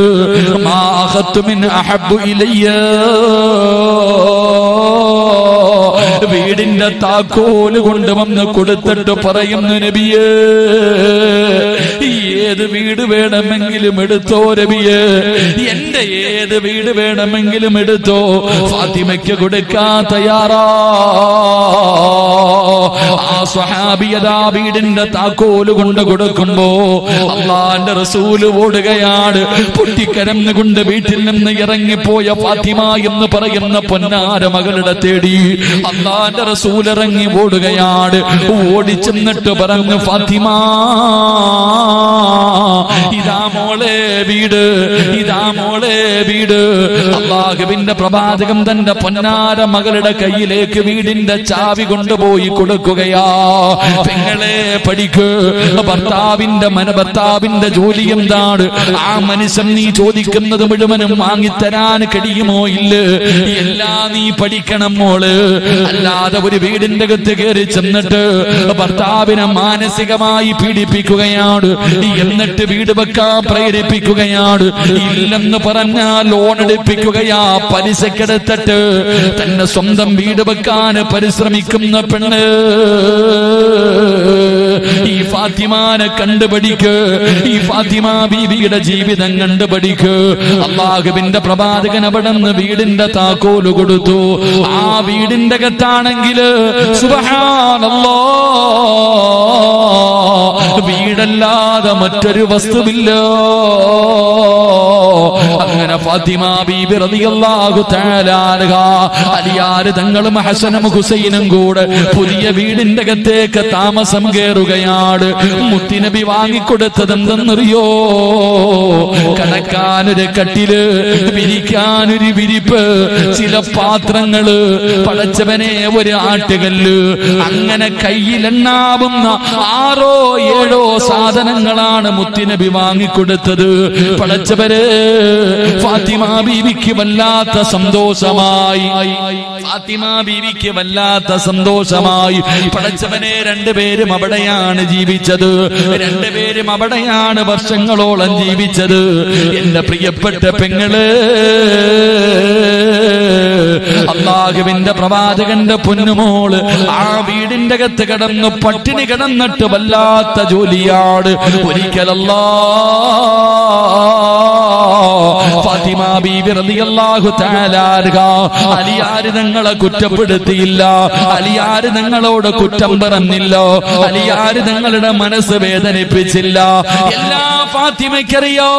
മാഹത്തുമിൻ അഹബു ഇലയ്യ. വീടിന്റെ താക്കോൽ കൊണ്ടുവന്ന് കൊടുത്തിട്ട് പറയുന്നു നബിയേ ഏത് വീട് വേണമെങ്കിലും എടുത്തോ നബിയേ എന്റെ ഏത് വീട് വേണമെങ്കിലും എടുത്തോ? ഫാത്തിമയ്ക്ക് കൊടുക്കാൻ തയ്യാറാ. ആ സ്വഹാബിയതാ വീടിന്റെ താക്കോൽ കൊണ്ട് കൊടുക്കുമ്പോ അള്ളാന്റെ റസൂൽ ഓടുകയാണ്. പൊട്ടിക്കരന്ന് കൊണ്ട് വീട്ടിൽ നിന്ന് ഇറങ്ങിപ്പോയ ഫാത്തിമ എന്ന് പറയുന്ന പൊന്നാര മകളുടെ തേടി അള്ളാ അള്ളാന്റെ റസൂൽ ഇറങ്ങി ഓടുകയാണ്. ഓടിച്ചെന്നിട്ട് പറഞ്ഞു ഫാത്തിമ ഇതാ മോളെ വീട് ഇതാ മോളെ വീട്. അള്ളാഹുവിന്റെ പ്രവാചകം തന്റെ പൊന്നാര മകളുടെ കയ്യിലേക്ക് വീടിന്റെ ചാവി കൊണ്ടുപോയി കൊടുക്കുകയാ. പെങ്ങളെ പഠിക്ക് ഭർത്താവിന്റെ മന ഭർത്താവിന്റെ ജോലി എന്താണ്? ആ മനുഷ്യൻ നീ ചോദിക്കുന്നത് മുഴുവനും വാങ്ങിത്തരാൻ കഴിയുമോ ഇല്ല? എല്ലാം നീ പഠിക്കണം മോൾ. അല്ലാതെ ഒരു വീടിന്റെ അകത്ത് കയറി ചെന്നിട്ട് ഭർത്താവിനെ മാനസികമായി പീഡിപ്പിക്കുകയാണ്. എന്നിട്ട് വീട് വെക്കാൻ പ്രേരിപ്പിക്കുകയാണ്. ഇല്ലെന്ന് പറഞ്ഞാൽ ലോൺ എടുപ്പിക്കുകയാ. പലിശക്കെടുത്തിട്ട് തന്നെ സ്വന്തം വീട് വെക്കാൻ പരിശ്രമിക്കുന്ന പെണ്ണ്. ഈ ഫാത്തിമാനെ കണ്ടുപഠിക്ക് ഈ ഫാത്തിമ ബീവിയുടെ ജീവിതം കണ്ടുപഠിക്ക് അള്ളാഹുവിന്റെ പ്രവാചകൻ അവിടെ നിന്ന് വീടിന്റെ താക്കോൽ കൊടുത്തു. ആ വീടിന്റെ കത്താണെങ്കിൽ സുബഹാനല്ലോ. വീടല്ലാതെ മറ്റൊരു വസ്തുവില്ല. അങ്ങനെ ഫാത്തിമ ബീബി റളിയല്ലാഹു തആല അലിയാർ തങ്ങളും ഹസനും ഹുസൈനും കൂടെ പുതിയ വീടിന്റെ അകത്തേക്ക് താമസം കയറുകയാണ് മുത്തിനബി വാങ്ങിക്കൊടുത്തത് എന്തെന്നറിയോ കടക്കാനൊരു കട്ടിൽ വിരിക്കാനൊരു വിരിപ്പ് ചില പാത്രങ്ങൾ പടച്ചവനെ ഒരു ആട്ടുകല്ല് അങ്ങനെ കയ്യിലെണ്ണാവുന്ന ആറോ ഏഴോ സാധനങ്ങളാണ് മുത്തിനബി വാങ്ങിക്കൊടുത്തത്. പടച്ചവര് ഫാത്തിമ ബീവിക്ക് വല്ലാത്ത സന്തോഷമായി. ഫാത്തിമ ബീവിക്ക് വല്ലാത്ത സന്തോഷമായി. പടച്ചവനെ രണ്ടുപേരും അവിടെയാണ് ജീവിച്ചത്. രണ്ടുപേരും അവിടെയാണ് വർഷങ്ങളോളം ജീവിച്ചത്. എന്റെ പ്രിയപ്പെട്ട പെങ്ങൾ അള്ളാഹുവിന്റെ പ്രവാചകന്റെ പൊന്നുമോൾ ആ വീടിന്റെ അകത്ത് കിടന്ന് പട്ടിണി കിടന്നിട്ട് വല്ലാത്ത ജോലിയാണ്. ഒരിക്കലല്ലാ ഫാത്തിമ ബീബി റളിയല്ലാഹു തആല അൻഹ. അലിയാര് നിങ്ങളെ കുറ്റപ്പെടുത്തിയില്ല? അലിയാര് നിങ്ങളോട് കുറ്റം പറഞ്ഞില്ല? അലിയാര് നിങ്ങളുടെ മനസ്സ് വേദനിപ്പിച്ചില്ല? എല്ലാ ഫാത്തിമയ്ക്കറിയോ?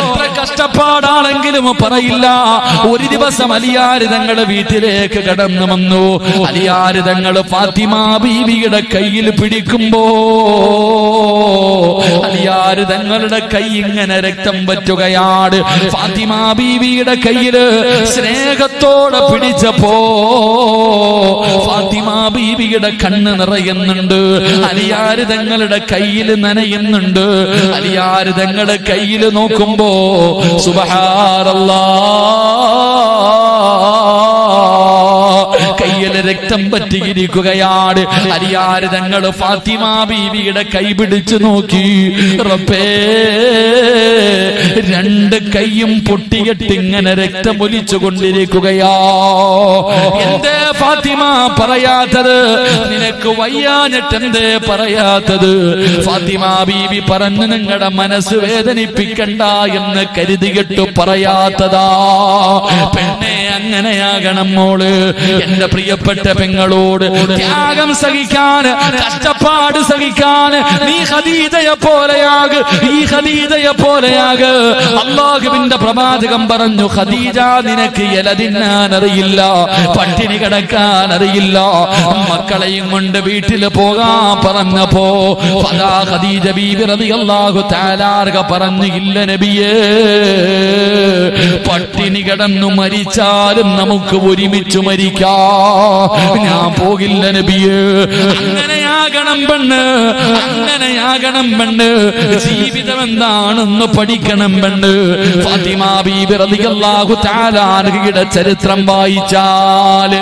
എത്ര കഷ്ടപ്പാടാണെങ്കിലും പറയില്ല. ഒരു ദിവസം അലിയാര് തങ്ങളുടെ വീട്ടിലേക്ക് കടന്നു വന്നു. അലിയാര് തങ്ങൾ ഫാത്തിമ ബീവിയുടെ കയ്യിൽ പിടിക്കുമ്പോ? അലിയാര് തങ്ങളുടെ കൈ ഇങ്ങനെ രക്തം പറ്റുകയാണ് ഫാത്തിമ ബീവിയുടെ കയ്യിൽ സ്നേഹത്തോടെ പിടിച്ചപ്പോ ഫാത്തിമ ബീവിയുടെ കണ്ണ് നിറയുന്നുണ്ട്. അലിയാര് തങ്ങളുടെ കയ്യിൽ നനയുന്നുണ്ട്. അലിയാര് തങ്ങളുടെ കയ്യിൽ നോക്കുമ്പോ സുബഹാറല്ലാ രക്തം പറ്റിയിരിക്കുകയാണ്. അരിയാര് തങ്ങൾ ഫാത്തിമ ബീവിയുടെ കൈ പിടിച്ചു നോക്കി. രണ്ട് കൈയും പൊട്ടിയിട്ട് ഇങ്ങനെ രക്തം ഒലിച്ചു കൊണ്ടിരിക്കുകയാ എന്തേ ഫാത്തിമ പറയാത്തത്? നിനക്ക് വയ്യാഞ്ഞിട്ട് എന്തേ പറയാത്തത്? ഫാത്തിമ ബീവി പറഞ്ഞു നിങ്ങളുടെ മനസ്സ് വേദനിപ്പിക്കണ്ട എന്ന് കരുതിയിട്ട് പറയാത്തതാ. പെണ്ണെ അങ്ങനെയാകണം മോൾ. എന്റെ പ്രിയപ്പെട്ട പെങ്ങളോട് ത്യാഗം സഹിക്കാൻ കഷ്ടപ്പാട് സഹിക്കാൻ നീ ഹദീതയെ പോലെയാക് ഈ ഹദീതയെ പോലെയാക്. അള്ളാഹുവിന്റെ പ്രവാചകം പറഞ്ഞു ഖദീജ നിനക്ക് ഇല തിന്നാൻ അറിയില്ല പട്ടിണി കിടക്കാൻ അറിയില്ല മക്കളെയും കൊണ്ട് വീട്ടിൽ പോകാൻ പറഞ്ഞപ്പോ ഫദാ ഖദീജ ബീവിറതി അള്ളാഹു താലാർക പറഞ്ഞു ഇല്ല നബിയേ പട്ടിണി കിടന്നു മരിച്ചാലും നമുക്ക് ഒരുമിച്ച് മരിക്കാ. ഞാൻ പോകില്ല നബിയേ. അങ്ങനെയാകണം പെണ്ണ്. അങ്ങനെയാകണം പെണ്ണ് ജീവിതം എന്താണെന്ന് പഠിക്കണം പെണ്ണ്. ഫാത്തിമ ബീബി റളിയല്ലാഹു ചരിത്രം വായിച്ചാൽ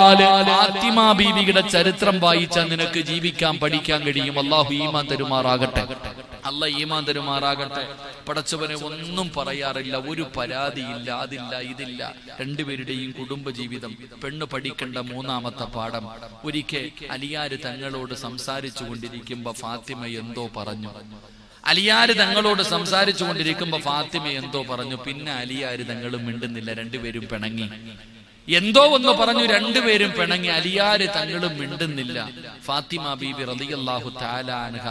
ഫാത്തിമ ബീബിയുടെ ചരിത്രം വായിച്ചാൽ നിനക്ക് ജീവിക്കാൻ പഠിക്കാൻ കഴിയും. അള്ളാഹു ഈമാൻ തരുമാറാകട്ടെ. അല്ല ഈമാൻ തരുമാറാകട്ടെ. പടച്ചവനെ ഒന്നും പറയാറില്ല ഒരു പരാതിയില്ല അതില്ല ഇതില്ല. രണ്ടുപേരുടെയും കുടുംബജീവിതം പെണ്ണ് പഠിക്കേണ്ട മൂന്നാമത്തെ പാഠം. ഒരിക്കൽ അലിയാര് തങ്ങളോട് സംസാരിച്ചു കൊണ്ടിരിക്കുമ്പോ ഫാത്തിമ എന്തോ പറഞ്ഞു. അലിയാര് തങ്ങളോട് സംസാരിച്ചു കൊണ്ടിരിക്കുമ്പോ ഫാത്തിമ എന്തോ പറഞ്ഞു. പിന്നെ അലിയാര് തങ്ങളും മിണ്ടുന്നില്ല രണ്ടുപേരും പിണങ്ങി. എന്തോ ഒന്ന് പറഞ്ഞു രണ്ടുപേരും പിണങ്ങി അലിയാര് തങ്ങളും മിണ്ടുന്നില്ല. ഫാത്തിമ ബീബി റതിയല്ലാഹു താലാൻഹ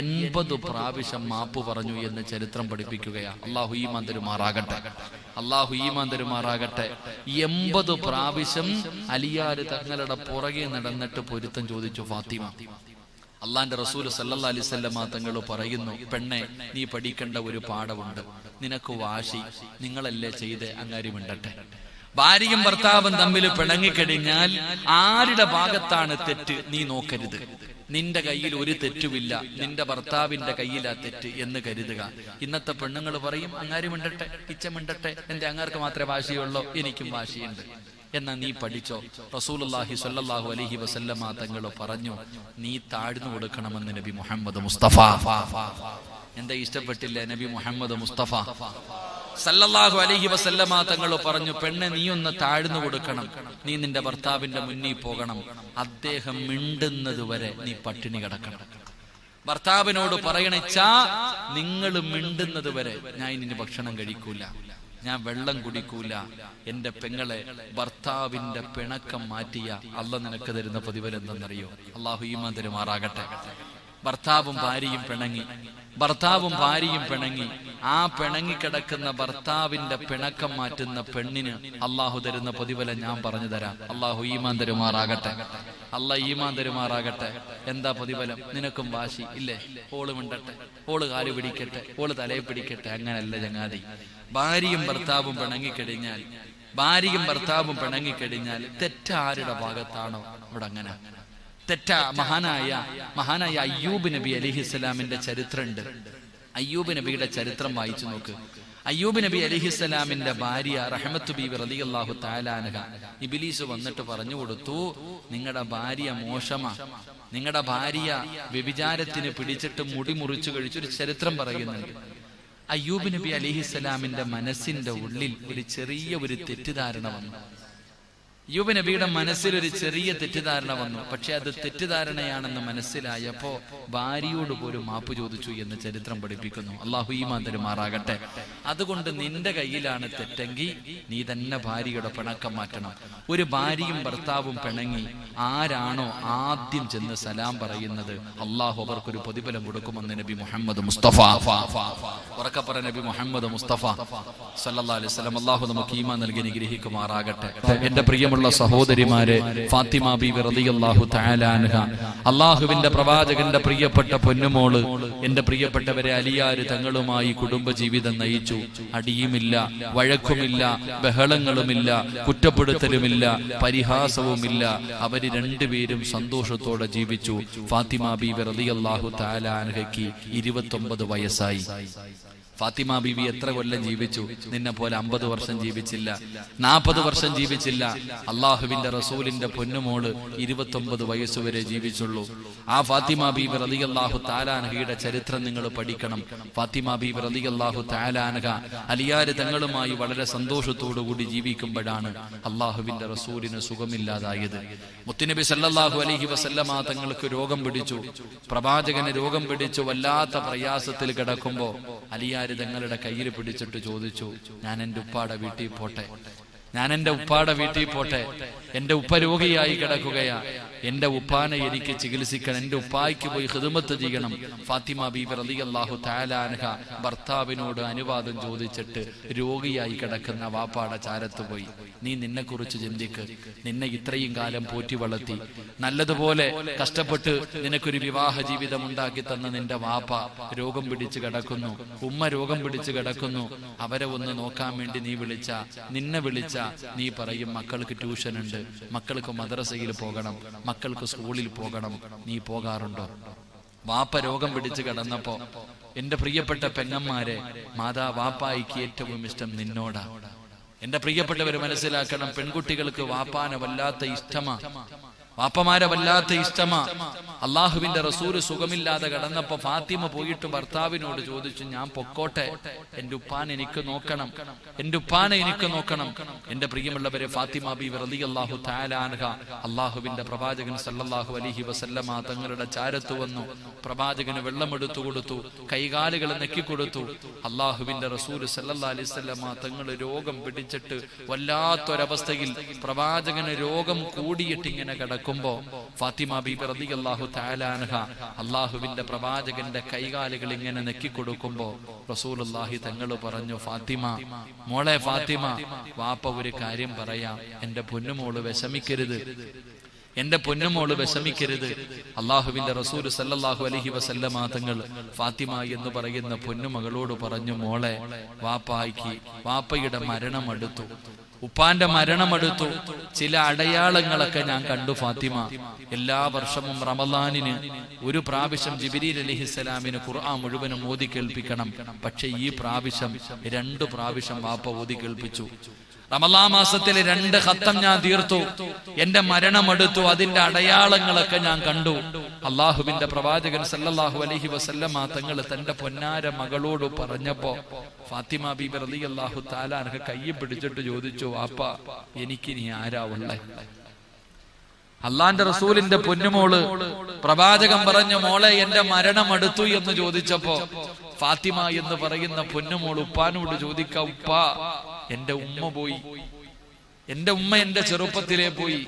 എൺപത് പ്രാവശ്യം മാപ്പ് പറഞ്ഞു എന്ന് ചരിത്രം പഠിപ്പിക്കുകയാണ് അള്ളാഹു ഈ മന്ദരുമാറാകട്ടെ അള്ളാഹു ഈ മന്ദരുമാറാകട്ടെ എൺപത് പ്രാവശ്യം അലിയാര് തങ്ങളുടെ പുറകെ നടന്നിട്ട് പൊരുത്തം ചോദിച്ചു ഫാത്തിമ. അള്ളാന്റെ റസൂൽ സല്ലല്ലാ അലിസ്വല്ല തങ്ങൾ പറയുന്നു പെണ്ണെ നീ പഠിക്കേണ്ട ഒരു പാഠമുണ്ട് നിനക്ക് വാശി. നിങ്ങളല്ലേ ചെയ്ത് അങ്ങാരി മിണ്ടട്ടെ. ഭാര്യയും ഭർത്താവും തമ്മിൽ പിണങ്ങിക്കഴിഞ്ഞാൽ ആരുടെ ഭാഗത്താണ് തെറ്റ് നീ നോക്കരുത്. നിന്റെ കയ്യിൽ ഒരു തെറ്റുമില്ല. നിന്റെ ഭർത്താവിന്റെ കയ്യിലാ തെറ്റ് എന്ന് കരുതുക. ഇന്നത്തെ പെണ്ണുങ്ങൾ പറയും അങ്ങാരി മിണ്ടട്ടെ ഇച്ച മിണ്ടട്ടെ എന്റെ അങ്ങാർക്ക് മാത്രമേ വാശിയുള്ളൂ എനിക്കും വാശിയുണ്ട് എന്നാ നീ പഠിച്ചോ? റസൂലുള്ളാഹി സ്വല്ലല്ലാഹു അലൈഹി വസല്ലമ തങ്ങൾ പറഞ്ഞു നീ താഴ്ന്നു കൊടുക്കണമെന്ന് നബി മുഹമ്മദ് മുസ്തഫ. എന്താ ഇഷ്ടപ്പെട്ടില്ല നബി മുഹമ്മദ് മുസ്തഫ? സല്ലല്ലാഹു അലഹി വസല്ലമ തങ്ങൾ പറഞ്ഞു പെണ്ണെ നീ ഒന്ന് താഴ്ന്നു കൊടുക്കണം. നീ നിന്റെ ഭർത്താവിന്റെ മുന്നിൽ പോകണം. അദ്ദേഹം മിണ്ടുന്നത് വരെ നീ പട്ടിണി കിടക്കണം. ഭർത്താവിനോട് പറയണച്ചാ നിങ്ങൾ മിണ്ടുന്നത് വരെ ഞാൻ ഇനി ഭക്ഷണം കഴിക്കൂല. ഞാൻ വെള്ളം കുടിക്കൂല. എന്റെ പെങ്ങളെ ഭർത്താവിന്റെ പിണക്കം മാറ്റിയ അല്ല നിനക്ക് തരുന്ന പ്രതിഫലം എന്തെന്നറിയോ അള്ളാഹു ഈമാൻ തരുമാറാകട്ടെ. ഭർത്താവും ഭാര്യയും പിണങ്ങി. ഭർത്താവും ഭാര്യയും പിണങ്ങി. ആ പിണങ്ങിക്കിടക്കുന്ന ഭർത്താവിന്റെ പിണക്കം മാറ്റുന്ന പെണ്ണിന് അള്ളാഹു തരുന്ന പ്രതിഫലം ഞാൻ പറഞ്ഞു തരാം. അള്ളാഹു ഈമാൻ തരുമാറാകട്ടെ. അല്ല ഈമാൻ തരുമാറാകട്ടെ. എന്താ പൊതുവലം? നിനക്കും വാശി. ഇല്ലേ? ഓൾ മിണ്ടട്ടെ. ഓൾ കാൽ പിടിക്കട്ടെ. ഓൾ തലയെ പിടിക്കട്ടെ. അങ്ങനല്ല ചങ്ങാതി. ഭാര്യയും ഭർത്താവും പിണങ്ങിക്കഴിഞ്ഞാൽ ഭാര്യയും ഭർത്താവും പിണങ്ങിക്കഴിഞ്ഞാൽ തെറ്റാരുടെ ഭാഗത്താണോ? ഇവിടെ അങ്ങനെ. തെറ്റ മഹാനായ മഹാനായ അയ്യൂബ് നബി അലിഹിസ്സലാമിന്റെ ചരിത്രമുണ്ട് അയ്യൂബ് നബിയുടെ ചരിത്രം വായിച്ചു നോക്ക്. അയ്യൂബ് നബി അലിഹിസ്സലാമിന്റെ ഭാര്യ റഹമത്ത് ബി റളിയല്ലാഹു താലാനഹ ഇബിലീസ് വന്നിട്ട് പറഞ്ഞു കൊടുത്തു നിങ്ങളുടെ ഭാര്യ മോശമാ. നിങ്ങളുടെ ഭാര്യ വ്യഭിചാരത്തിന് പിടിച്ചിട്ട് മുടി മുറിച്ചു കഴിച്ചൊരു ചരിത്രം പറയുന്നുണ്ട്. അയ്യൂബ് നബി അലിഹിസ്സലാമിന്റെ മനസ്സിന്റെ ഉള്ളിൽ ഒരു ചെറിയ ഒരു തെറ്റിദ്ധാരണ വന്നു. യൂബ് നബിയുടെ മനസ്സിൽ ഒരു ചെറിയ തെറ്റിദ്ധാരണ വന്നു. പക്ഷെ അത് തെറ്റിദ്ധാരണയാണെന്ന് മനസ്സിലായപ്പോ ഭാര്യയോട് പോലും മാപ്പ് ചോദിച്ചു എന്ന് ചരിത്രം പഠിപ്പിക്കുന്നു. അള്ളാഹു ഈ മാന്തരുമാറാകട്ടെ അതുകൊണ്ട് നിന്റെ കയ്യിലാണ് തെറ്റെങ്കിൽ നീ തന്നെ ഭാര്യയുടെ പിണക്കം മാറ്റണം. ഒരു ഭാര്യയും ഭർത്താവും പിണങ്ങി ആരാണോ ആദ്യം ചെന്ന് സലാം പറയുന്നത് അള്ളാഹു അവർക്കൊരു പ്രതിഫലം കൊടുക്കുമെന്ന് നബി മുഹമ്മദ് മുസ്തഫ. ഉറക്കപ്പറ നബി മുഹമ്മദ് മുസ്തഫ. സല്ലാ അലൈഹി വസല്ലം. അള്ളാഹു നമുക്ക് ഈമാ നൽകി നിഗ്രഹിക്കുമാറാകട്ടെ എന്റെ പ്രിയമുള്ള സഹോദരിമാരെ ഫാത്തിമ ബീവി റളിയല്ലാഹു തആല അൻഹ. അള്ളാഹുവിന്റെ പ്രവാചകന്റെ പ്രിയപ്പെട്ട പൊന്നുമോൾ എന്റെ പ്രിയപ്പെട്ടവരെ അലിയാര് തങ്ങളുമായി കുടുംബജീവിതം നയിച്ചു. അടിയുമില്ല വഴക്കുമില്ല ബഹളങ്ങളുമില്ല കുറ്റപ്പെടുത്തലുമില്ല പരിഹാസവുമില്ല. അവർ രണ്ടുപേരും സന്തോഷത്തോടെ ജീവിച്ചു. ഫാത്തിമ ബീവി റളിയല്ലാഹു ഇരുപത്തി ഇരുപത്തൊമ്പത് വയസ്സായി. ഫാത്തിമ ബിബി എത്ര കൊല്ലം ജീവിച്ചു? നിന്നെ പോലെ അമ്പത് വർഷം ജീവിച്ചില്ല. നാൽപ്പത് വർഷം ജീവിച്ചില്ല. അള്ളാഹുവിന്റെ റസൂലിന്റെ പൊന്നുമോൾ ഇരുപത്തൊമ്പത് വയസ്സുവരെ ജീവിച്ചുള്ളൂ. ആ ഫാത്തിമ ബീബി അള്ളാഹു താലാനഹയുടെ ചരിത്രം നിങ്ങൾ പഠിക്കണം. ഫാത്തിമ ബീബി അള്ളാഹു താലാനഹ അലിയാര് തങ്ങളുമായി വളരെ സന്തോഷത്തോടു കൂടി ജീവിക്കുമ്പോഴാണ് അള്ളാഹുവിന്റെ റസൂലിന് സുഖമില്ലാതായത്. മുത്തുനബി സല്ലാഹു അലഹി വസല്ലമ തങ്ങൾക്ക് രോഗം പിടിച്ചു. പ്രവാചകന് രോഗം പിടിച്ചു വല്ലാത്ത പ്രയാസത്തിൽ കിടക്കുമ്പോ അലിയാര് തങ്ങളുടെ കയ്യിൽ പിടിച്ചിട്ട് ചോദിച്ചു ഞാൻ എന്റെ ഉപ്പാടെ വീട്ടിൽ പോട്ടെ? ഞാൻ എന്റെ ഉപ്പാടെ വീട്ടിൽ പോട്ടെ? എന്റെ ഉപ്പ രോഗിയായി കിടക്കുകയാ. എന്റെ ഉപ്പാനെ എനിക്ക് ചികിത്സിക്കണം. എന്റെ ഉപ്പായ്ക്ക് പോയി ഹിദമത്ത് ചെയ്യണം. ഫാത്തിമ ബീബർ അലി അള്ളാഹു താലാനഹ ഭർത്താവിനോട് അനുവാദം ചോദിച്ചിട്ട് രോഗിയായി കിടക്കുന്ന വാപ്പാടെ ചാരത്ത് പോയി. നീ നിന്നെ കുറിച്ച് ചിന്തിക്ക്. നിന്നെ ഇത്രയും കാലം പോറ്റി വളർത്തി. നല്ലതുപോലെ കഷ്ടപ്പെട്ട് നിനക്കൊരു വിവാഹ ജീവിതം ഉണ്ടാക്കി തന്ന നിന്റെ വാപ്പ രോഗം പിടിച്ച് കിടക്കുന്നു. ഉമ്മ രോഗം പിടിച്ച് കിടക്കുന്നു. അവരെ ഒന്ന് നോക്കാൻ വേണ്ടി നീ വിളിച്ച. നിന്നെ വിളിച്ച നീ പറയും മക്കൾക്ക് ട്യൂഷൻ ഉണ്ട് മക്കൾക്ക് മദ്രസയിൽ പോകണം മക്കൾക്ക് സ്കൂളിൽ പോകണം. നീ പോകാറുണ്ടോ? വാപ്പ രോഗം പിടിച്ച് കിടന്നപ്പോ എന്റെ പ്രിയപ്പെട്ട പെങ്ങന്മാരെ മാതാ വാപ്പായിക്ക് ഏറ്റവും ഇഷ്ടം നിന്നോടാ. എന്റെ പ്രിയപ്പെട്ടവര് മനസ്സിലാക്കണം പെൺകുട്ടികൾക്ക് വാപ്പാനെ വല്ലാത്ത ഇഷ്ടമാ. വാപ്പമാരെ വല്ലാത്ത ഇഷ്ടമ. അള്ളാഹുവിന്റെ റസൂര് സുഖമില്ലാതെ കടന്നപ്പോ ഫാത്തിമ പോയിട്ട് ഭർത്താവിനോട് ചോദിച്ചു ഞാൻ പൊക്കോട്ടെ എന്റെ ഉപ്പാൻ എനിക്ക് നോക്കണം എന്റെ ഉപ്പാനെ എനിക്ക് നോക്കണം. എന്റെ പ്രിയമുള്ളവരെ ഫാത്തിമ ബി റലി അള്ളാഹു താലാൻഹ അള്ളാഹുവിന്റെ പ്രവാചകൻ സല്ലാഹു അലൈഹി വസല്ലമ തങ്ങളുടെ ചാരത്ത് വന്നു. പ്രവാചകന് വെള്ളമെടുത്തു കൊടുത്തു കൈകാലുകൾ നെക്കിക്കൊടുത്തു അള്ളാഹുവിന്റെ റസൂര് സല്ലാ അലൈഹി വസല്ലമ തങ്ങൾ രോഗം പിടിച്ചിട്ട് വല്ലാത്തൊരവസ്ഥയിൽ പ്രവാചകന് രോഗം കൂടിയിട്ട് ഇങ്ങനെ കിടക്കുമ്പോ ഫാത്തിമ ബീബി അള്ളാഹു താലാനഹ അള്ളാഹുവിന്റെ പ്രവാചകന്റെ കൈകാലുകൾ ഇങ്ങനെ നെക്കിക്കൊടുക്കുമ്പോ റസൂലുള്ളാഹി തങ്ങൾ പറഞ്ഞു ഫാത്തിമ മോളെ ഫാത്തിമ വാപ്പ ഒരു കാര്യം പറയാം. എന്റെ പൊന്നുമോൾ വിഷമിക്കരുത്. എന്റെ പൊന്നുമോൾ വിഷമിക്കരുത്. അള്ളാഹുവിന്റെ റസൂൽ സല്ലാഹു അലഹി വസല്ലമ തങ്ങൾ ഫാത്തിമ എന്ന് പറയുന്ന പൊന്നുമകളോട് പറഞ്ഞു മോളെ വാപ്പായിക്ക് വാപ്പയുടെ മരണം അടുത്തു ഉപ്പാന്റെ മരണമെടുത്തു. ചില അടയാളങ്ങളൊക്കെ ഞാൻ കണ്ടു ഫാത്തിമ. എല്ലാ വർഷവും റമദാനിന് ഒരു പ്രാവശ്യം ജിബിരീൽ അലിഹിസ്സലാമിന് ഖുർആൻ മുഴുവനും ഓതി കേൾപ്പിക്കണം. പക്ഷെ ഈ പ്രാവശ്യം രണ്ടു പ്രാവശ്യം വാപ്പ ഓതി കേൾപ്പിച്ചു. റമലാ മാസത്തിൽ രണ്ട് ഹത്തം ഞാൻ തീർത്തു. എന്റെ മരണമെടുത്തു. അതിന്റെ അടയാളങ്ങളൊക്കെ ഞാൻ കണ്ടു. അള്ളാഹുവിന്റെ പ്രവാചകൻ സല്ലല്ലാഹു അലഹി വസല്ലമ തങ്ങൾ തന്റെ പൊന്നാര മകളോട് പറഞ്ഞപ്പോ ഫാത്തിമ ബീബി റലി അള്ളാഹു താലാനഹ കൈ പിടിച്ചിട്ട് ചോദിച്ചു വാപ്പ എനിക്കിനി ആരാ ഉള്ളേ? അള്ളാന്റെ റസൂലിന്റെ പൊന്നുമോൾ പ്രവാചകൻ പറഞ്ഞു മോളെ എന്റെ മരണം അടുത്തു എന്ന് ചോദിച്ചപ്പോ ഫാത്തിമ എന്ന് പറയുന്ന പൊന്നുമോൾ ഉപ്പാനോട് ചോദിക്ക ഉപ്പ എന്റെ ഉമ്മ പോയി. എന്റെ ഉമ്മ എന്റെ ചെറുപ്പത്തിലെ പോയി.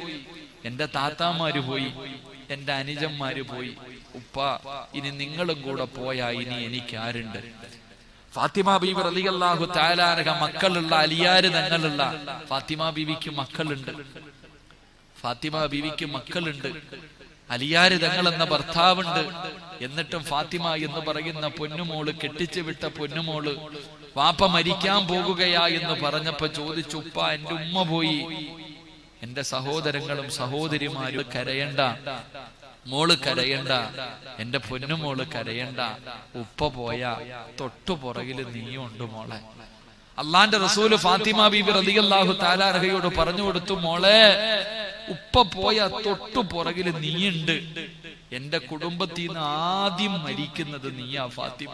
എന്റെ താത്താമാര് പോയി. എന്റെ അനുജന്മാര് പോയി. ഉപ്പ ഇനി നിങ്ങളും കൂടെ പോയാ ഇനി എനിക്ക് ആരുണ്ട് ഫാത്തിമ ബീബി റലിയല്ലാഹു താലാനക മക്കളുള്ള അലിയാര് തങ്ങളുള്ള ഫാത്തിമ ബീവിക്ക് മക്കളുണ്ട്. ഫാത്തിമ ബീവിക്ക് മക്കളുണ്ട്. അലിയാര് തങ്ങൾ എന്ന ഭർത്താവുണ്ട്. എന്നിട്ടും ഫാത്തിമ എന്ന് പറയുന്ന പൊന്നുമോൾ കെട്ടിച്ചു വിട്ട പൊന്നുമോൾ വാപ്പ മരിക്കാൻ പോകുകയാ എന്ന് പറഞ്ഞപ്പോ ചോദിച്ചു ഉപ്പ എന്റെ ഉമ്മ പോയി. എന്റെ സഹോദരങ്ങളും സഹോദരിമാരും കരയണ്ട. മോൾ കരയണ്ട. എന്റെ പൊന്നുമോൾ കരയണ്ട. ഉപ്പ പോയ തൊട്ടു പുറകിൽ നീയുണ്ട് മോളെ. അള്ളാന്റെ റസൂൽ ഫാത്തിമ ബീബി റലിയല്ലാഹു താലാർഹയോട് പറഞ്ഞു കൊടുത്തു മോളെ ഉപ്പ പോയ തൊട്ടു പുറകിൽ നീയുണ്ട്. എന്റെ കുടുംബത്തിൽ നിന്ന് ആദ്യം മരിക്കുന്നത് നീയാ ഫാത്തിമ.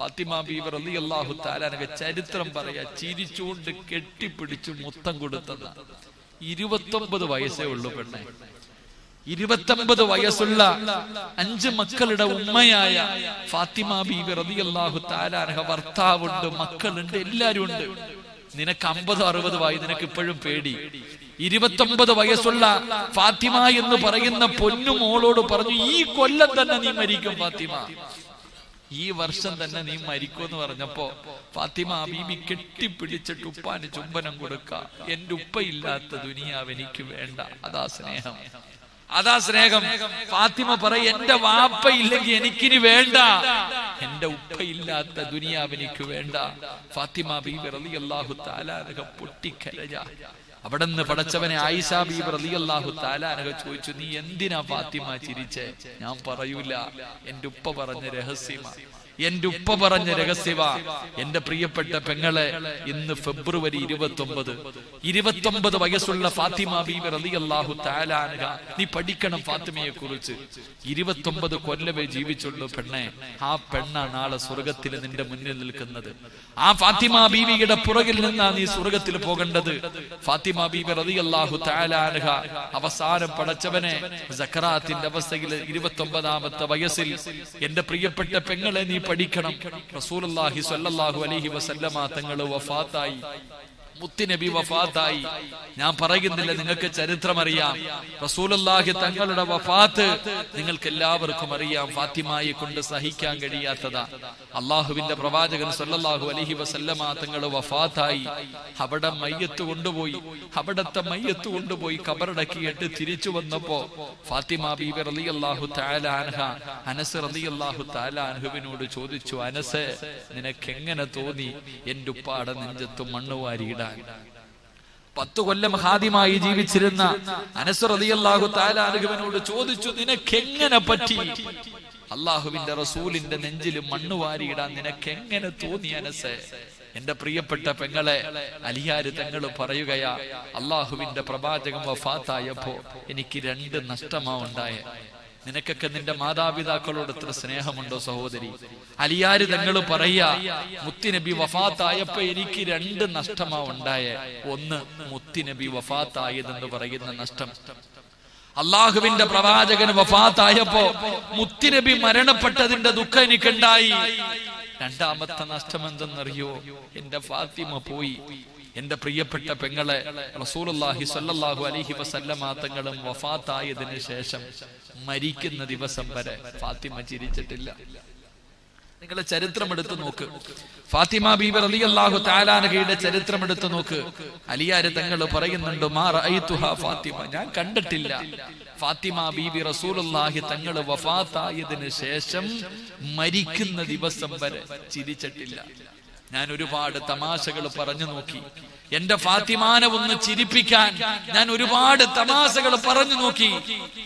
ഫാത്തിമ ബീബർ അലി അള്ളാഹു താലാരഹ ചരിത്രം പറയാ ചിരിച്ചുകൊണ്ട് കെട്ടിപ്പിടിച്ച് മുത്തം കൊടുത്തത്. ഇരുപത്തൊമ്പത് വയസ്സേ ഉള്ളൂ പെണ്ണെ. ഇരുപത്തൊമ്പത് വയസ്സുള്ള അഞ്ച് മക്കളുടെ ഉമ്മയായ ഫാത്തിമ ബീബി റളിയല്ലാഹു താലാനഹ ഭർത്താവുണ്ട് മക്കളുണ്ട് എല്ലാരും ഉണ്ട്. നിനക്ക് അമ്പത് അറുപത് വായി നിനക്ക് ഇപ്പോഴും പേടി. ഇരുപത്തൊമ്പത് വയസ്സുള്ള ഫാത്തിമ എന്ന് പറയുന്ന പൊന്നു മോളോട് പറഞ്ഞു ഈ കൊല്ലം തന്നെ നീ മരിക്കും ഫാത്തിമ. ഈ വർഷം തന്നെ നീ മരിക്കുമെന്ന് പറഞ്ഞപ്പോ ഫാത്തിമ ബീബി കെട്ടിപ്പിടിച്ചിട്ട് ഉപ്പാന് ചുംബനം കൊടുക്ക. എന്റെ ഉപ്പയില്ലാത്ത ദുനിയാവ് എനിക്ക് വേണ്ട. അതാ സ്നേഹം. അതാ സ്നേഹം. ഫാത്തിമ പറയ എന്റെ വാപ്പ ഇല്ലെങ്കിൽ എനിക്കിനി വേണ്ട. എന്റെ ഉപ്പയില്ലാത്ത ദുനിയാവ് എനിക്ക് വേണ്ട. ഫാത്തിമ ബീബി റളിയല്ലാഹു താലാരക പൊട്ടിക്കരഞ്ഞ അവിടെ നിന്ന് പടച്ചവനെ ആയിഷ ബീബി റളിയല്ലാഹു തആലാനഹ ചോദിച്ചു നീ എന്തിനാ ഫാത്തിമ ചിരിച്ചേ? ഞാൻ പറയൂല എന്റെ ഉപ്പ പറഞ്ഞ രഹസ്യമാ. എന്റെ ഉപ്പ പറഞ്ഞ രഹസ്യവ. എന്റെ പ്രിയപ്പെട്ട പെങ്ങളെ ഇന്ന് ഫെബ്രുവരി ഇരുപത്തി ഒമ്പത് ഇരുപത്തി ഒമ്പത് വയസ്സുള്ള ഫാത്തിമ ബീബി റളിയല്ലാഹു താലാനക നീ പഠിക്കണം ഫാത്തിമയെ കുറിച്ച് ഇരുപത്തൊമ്പത് കൊല്ലമേ ജീവിച്ചുള്ളൂ പെണ്ണെ. ആ പെണ്ണാണ് നാളെ സ്വർഗത്തിൽ നിന്റെ മുന്നിൽ നിൽക്കുന്നത്. ആ ഫാത്തിമ ബീവിയുടെ പുറകിൽ നിന്നാ നീ സ്വർഗത്തിൽ പോകേണ്ടത്. ഫാത്തിമ ബീബി റളിയല്ലാഹു താലാനക അവസാനം പടച്ചവനെ സക്കറാത്തിന്റെ അവസ്ഥയിൽ ഇരുപത്തി ഒമ്പതാമത്തെ വയസ്സിൽ എന്റെ പ്രിയപ്പെട്ട പെങ്ങളെ നീ പഠിക്കണം. റസൂലുള്ളാഹി സ്വല്ലല്ലാഹു അലൈഹി വസല്ലമ തങ്ങൾ വഫാത്തായി. മുത്തുനബി വഫാത്തായി. ഞാൻ പറയുന്നില്ല നിങ്ങൾക്ക് ചരിത്രം അറിയാം. റസൂലുള്ളാഹി തങ്ങളുടെ വഫാത്ത് നിങ്ങൾക്ക് എല്ലാവർക്കും അറിയാം. ഫാത്തിമായി കൊണ്ട് സഹിക്കാൻ കഴിയാത്തതാ. അള്ളാഹുവിന്റെ പ്രവാചകൻ സല്ലല്ലാഹു അലഹി വസല്ലമ തങ്ങൾ വഫാത്തായി. അവിടെ മയ്യത്ത് കൊണ്ടുപോയി. അവിടത്തെ മയ്യത്ത് കൊണ്ടുപോയി കബറടക്കിയിട്ട് തിരിച്ചു വന്നപ്പോ ഫാത്തിമ ബീബി റളിയല്ലാഹു അള്ളാഹു അൻഹ അനസ് റളിയല്ലാഹു അള്ളാഹു താലാൻഹുവിനോട് ചോദിച്ചു അനസ് നിനക്ക് എങ്ങനെ തോന്നി? എന്റെ ഉപ്പാടെ നെഞ്ചത്ത് മണ്ണ് വാരിയിടാൻ. പത്തു കൊല്ലം ഹാദിമായി ജീവിച്ചിരുന്ന അനസ് റളിയല്ലാഹു തആല അൻഹുവിനോട് ചോദിച്ചു നിനക്കെങ്ങനെ പറ്റി? അള്ളാഹുവിന്റെ റസൂലിന്റെ നെഞ്ചിൽ മണ്ണ് വാരിയിടാൻ നിനക്കെങ്ങനെ തോന്നി അനസ്? എന്റെ പ്രിയപ്പെട്ട പെങ്ങളെ അലിയാര് തങ്ങൾ പറയുകയാ അള്ളാഹുവിന്റെ പ്രവാചകം വഫാത്തായപ്പോ എനിക്ക് രണ്ട് നഷ്ടമാ ഉണ്ടായേ. നിനക്കൊക്കെ നിന്റെ മാതാപിതാക്കളോട് എത്ര സ്നേഹമുണ്ടോ സഹോദരി? അലിയാര് തങ്ങൾ പറയാ മുത്തിനബി വഫാത്തായപ്പോ എനിക്ക് രണ്ട് നഷ്ടമാ ഉണ്ടായേ. ഒന്ന് മുത്തിനബി വഫാത്തായതെന്ന് പറയുന്ന നഷ്ടം. അള്ളാഹുവിന്റെ പ്രവാചകന് വഫാത്തായപ്പോ മുത്തിനബി മരണപ്പെട്ടതിന്റെ ദുഃഖം എനിക്കുണ്ടായി. രണ്ടാമത്തെ നഷ്ടം എന്തെന്നറിയോ? എന്റെ ഫാത്തിമ പോയി. എന്റെ പ്രിയപ്പെട്ട പെങ്ങളെ റസൂലുള്ളാഹി സ്വല്ലല്ലാഹു അലൈഹി വസല്ലമ തങ്ങളും വഫാത്തായതിനു ശേഷം മരിക്കുന്ന ദിവസം വരെ ഫാത്തിമ ചിരിച്ചിട്ടില്ല നിങ്ങളെ ചരിത്രം എടുത്തു നോക്ക്. ഫാത്തിമ ബീബർ അലി അള്ളാഹു താലാനഹയുടെ ചരിത്രം എടുത്തു നോക്ക്. അലിയാര് തങ്ങൾ പറയുന്നുണ്ട് മാ റഅയ്തുഹാ ഫാത്തിമ. ഞാൻ കണ്ടിട്ടില്ല. ഫാത്തിമ ബീബി റസൂലുള്ളാഹി തങ്ങൾ വഫാത്തായതിനു ശേഷം മരിക്കുന്ന ദിവസം വരെ ചിരിച്ചിട്ടില്ല. ഞാൻ ഒരുപാട് തമാശകൾ പറഞ്ഞു നോക്കി. എന്റെ ഫാത്തിമാനെ ഒന്ന് ചിരിപ്പിക്കാൻ ഞാൻ ഒരുപാട് തമാശകൾ പറഞ്ഞു നോക്കി.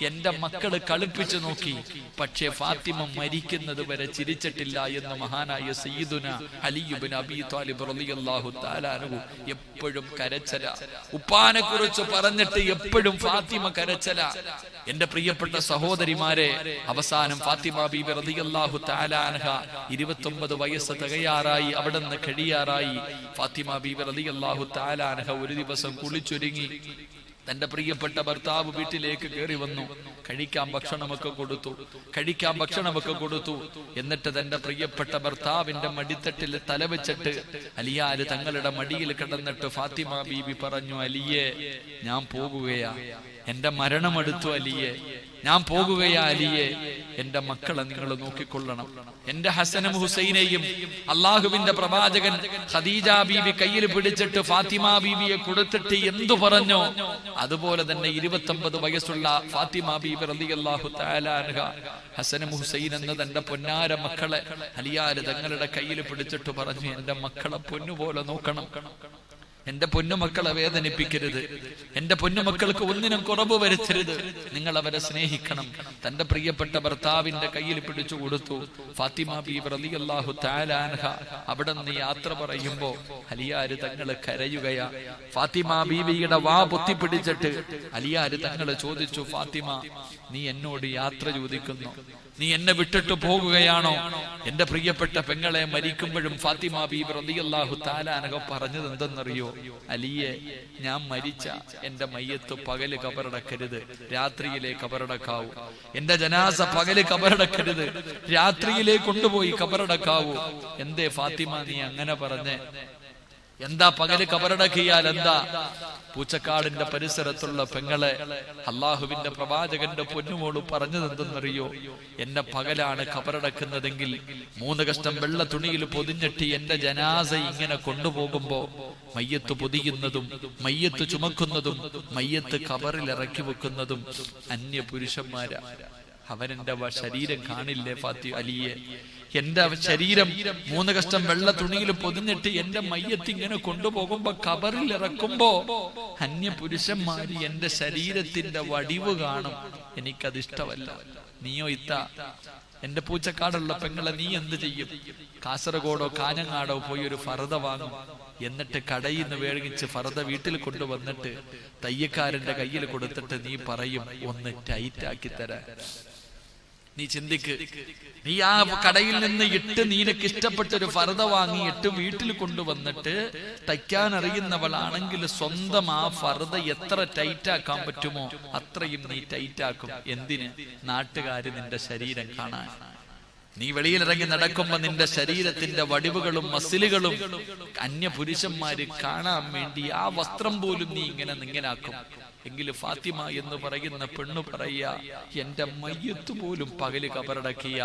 എന്റെ മക്കൾ കളിപ്പിച്ചു നോക്കി. പക്ഷേ ഫാത്തിമ മരിക്കുന്നത് വരെ ചിരിച്ചിട്ടില്ല എന്ന് മഹാനായ സയ്യിദുന അലിയുബിൻ അബി താലിബ് റളിയല്ലാഹു താലാനു എപ്പോഴും കരച്ചല. ഉപ്പാനെ കുറിച്ച് പറഞ്ഞിട്ട് എപ്പോഴും ഫാത്തിമ കരച്ചല. എന്റെ പ്രിയപ്പെട്ട സഹോദരിമാരെ അവസാനം ഫാത്തിമ ബീബി റളിയല്ലാഹു തആലാനഹ 29 വയസ്സ് തികയാറായി അവിടെ നിന്ന് കഴിയാറായി ഫാത്തിമ ബീബി റളിയല്ലാഹു താലാൻഹ ഒരു ദിവസം കുളിച്ചൊരുങ്ങി. തന്റെ പ്രിയപ്പെട്ട ഭർത്താവ് വീട്ടിലേക്ക് കയറി വന്നു. കഴിക്കാൻ ഭക്ഷണമൊക്കെ കൊടുത്തു. കഴിക്കാൻ ഭക്ഷണമൊക്കെ കൊടുത്തു. എന്നിട്ട് തന്റെ പ്രിയപ്പെട്ട ഭർത്താവിന്റെ മടിത്തട്ടിൽ തലവെച്ചിട്ട് അലിയാര് തങ്ങളുടെ മടിയിൽ കിടന്നിട്ട് ഫാത്തിമ ബീബി പറഞ്ഞു അലിയെ ഞാൻ പോകുകയാ. എന്റെ മരണമെടുത്തു അലിയെ. ഞാൻ പോകുകയാ അലിയെ. എന്റെ മക്കളെ നിങ്ങൾ നോക്കിക്കൊള്ളണം. എന്റെ ഹസനും ഹുസൈനെയും അള്ളാഹുവിന്റെ പ്രവാചകൻ ഖദീജ ബീബി കയ്യിൽ പിടിച്ചിട്ട് ഫാത്തിമ ബീബിയെ കൊടുത്തിട്ട് എന്തു പറഞ്ഞോ? അതുപോലെ തന്നെ ഇരുപത്തൊമ്പത് വയസ്സുള്ള ഫാത്തിമ ബീബി റളിയല്ലാഹു അള്ളാഹു ഹസനും ഹുസൈൻ എന്ന തന്റെ പൊന്നാര മക്കളെ അലിയാര് തങ്ങളുടെ കയ്യിൽ പിടിച്ചിട്ട് പറഞ്ഞു എന്റെ മക്കളെ പൊന്നുപോലെ നോക്കണം. എന്റെ പൊന്നുമക്കളെ വേദനിപ്പിക്കരുത്. എന്റെ പൊന്നുമക്കൾക്ക് ഒന്നിനും കുറവ് വരുത്തരുത്. നിങ്ങൾ അവരെ സ്നേഹിക്കണം. തന്റെ പ്രിയപ്പെട്ട ഭർത്താവിന്റെ കയ്യിൽ പിടിച്ചു കൊടുത്തു. ഫാത്തിമ അൻഹ അവിടെ നിന്ന് യാത്ര പറയുമ്പോ അലിയാര് തങ്ങൾ കരയുകയാ. ഫാത്തിമ ബീവിയുടെ വാ പൊത്തിപ്പിടിച്ചിട്ട് അലിയാര് തങ്ങൾ ചോദിച്ചു ഫാത്തിമ നീ എന്നോട് യാത്ര ചോദിക്കുന്നു. നീ എന്നെ വിട്ടിട്ട് പോകുകയാണോ? എന്റെ പ്രിയപ്പെട്ട പെങ്ങളെ മരിക്കുമ്പോഴും ഫാത്തിമ ബീബ് റളിയല്ലാഹു താലാനക പറഞ്ഞത് എന്തെന്നറിയോ? അലിയെ ഞാൻ മരിച്ച എന്റെ മയ്യത്ത് പകൽ കബറടക്കരുത്. രാത്രിയിലെ കബറടക്കാവൂ. എന്റെ ജനാസ പകൽ കബറടക്കരുത്. രാത്രിയിലെ കൊണ്ടുപോയി കബറടക്കാവൂ. എന്തേ ഫാത്തിമ നീ അങ്ങനെ പറഞ്ഞേ? എന്താ പകൽ കബറടക്കിയാൽ എന്താ? പൂച്ചക്കാടിന്റെ പരിസരത്തുള്ള പെങ്ങളെ അള്ളാഹുവിന്റെ പ്രവാചകന്റെ പൊന്നുമോൾ പറഞ്ഞത് എന്തെന്നറിയോ? എന്നെ പകലാണ് കബറടക്കുന്നതെങ്കിൽ മൂന്ന് കഷ്ടം വെള്ള തുണിയിൽ പൊതിഞ്ഞിട്ട് എന്റെ ജനാസ ഇങ്ങനെ കൊണ്ടുപോകുമ്പോ മയ്യത്ത് പൊതിയുന്നതും മയ്യത്ത് ചുമക്കുന്നതും മയ്യത്ത് കബറിൽ ഇറക്കി വെക്കുന്നതും അന്യ പുരുഷന്മാരാ അവനെന്റെ ശരീരം കാണില്ലേ ഫാത്തി അലിയെ? എന്റെ ശരീരം മൂന്ന് കഷ്ടം വെള്ള തുണിയിൽ പൊതിഞ്ഞിട്ട് എന്റെ മയ്യത്ത് ഇങ്ങനെ കൊണ്ടുപോകുമ്പോ കബറിൽ ഇറക്കുമ്പോ അന്യ പുരുഷന്മാര് എന്റെ ശരീരത്തിന്റെ വടിവ് കാണും. എനിക്കത് ഇഷ്ടമല്ല. നീയോ ഇത്ത. എന്റെ പൂച്ചക്കാടുള്ള പെങ്ങളെ നീ എന്ത് ചെയ്യും? കാസർഗോഡോ കാഞ്ഞങ്ങാടോ പോയി ഒരു ഫറത വാങ്ങും. എന്നിട്ട് കടയിൽ നിന്ന് വേടിച്ച് ഫറത വീട്ടിൽ കൊണ്ടുവന്നിട്ട് തയ്യക്കാരന്റെ കയ്യിൽ കൊടുത്തിട്ട് നീ പറയും ഒന്ന് ടൈറ്റ് ആക്കി തരാൻ നീ ചിന്തിക്ക്. നീ ആ കടയിൽ നിന്ന് ഇട്ട് നിനക്ക് ഇഷ്ടപ്പെട്ട ഒരു ഫർദ വാങ്ങിയിട്ട് വീട്ടിൽ കൊണ്ടുവന്നിട്ട് തയ്ക്കാൻ അറിയുന്നവളാണെങ്കിൽ സ്വന്തം ആ ഫർദ എത്ര ടൈറ്റ് ആക്കാൻ പറ്റുമോ അത്രയും നീ ടൈറ്റ് ആക്കും എന്തിന്? നാട്ടുകാര് നിന്റെ ശരീരം കാണാൻ. നീ വെളിയിലിറങ്ങി നടക്കുമ്പോ നിന്റെ ശരീരത്തിന്റെ വടിവുകളും മസിലുകളും അന്യ പുരുഷന്മാര് കാണാൻ വേണ്ടി ആ വസ്ത്രം പോലും നീ ഇങ്ങനെ നിങ്ങനാക്കും. എങ്കിൽ ഫാത്തിമ എന്ന് പറയുന്ന പെണ്ണു പറയ എന്റെ മയ്യത്ത് പോലും പകൽ കബറടക്കിയ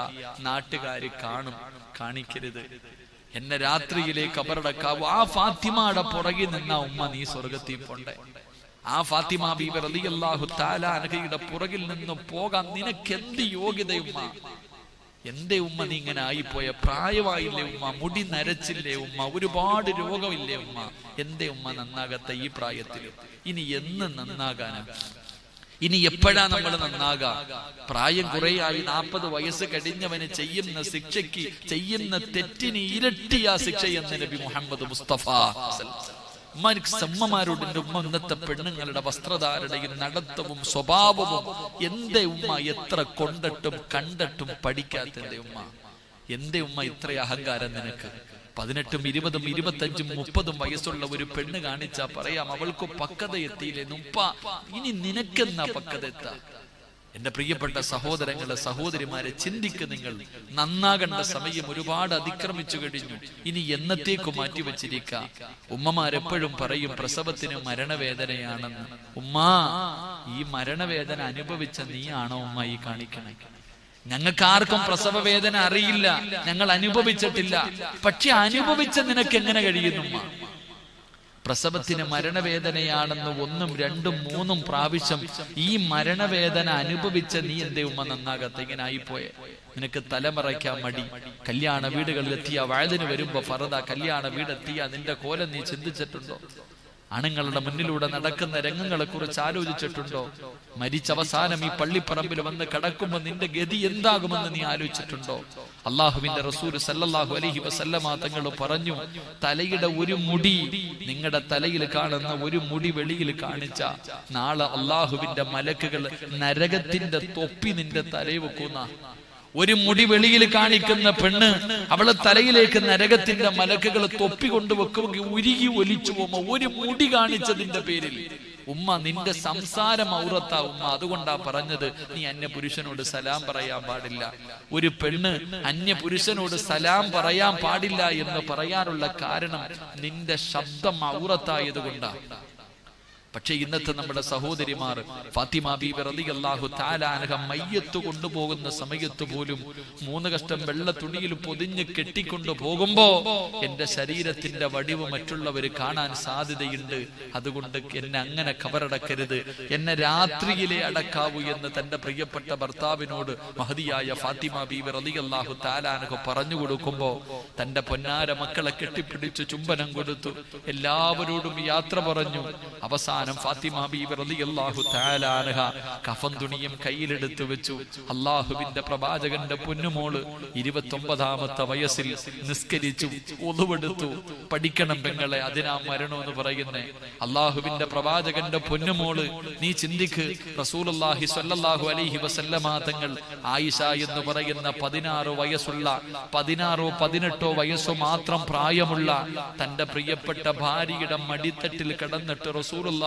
നാട്ടുകാര് കാണും കാണിക്കരുത്. എന്നെ രാത്രിയിലെ കബറടക്കാവൂ. ആ ഫാത്തിമയുടെ പുറകിൽ നിന്ന ഉമ്മ നീ സ്വർഗത്തിൽ പോണ്ടേ. ആ ഫാത്തിമ ബീബർ അലിയല്ലാഹു തആല അൻഹയുടെ പുറകിൽ നിന്ന് പോകാൻ നിനക്ക് എന്ത് യോഗ്യതയുമ്മ? എന്റെ ഉമ്മ നീ ഇങ്ങനെ ആയിപ്പോയ? പ്രായമായില്ലേ ഉമ്മ മുടി നരച്ചില്ലേ ഉമ്മ ഒരുപാട് രോഗമില്ലേ ഉമ്മ? എന്റെ ഉമ്മ നന്നാകാത്ത ഈ പ്രായത്തിൽ? ഇനി എന്ന് നന്നാകാനാ? ഇനി എപ്പോഴാ നമ്മൾ നന്നാകാ? പ്രായം കുറേയായി നാൽപ്പത് വയസ്സ് കഴിഞ്ഞവന് ചെയ്യുന്ന ശിക്ഷയ്ക്ക് ചെയ്യുന്ന തെറ്റിന് ഇരട്ടിയാ ശിക്ഷയെന്ന് നബി മുഹമ്മദ് മുസ്തഫ ഉമ്മമാരോട് എന്റെ ഉമ്മ ഇന്നത്തെ പെണ്ണുങ്ങളുടെ വസ്ത്രധാരണയും നടത്തവും സ്വഭാവവും എന്റെ ഉമ്മ? എത്ര കൊണ്ടിട്ടും കണ്ടിട്ടും പഠിക്കാത്ത ഉമ്മ. എന്റെ ഉമ്മ ഇത്ര അഹങ്കാരം നിനക്ക്? പതിനെട്ടും ഇരുപതും ഇരുപത്തഞ്ചും മുപ്പതും വയസ്സുള്ള ഒരു പെണ്ണ് കാണിച്ചാ പറയാം അവൾക്ക് പക്വത എത്തിയില്ലേ? ഉപ്പ ഇനി നിനക്കെന്നാ പക്വത എന്റെ പ്രിയപ്പെട്ട സഹോദരങ്ങളെ സഹോദരിമാരെ ചിന്തിക്ക് നിങ്ങൾ നന്നാകേണ്ട സമയം ഒരുപാട് അതിക്രമിച്ചു കഴിഞ്ഞു. ഇനി എന്നത്തേക്ക് മാറ്റിവെച്ചിരിക്ക ഉമ്മമാരെപ്പോഴും പറയും പ്രസവത്തിന് മരണവേദനയാണെന്ന്. ഉമ്മാ ഈ മരണവേദന അനുഭവിച്ച നീയാണോ ഉമ്മ ഈ കാണിക്കണേ? ഞങ്ങൾക്ക് ആർക്കും പ്രസവ വേദന അറിയില്ല. ഞങ്ങൾ അനുഭവിച്ചിട്ടില്ല. പക്ഷെ അനുഭവിച്ച നിനക്ക് എങ്ങനെ കഴിയുന്നു ഉമ്മ? പ്രസവത്തിന് മരണവേദനയാണെന്ന് ഒന്നും രണ്ടും മൂന്നും പ്രാവശ്യം ഈ മരണവേദന അനുഭവിച്ച നീ എന്തേ ഉമ്മ നന്നാകത്ത്? ഇങ്ങനെ ആയിപ്പോയെ. നിനക്ക് തലമറയ്ക്കാൻ മടി. കല്യാണ വീടുകളിൽ എത്തിയ വഴുതിന് വരുമ്പോ ഫറദ കല്യാണ വീടെത്തിയ നിന്റെ കോലം നീ ചിന്തിച്ചിട്ടുണ്ടോ? ആണുങ്ങളുടെ മുന്നിലൂടെ നടക്കുന്ന രംഗങ്ങളെ കുറിച്ച് ആലോചിച്ചിട്ടുണ്ടോ? മരിച്ചവസാനം ഈ പള്ളിപ്പറമ്പിൽ വന്ന് കിടക്കുമ്പോൾ നിന്റെ ഗതി എന്താകുമെന്ന് നീ ആലോചിച്ചിട്ടുണ്ടോ? അള്ളാഹുവിന്റെ റസൂർ സല്ലല്ലാഹു അലഹി വസല്ലമാ തങ്ങൾ പറഞ്ഞു തലയുടെ ഒരു മുടി നിങ്ങളുടെ തലയിൽ കാണുന്ന ഒരു മുടി വെളിയിൽ കാണിച്ച നാളെ അള്ളാഹുവിന്റെ മലക്കുകൾ നരകത്തിന്റെ തൊപ്പി നിന്റെ തലയിൽ വെക്കുന്ന. ഒരു മുടി വെളിയിൽ കാണിക്കുന്ന പെണ്ണ് അവളെ തലയിലേക്ക് നരകത്തിന്റെ മലക്കുകൾ തൊപ്പി കൊണ്ട് വെക്കുമെങ്കിൽ ഉരുകി ഒലിച്ചു പോകുമ്പോ ഒരു മുടി കാണിച്ചതിന്റെ പേരിൽ. ഉമ്മ നിന്റെ സംസാരം ഔറത്താ ഉമ്മ. അതുകൊണ്ടാ പറഞ്ഞത് നീ അന്യ പുരുഷനോട് സലാം പറയാൻ പാടില്ല. ഒരു പെണ്ണ് അന്യ പുരുഷനോട് സലാം പറയാൻ പാടില്ല എന്ന് പറയാനുള്ള കാരണം നിന്റെ ശബ്ദം ഔറത്തായത് കൊണ്ടാണ് പക്ഷെ ഇന്നത്തെ നമ്മുടെ സഹോദരിമാർ ഫാത്തിമ ബീബി അള്ളാഹു താലാനഹ മയ്യത്ത് കൊണ്ടുപോകുന്ന സമയത്ത് പോലും മൂന്ന് കഷ്ടം വെള്ള തുണിയിൽ പൊതിഞ്ഞ് കെട്ടിക്കൊണ്ടു പോകുമ്പോ എന്റെ ശരീരത്തിന്റെ വടിവ് മറ്റുള്ളവർ കാണാൻ സാധ്യതയുണ്ട്. അതുകൊണ്ട് എന്നെ അങ്ങനെ കവറടക്കരുത് എന്നെ രാത്രിയിലെ അടക്കാവൂ എന്ന് തന്റെ പ്രിയപ്പെട്ട ഭർത്താവിനോട് മഹതിയായ ഫാത്തിമ ബീബി അള്ളാഹു താലാനഹ പറഞ്ഞു കൊടുക്കുമ്പോ തന്റെ പൊന്നാര മക്കളെ കെട്ടിപ്പിടിച്ച് ചുംബനം കൊടുത്തു. എല്ലാവരോടും യാത്ര പറഞ്ഞു അവസാനം ഫാത്തിമ ബീബി റളിയല്ലാഹു തആല അൻഹ കഫൻ തുണിയും കയ്യിലെടുത്തു വെച്ചു. അള്ളാഹുവിന്റെ പ്രവാചകന്റെ പൊന്നുമോൾ ഇരുപത്തൊമ്പതാമത്തെ വയസ്സിൽ നിസ്കരിച്ചു ഒതുവെടുത്തു പഠിക്കണം പെങ്ങളെ അതിനാ മരണമെന്ന് പറയുന്നേ. അള്ളാഹുവിന്റെ പ്രവാചകന്റെ പൊന്നുമോൾ നീ ചിന്തിക്ക് റസൂലുള്ളാഹി സ്വല്ലല്ലാഹു അലൈഹി വസല്ലമ തങ്ങൾ ആയിഷ എന്ന് പറയുന്ന പതിനാറ് വയസ്സുള്ള പതിനാറോ പതിനെട്ടോ വയസ്സോ മാത്രം പ്രായമുള്ള തന്റെ പ്രിയപ്പെട്ട ഭാര്യയുടെ മടിത്തട്ടിൽ കിടന്നിട്ട്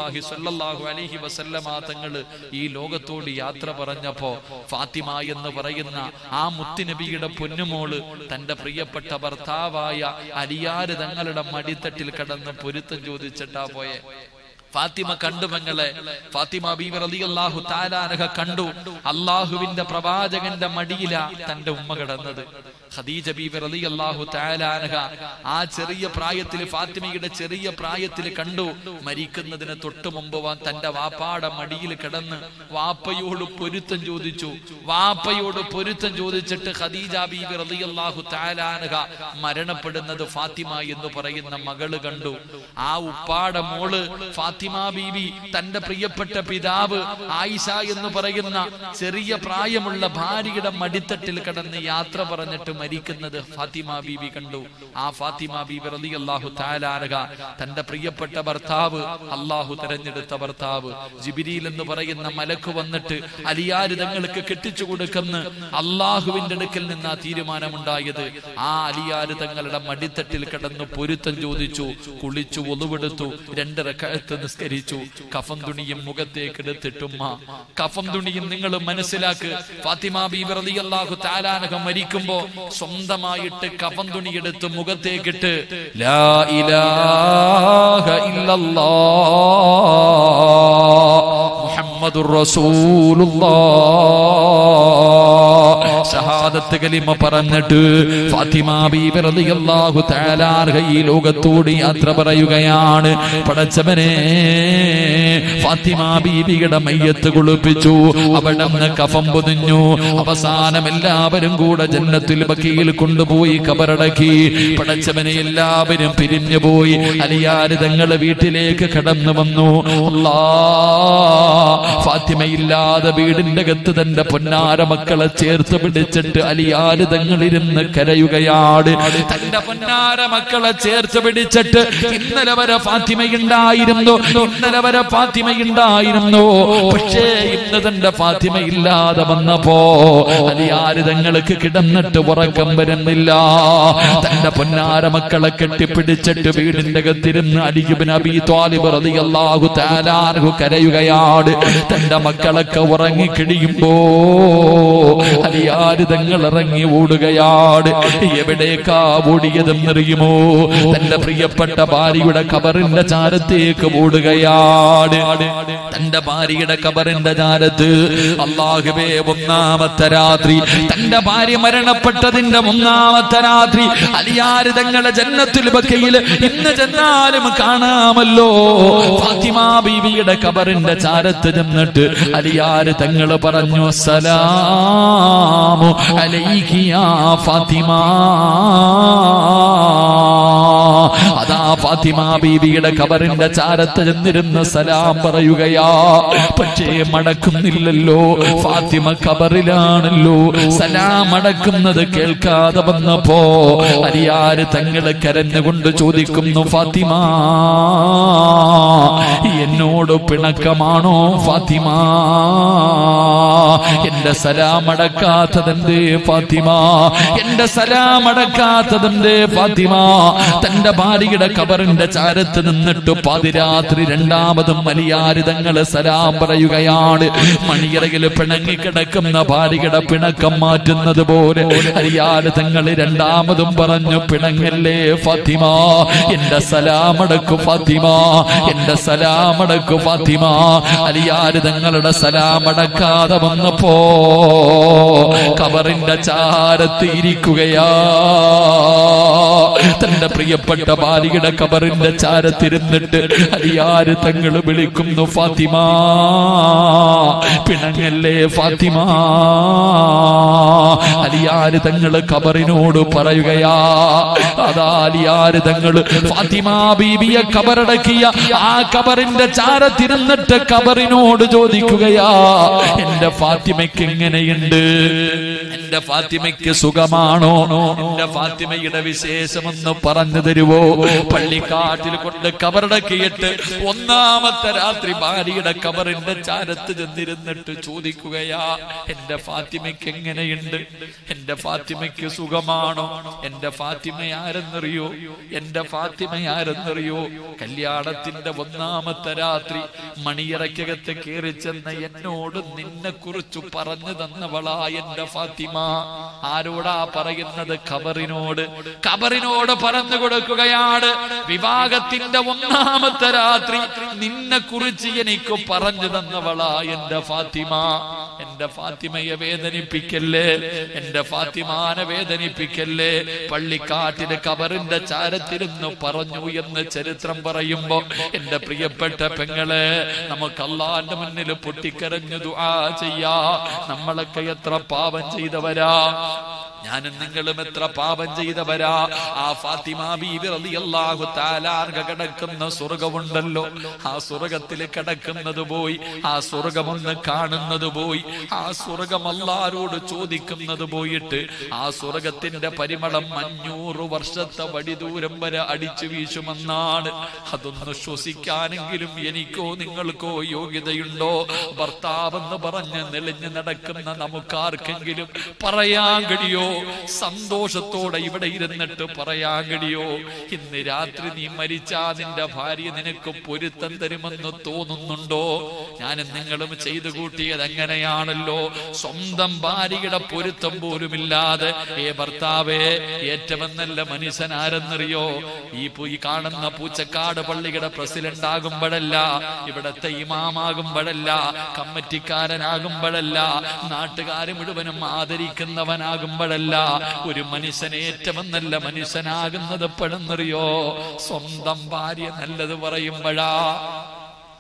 റസൂലുള്ളാഹി സല്ലല്ലാഹു അലൈഹി വസല്ലമ തങ്ങൾ ഈ ലോകത്തോട് യാത്ര പറഞ്ഞപ്പോ ഫാത്തിമ എന്ന് പറയുന്ന ആ മുത്തുനബിയുടെ പൊന്നുമോൾ തന്റെ പ്രിയപ്പെട്ട ഭർത്താവായ അലിയാര് തങ്ങളുടെ മടിത്തട്ടിൽ കടന്ന് പൊരുത്തം ചോദിച്ചിട്ടാ പോയെ. ഫാത്തിമ കണ്ടു മങ്ങളെ ഫാത്തിമ ബീവർ അലി അള്ളാഹു താലാനഹ കണ്ടു. അള്ളാഹുവിന്റെ പ്രവാചകന്റെ മടിയില തന്റെ ഉമ്മ കിടന്നത്. ഖദീജ ബീവി റളിയല്ലാഹു താലാനഹ ആ ചെറിയ പ്രായത്തിൽ ഫാത്തിമയുടെ ചെറിയ പ്രായത്തിൽ കണ്ടു മരിക്കുന്നതിന് തൊട്ടു മുമ്പ് തന്റെ വാപ്പാടെ മടിയിൽ കിടന്ന് വാപ്പയോട് പൊരുത്തം ചോദിച്ചു. വാപ്പയോട് പൊരുത്തം ചോദിച്ചിട്ട് ഖദീജ ബീവി റളിയല്ലാഹു താലാനഹ മരണപ്പെടുന്നത് ഫാത്തിമ എന്ന് പറയുന്ന മകൾ കണ്ടു. ആ ഉപ്പാടെ മോൾ ഫാത്തിമ ബീവി തന്റെ പ്രിയപ്പെട്ട പിതാവ് ആയിഷ എന്ന് പറയുന്ന ചെറിയ പ്രായമുള്ള ഭാര്യയുടെ മടിത്തട്ടിൽ കിടന്ന് യാത്ര പറഞ്ഞിട്ട് മരിക്കുന്നത് ഫാത്തിമ ബീബി കണ്ടു. ആ ഫാത്തിമ ബീബി റലി അള്ളാഹു താലാരക തന്റെ പ്രിയപ്പെട്ട ഭർത്താവ് അള്ളാഹു തെരഞ്ഞെടുത്ത ഭർത്താവ് ജിബിരിയിൽ എന്ന് പറയുന്ന മലക്ക് വന്നിട്ട് അലിയാര് തങ്ങൾക്ക് കെട്ടിച്ചു കൊടുക്കുന്ന അള്ളാഹുവിന്റെ അടുക്കൽ നിന്ന് ആ തീരുമാനമുണ്ടായത്. ആ അലിയാര് തങ്ങളുടെ മടിത്തട്ടിൽ കിടന്ന് പൊരുത്തം ചോദിച്ചു കുളിച്ചു ഒളിവെടുത്തു രണ്ടര കഴുത്ത് നിസ്കരിച്ചു. കഫം തുണിയും മുഖത്തേക്ക് എടുത്തിട്ടുമ്മ കഫം തുണിയും നിങ്ങൾ മനസ്സിലാക്ക്. ഫാത്തിമ ബീബി റളിയല്ലാഹു തആലാനഹ മരിക്കുമ്പോ സ്വന്തമായിട്ട് കഫം തുണിയെടുത്ത് മുഖത്തേക്കിട്ട് ലാ ഇലാഹ ഇല്ലല്ലാ മുഹമ്മദുർ റസൂലുള്ളാഹ് ഷഹാദത്ത് കലിമ പറഞ്ഞിട്ട് ഫാത്തിമ ബീബി റളിയല്ലാഹു തആല അൻഹ ഈ ലോകത്തോട് യാത്ര പറയുകയാണ്. പടച്ചവനെ ഫാത്തിമ ബീബിയുടെ മയ്യത്ത് കുളിപ്പിച്ചു. അവിടെ നിന്ന് കഫം പൊതിഞ്ഞു. അവസാനം എല്ലാവരും കൂടെ ജന്നത്തിൽ ബക്കിയിൽ കൊണ്ടുപോയി കബറടക്കി. പടച്ചവനെ എല്ലാവരും പിരിഞ്ഞു പോയി. അലിയാര് തങ്ങളെ വീട്ടിലേക്ക് കടന്നു വന്നു. ഫാത്തിമയില്ലാതെ വീടിന്റെ അകത്ത് തന്റെ പൊന്നാര മക്കളെ ചേർത്ത് പിടിച്ചിട്ട് അലിയാര് തങ്ങളിരുന്ന് കരയുകയാണ്. തന്റെ പൊന്നാര മക്കളെ ചേർത്ത് പിടിച്ചിട്ട് ഇന്നലെ വരെ ഫാത്തിമയുണ്ടായിരുന്നു. ഇന്നലെ വരെ ഫാത്തിമയുണ്ടായിരുന്നു. പക്ഷേ ഇന്ന് തന്റെ ഫാത്തിമയില്ലാതെ വന്നപ്പോ അലിയാര് തങ്ങൾക്ക് കിടന്നിട്ട് വരുന്നില്ല തന്റെ പൊന്നാര മക്കളെ കെട്ടിപ്പിടിച്ചിട്ട് വീടിന്റെ അകത്തിരുന്ന് അലിബിൻ ത്വാലിബ് കരയുകയാണ്. തന്റെ മക്കളൊക്കെ ഉറങ്ങി കിടിയുമ്പോ അലിയാര് തങ്ങൾ ഇറങ്ങി ഓടുകയാണ്. എവിടേക്കാ ഓടിയതെന്നറിയുമോ? തന്റെ പ്രിയപ്പെട്ട ഭാര്യയുടെ കബറിന്റെ ചാരത്തേക്ക് ഓടുകയാണ്. തന്റെ ഭാര്യയുടെ കബറിന്റെ ചാരത്ത് അള്ളാഹുബേ ഒന്നാമത്തെ രാത്രി തന്റെ ഭാര്യ മരണപ്പെട്ടതിന്റെ മൂന്നാമത്തെ രാത്രി അലിയാര് തങ്ങളെ ജന്നത്തുൽ ബക്കയിൽ ഇന്ന് ചെന്നാലും കാണാമല്ലോ. ഫാത്തിമ ബീവിയുടെ കബറിന്റെ ചാരത്ത് ചെന്നിട്ട് അലിയാര് തങ്ങൾ പറഞ്ഞു സലാമു അലൈഹിയ ഫാത്തിമ. അതാ ഫാത്തിമ ബീവിയുടെ കബറിന്റെ ചാരത്ത് ചെന്നിരുന്ന സലാം പറയുകയാ പക്ഷേ മടക്കുന്നില്ലല്ലോ ഫാത്തിമ കബറിലാണല്ലോ സലാം അടക്കുന്നത് കേൾക്കാതെ വന്നപ്പോ അരിയാര് തങ്ങളെ കരഞ്ഞുകൊണ്ട് ചോദിക്കുന്നു ഫാത്തിമ എന്നോട് പിണക്കമാണോ ഫാത്തിമ? എന്റെ സലാം അടക്കാത്തതെന്തേ ഫാത്തിമ? എന്റെ സലാം അടക്കാത്തതെന്തേ ഫാത്തിമ? തന്റെ ഭാര്യയുടെ കബറിന്റെ ചാരത്ത് നിന്നിട്ട് പാതിരാത്രി രണ്ടാമതും മലിയാരിതങ്ങൾ സലാം പറയുകയാണ്. മണിയറയിൽ പിണങ്ങിക്കിടക്കുന്ന ഭാര്യയുടെ പിണക്കം മാറ്റുന്നത് പോലെ അരിയാരിതങ്ങൾ രണ്ടാമതും പറഞ്ഞു പിണങ്ങല്ലേ ഫാത്തിമ? എന്റെ സലാമടക്കു ഫാത്തിമ എന്റെ സലാമടക്കു ഫാത്തിമ. അലിയാരിതങ്ങളുടെ സലാമടക്കാതെ വന്നപ്പോ കബറിന്റെ ചാരത്ത് ഇരിക്കുകയാ. തന്റെ പ്രിയപ്പെട്ട ബാലികയുടെ കബറിന്റെ ചാരത്തിരുന്നിട്ട് അലിയാര് തങ്ങൾ വിളിക്കുന്നു ഫാത്തിമ പിണങ്ങല്ലേ ഫാത്തിമ? അലിയാര് തങ്ങൾ കബറിനോട് പറയുകയാ അതാലിയാര് തങ്ങൾ ഫാത്തിമ ബീബിയെ കബറടക്കിയ ആ കബറിന്റെ ചാരത്തിരുന്നിട്ട് കബറിനോട് ചോദിക്കുകയാ എന്റെ ഫാത്തിമയ്ക്ക് എങ്ങനെയുണ്ട്? എന്റെ ഫാത്തിമയ്ക്ക് സുഖമാണോ? എന്റെ ഫാത്തിമയുടെ വിശേഷമെന്ന് പറഞ്ഞു തരുവോ? പള്ളിക്കാട്ടിൽ കൊണ്ട് കബറടക്കിയിട്ട് ഒന്നാമത്തെ രാത്രി ഭാര്യയുടെ കബറിന്റെ ചാരത്ത് ചെന്നിരുന്നിട്ട് ചോദിക്കുകയാ എന്റെ ഫാത്തിമയ്ക്ക് എങ്ങനെയുണ്ട്? എന്റെ ഫാത്തിമയ്ക്ക് സുഖമാണോ? എന്റെ ഫാത്തിമ ആരെന്നറിയോ? എന്റെ ഫാത്തിമ ആരെന്നറിയോ? കല്യാണത്തിന്റെ ഒന്നാമത്തെ രാത്രി മണിയറയ്ക്കകത്ത് കയറി ചെന്ന എന്നോട് നിന്നെ കുറിച്ച് പറഞ്ഞു തന്നവളാ എന്റെ ഫാത്തിമ. ആരോടാ പറയുന്നത്? ഖബറിനോട്. ഖബറിനോട് പറഞ്ഞു കൊടുക്കുകയാണ്. വിവാഹത്തിന്റെ ഒന്നാമത്തെ രാത്രി നിന്നെ കുറിച്ച് എനിക്ക് പറഞ്ഞു തന്നവളാ എന്റെ ഫാത്തിമ. എന്റെ ഫാത്തിമയെ വേദനിപ്പിക്കല്ലേ? എന്റെ ഫാത്തിമാനെ വേദനിപ്പിക്കല്ലേ പള്ളിക്കാട്ടിന് കബറിന്റെ ചാരത്തിരുന്ന് പറഞ്ഞു എന്ന് ചരിത്രം പറയുമ്പോ എന്റെ പ്രിയപ്പെട്ട പെങ്ങളെ നമുക്ക് അള്ളാന്റെ മുന്നിൽ പൊട്ടിക്കരഞ്ഞു ദുആ ചെയ്യാ. നമ്മളൊക്കെ എത്ര പാപം ചെയ്തവരാ. ഞാനും നിങ്ങളും എത്ര പാപം ചെയ്തവരാ? ആ ഫാത്തിമ ബീവി റളിയല്ലാഹു തആലാർക കിടക്കുന്ന സ്വർഗമുണ്ടല്ലോ ആ സ്വർഗത്തിൽ കിടക്കുന്നത് പോയി ആ സ്വർഗമൊന്ന് കാണുന്നത് പോയി ആ സ്വർഗം അല്ലാരോട് ചോദിക്കുന്നത് പോയിട്ട് ആ സ്വർഗത്തിന്റെ പരിമളം അഞ്ഞൂറ് വർഷത്തെ വടി ദൂരം വരെ അടിച്ചു വീശുമെന്നാണ്. അതൊന്ന് ശ്വസിക്കാനെങ്കിലും എനിക്കോ നിങ്ങൾക്കോ യോഗ്യതയുണ്ടോ? ഭർത്താവെന്ന് പറഞ്ഞ് നെളിഞ്ഞു നടക്കുന്ന നമുക്കാർക്കെങ്കിലും പറയാൻ കഴിയോ? സന്തോഷത്തോടെ ഇവിടെ ഇരുന്നിട്ട് പറയാൻ കഴിയോ ഇന്ന് രാത്രി നീ മരിച്ചാ നിന്റെ ഭാര്യ നിനക്ക് പൊരുത്തം തരുമെന്ന് തോന്നുന്നുണ്ടോ? ഞാനും നിങ്ങളും ചെയ്തു കൂട്ടിയത് എങ്ങനെയാണല്ലോ? സ്വന്തം ഭാര്യയുടെ പൊരുത്തം പോലുമില്ലാതെ. ഏ ഭർത്താവേ ഏറ്റവും നല്ല മനുഷ്യൻ ആരെന്നറിയോ ഈ ഈ കാണുന്ന പൂച്ചക്കാട് പള്ളിയുടെ പ്രസിഡന്റ് ആകുമ്പോഴല്ല ഇവിടത്തെ ഇമാമാകുമ്പോഴല്ല കമ്മിറ്റിക്കാരനാകുമ്പോഴല്ല നാട്ടുകാർ മുഴുവനും ആദരിക്കുന്നവനാകുമ്പോഴല്ല ഒരു മനുഷ്യനെ ഏറ്റവും നല്ല മനുഷ്യനാകുന്നത് എപ്പോഴെന്നറിയോ സ്വന്തം ഭാര്യ നല്ലത് പറയുമ്പോഴാ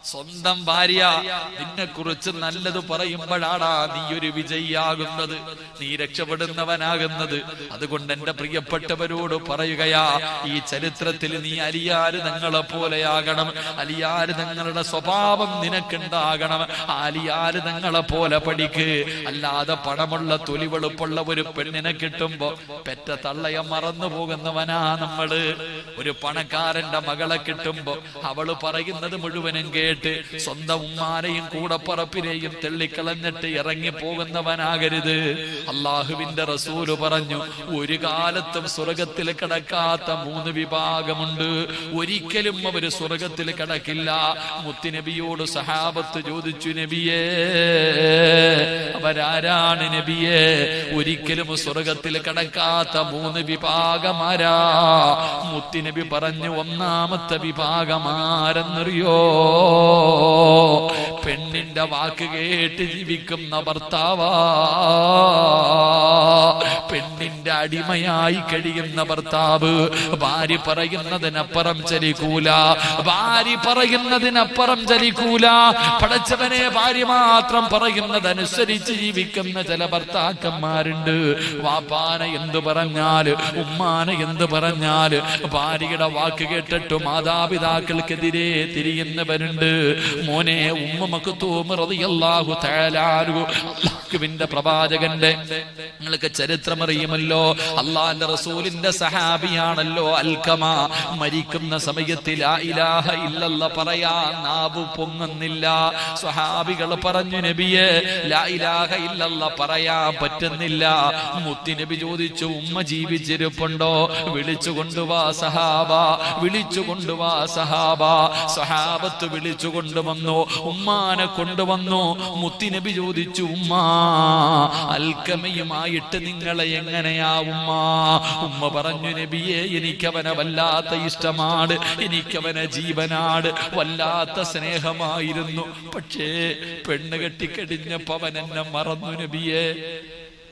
സ്വന്തം ഭാര്യ നിന്നെ കുറിച്ച് നല്ലത് പറയുമ്പോഴാടാ നീ ഒരു വിജയിയാകുന്നത്. നീ രക്ഷപ്പെടുന്നവനാകുന്നത്. അതുകൊണ്ട് എന്റെ പ്രിയപ്പെട്ടവരോട് പറയുകയാ ഈ ചരിത്രത്തിൽ നീ അലിയാര് തങ്ങളെ പോലെയാകണം. അലിയാര് തങ്ങളുടെ സ്വഭാവം നിനക്കുണ്ടാകണം. ആ അലിയാര് തങ്ങളെ പോലെ പഠിക്ക്. അല്ലാതെ പണമുള്ള തൊലി വെളുപ്പുള്ള ഒരു പെണ്ണിനെ കിട്ടുമ്പോ പെറ്റ തള്ളയ മറന്നു പോകുന്നവനാ നമ്മൾ. ഒരു പണക്കാരന്റെ മകളെ കിട്ടുമ്പോ അവൾ പറയുന്നത് മുഴുവനും കേട്ട് സ്വന്തം ഉമ്മാനെയും കൂടപ്പറപ്പിനെയും തെള്ളിക്കളഞ്ഞിട്ട് ഇറങ്ങി പോകുന്നവനാകരുത്. അള്ളാഹുവിന്റെ റസൂൽ പറഞ്ഞു ഒരു കാലത്തും സ്വർഗത്തിൽ കിടക്കാത്ത മൂന്ന് വിഭാഗമുണ്ട്. ഒരിക്കലും അവർ സ്വർഗത്തിൽ കിടക്കില്ല. മുത്തുനബിയോട് സഹാബത്ത് ചോദിച്ചു നബിയേ അവരാരാണ് നബിയെ? ഒരിക്കലും സ്വർഗത്തിൽ കിടക്കാത്ത മൂന്ന് വിഭാഗമാരാ? മുത്തിനബി പറഞ്ഞു ഒന്നാമത്തെ വിഭാഗമാരെന്നറിയോ പെണ്ണിന്റെ വാക്ക് കേട്ട് ജീവിക്കുന്ന ഭർത്താവാ. പെണ്ണിന്റെ അടിമയായി കഴിയുന്ന ഭർത്താവ് ഭാര്യ പറയുന്നതിനപ്പുറം ചലിക്കൂല. ഭാര്യ പറയുന്നതിനപ്പുറം ചലിക്കൂല. പടച്ചവനെ ഭാര്യ മാത്രം പറയുന്നതനുസരിച്ച് ജീവിക്കുന്ന ചില ഭർത്താക്കന്മാരുണ്ട്. വാപ്പാന എന്ത് പറഞ്ഞാൽ ഉമ്മാന എന്ത് പറഞ്ഞാൽ ഭാര്യയുടെ വാക്ക് കേട്ടിട്ട് മാതാപിതാക്കൾക്കെതിരെ തിരിയുന്നവരുണ്ട്. മോനെ ഉമ്മ മക്കുത്തൂമറിയാഹു അള്ളാഹുവിന്റെ പ്രവാചകന്റെ നിങ്ങൾക്ക് ചരിത്രം അറിയുമല്ലോ. അള്ളാന്റെ റസൂലിന്റെ സഹാബിയാണല്ലോ അൽക്കമ മരിക്കുന്ന സമയത്തിൽ ഇലാഹ ഇല്ലല്ല പറയാ നാവ് പൊങ്ങുന്നില്ല. സ്വഹാബികൾ പറഞ്ഞു നബിയെ ലാ ഇലാഹ ഇല്ലല്ല പറയാ പറ്റുന്നില്ല. മുത്തി നബി ചോദിച്ചു ഉമ്മ ജീവിച്ചിരിപ്പുണ്ടോ? വിളിച്ചു കൊണ്ടുവാ സഹാബ. വിളിച്ചു കൊണ്ടുവാ സഹാബ. സഹാബത്ത് വിളിച്ചു കൊണ്ടുവന്നു. ഉമ്മാനെ കൊണ്ടുവന്നു. മുത്തി നബി ചോദിച്ചു ഉമ്മ അൽക്കമയുമായിട്ട് നിങ്ങളെ എങ്ങനെയാ ഉമ്മ പറഞ്ഞു നബിയെ എനിക്കവനെ വല്ലാത്ത ഇഷ്ടമാണ്. എനിക്കവനെ ജീവനാണ്. വല്ലാത്ത സ്നേഹമായിരുന്നു. പക്ഷേ പെണ്ണ് കെട്ടിക്കഴിഞ്ഞപ്പോ അവൻ എന്നെ മറന്നു നബിയെ.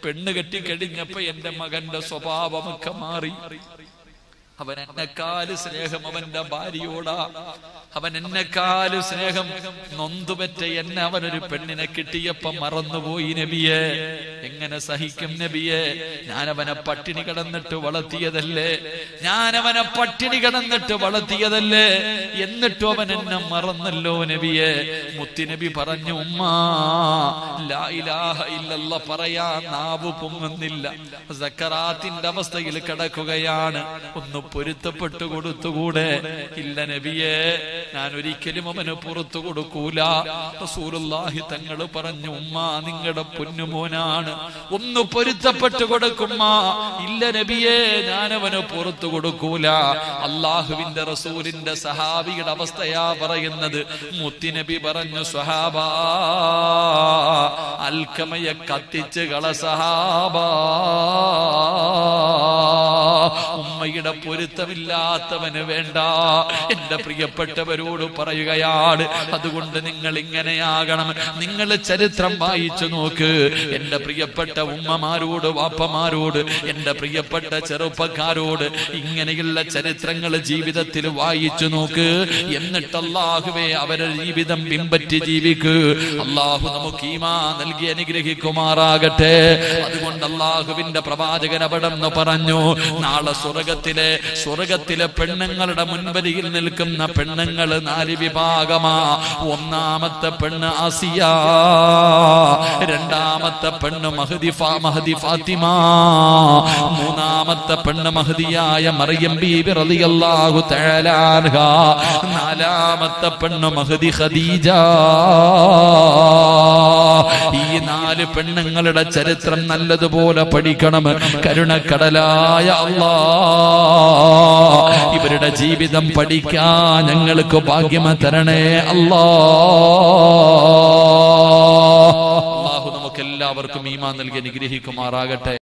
പെണ്ണ് കെട്ടിക്കഴിഞ്ഞപ്പോ എന്റെ മകന്റെ സ്വഭാവമൊക്കെ മാറി. അവൻ എന്നെക്കാൽ സ്നേഹം അവന്റെ ഭാര്യയോടാ. അവൻ എന്നെക്കാൽ സ്നേഹം നൊന്തുപറ്റ എന്നെ അവനൊരു പെണ്ണിനെ കിട്ടിയപ്പം മറന്നുപോയി നബിയെ. എങ്ങനെ സഹിക്കും നബിയെ? ഞാനവനെ പട്ടിണി കിടന്നിട്ട് വളർത്തിയതല്ലേ? ഞാനവനെ പട്ടിണി കിടന്നിട്ട് വളർത്തിയതല്ലേ? എന്നിട്ടും അവൻ എന്നെ മറന്നല്ലോ നബിയെ. മുത്തിനബി പറഞ്ഞു ഉമ്മാ പറയാ നാവ് പൊങ്ങുന്നില്ല. സക്കറാത്തിന്റെ അവസ്ഥയിൽ കിടക്കുകയാണ്. ഒന്ന് പൊരുത്തപ്പെട്ടു കൊടുത്തുകൂടെ? ഇല്ല നബിയെ. ഞാൻ ഒരിക്കലും അവന് പുറത്തു കൊടുക്കൂല. റസൂലുള്ളാഹി തങ്ങൾ പറഞ്ഞു ഉമ്മ നിങ്ങളുടെ പൊന്നുമോനാണ് ഒന്ന് പൊരുത്തപ്പെട്ടു കൊടുക്കുമ്മ ഇല്ല നബിയെ ഞാൻ അവന് പുറത്തു കൊടുക്കൂല. അള്ളാഹുവിന്റെ റസൂലിന്റെ സഹാബിയുടെ അവസ്ഥയാ പറയുന്നത്. മുത്തിനബി പറഞ്ഞു സ്വഹാബ അൽക്കമയെ കത്തിച്ച് കള സഹാബ ഉമ്മയുടെ പൊരുത്തമില്ലാത്തവന് വേണ്ട. എന്റെ പ്രിയപ്പെട്ടവരോട് പറയുകയാണ് അതുകൊണ്ട് നിങ്ങൾ ഇങ്ങനെയാകണം നിങ്ങൾ ചരിത്രം വായിച്ചു നോക്ക്. എന്റെ പ്രിയപ്പെട്ട ഉമ്മമാരോട് വാപ്പമാരോട് എന്റെ പ്രിയപ്പെട്ട ചെറുപ്പക്കാരോട് ഇങ്ങനെയുള്ള ചരിത്രങ്ങൾ ജീവിതത്തിൽ വായിച്ചു നോക്ക്. എന്നിട്ട് അള്ളാഹുവെ അവരെ ജീവിതം പിമ്പറ്റി ജീവിക്ക്. അള്ളാഹു നമുക്ക് ഈമാ നൽകി അനുഗ്രഹിക്കുമാറാകട്ടെ. അതുകൊണ്ട് അള്ളാഹുവിന്റെ പ്രവാചകൻ അവിടെന്ന് പറഞ്ഞു നാളെ സ്വർഗത്തിലെ സ്വർഗത്തിലെ പെണ്ണുങ്ങളുടെ മുൻപരിയിൽ നിൽക്കുന്ന പെണ്ണുങ്ങൾ നാല് വിഭാഗമാ. ഒന്നാമത്തെ പെണ്ണ് ആസിയ രണ്ടാമത്തെ പെണ്ണ് മഹദി മഹദി ഫാത്തിമ മൂന്നാമത്തെ പെണ്ണ് മഹദിയായ മറിയം ബീബി റളിയല്ലാഹു തആല അൻഹ നാലാമത്തെ പെണ്ണ് മഹദി ഖദീജ. ഈ നാല് പെണ്ണുങ്ങളുടെ ചരിത്രം നല്ലതുപോലെ പഠിക്കണം. കരുണക്കടലായ അള്ളാ ഇവരുടെ ജീവിതം പഠിക്കാൻ ഞങ്ങൾക്ക് ഭാഗ്യമ തരണേ അല്ലാ. അള്ളാഹു നമുക്ക് എല്ലാവർക്കും ഈമാ നൽകി അനുഗ്രഹിക്കുമാറാകട്ടെ.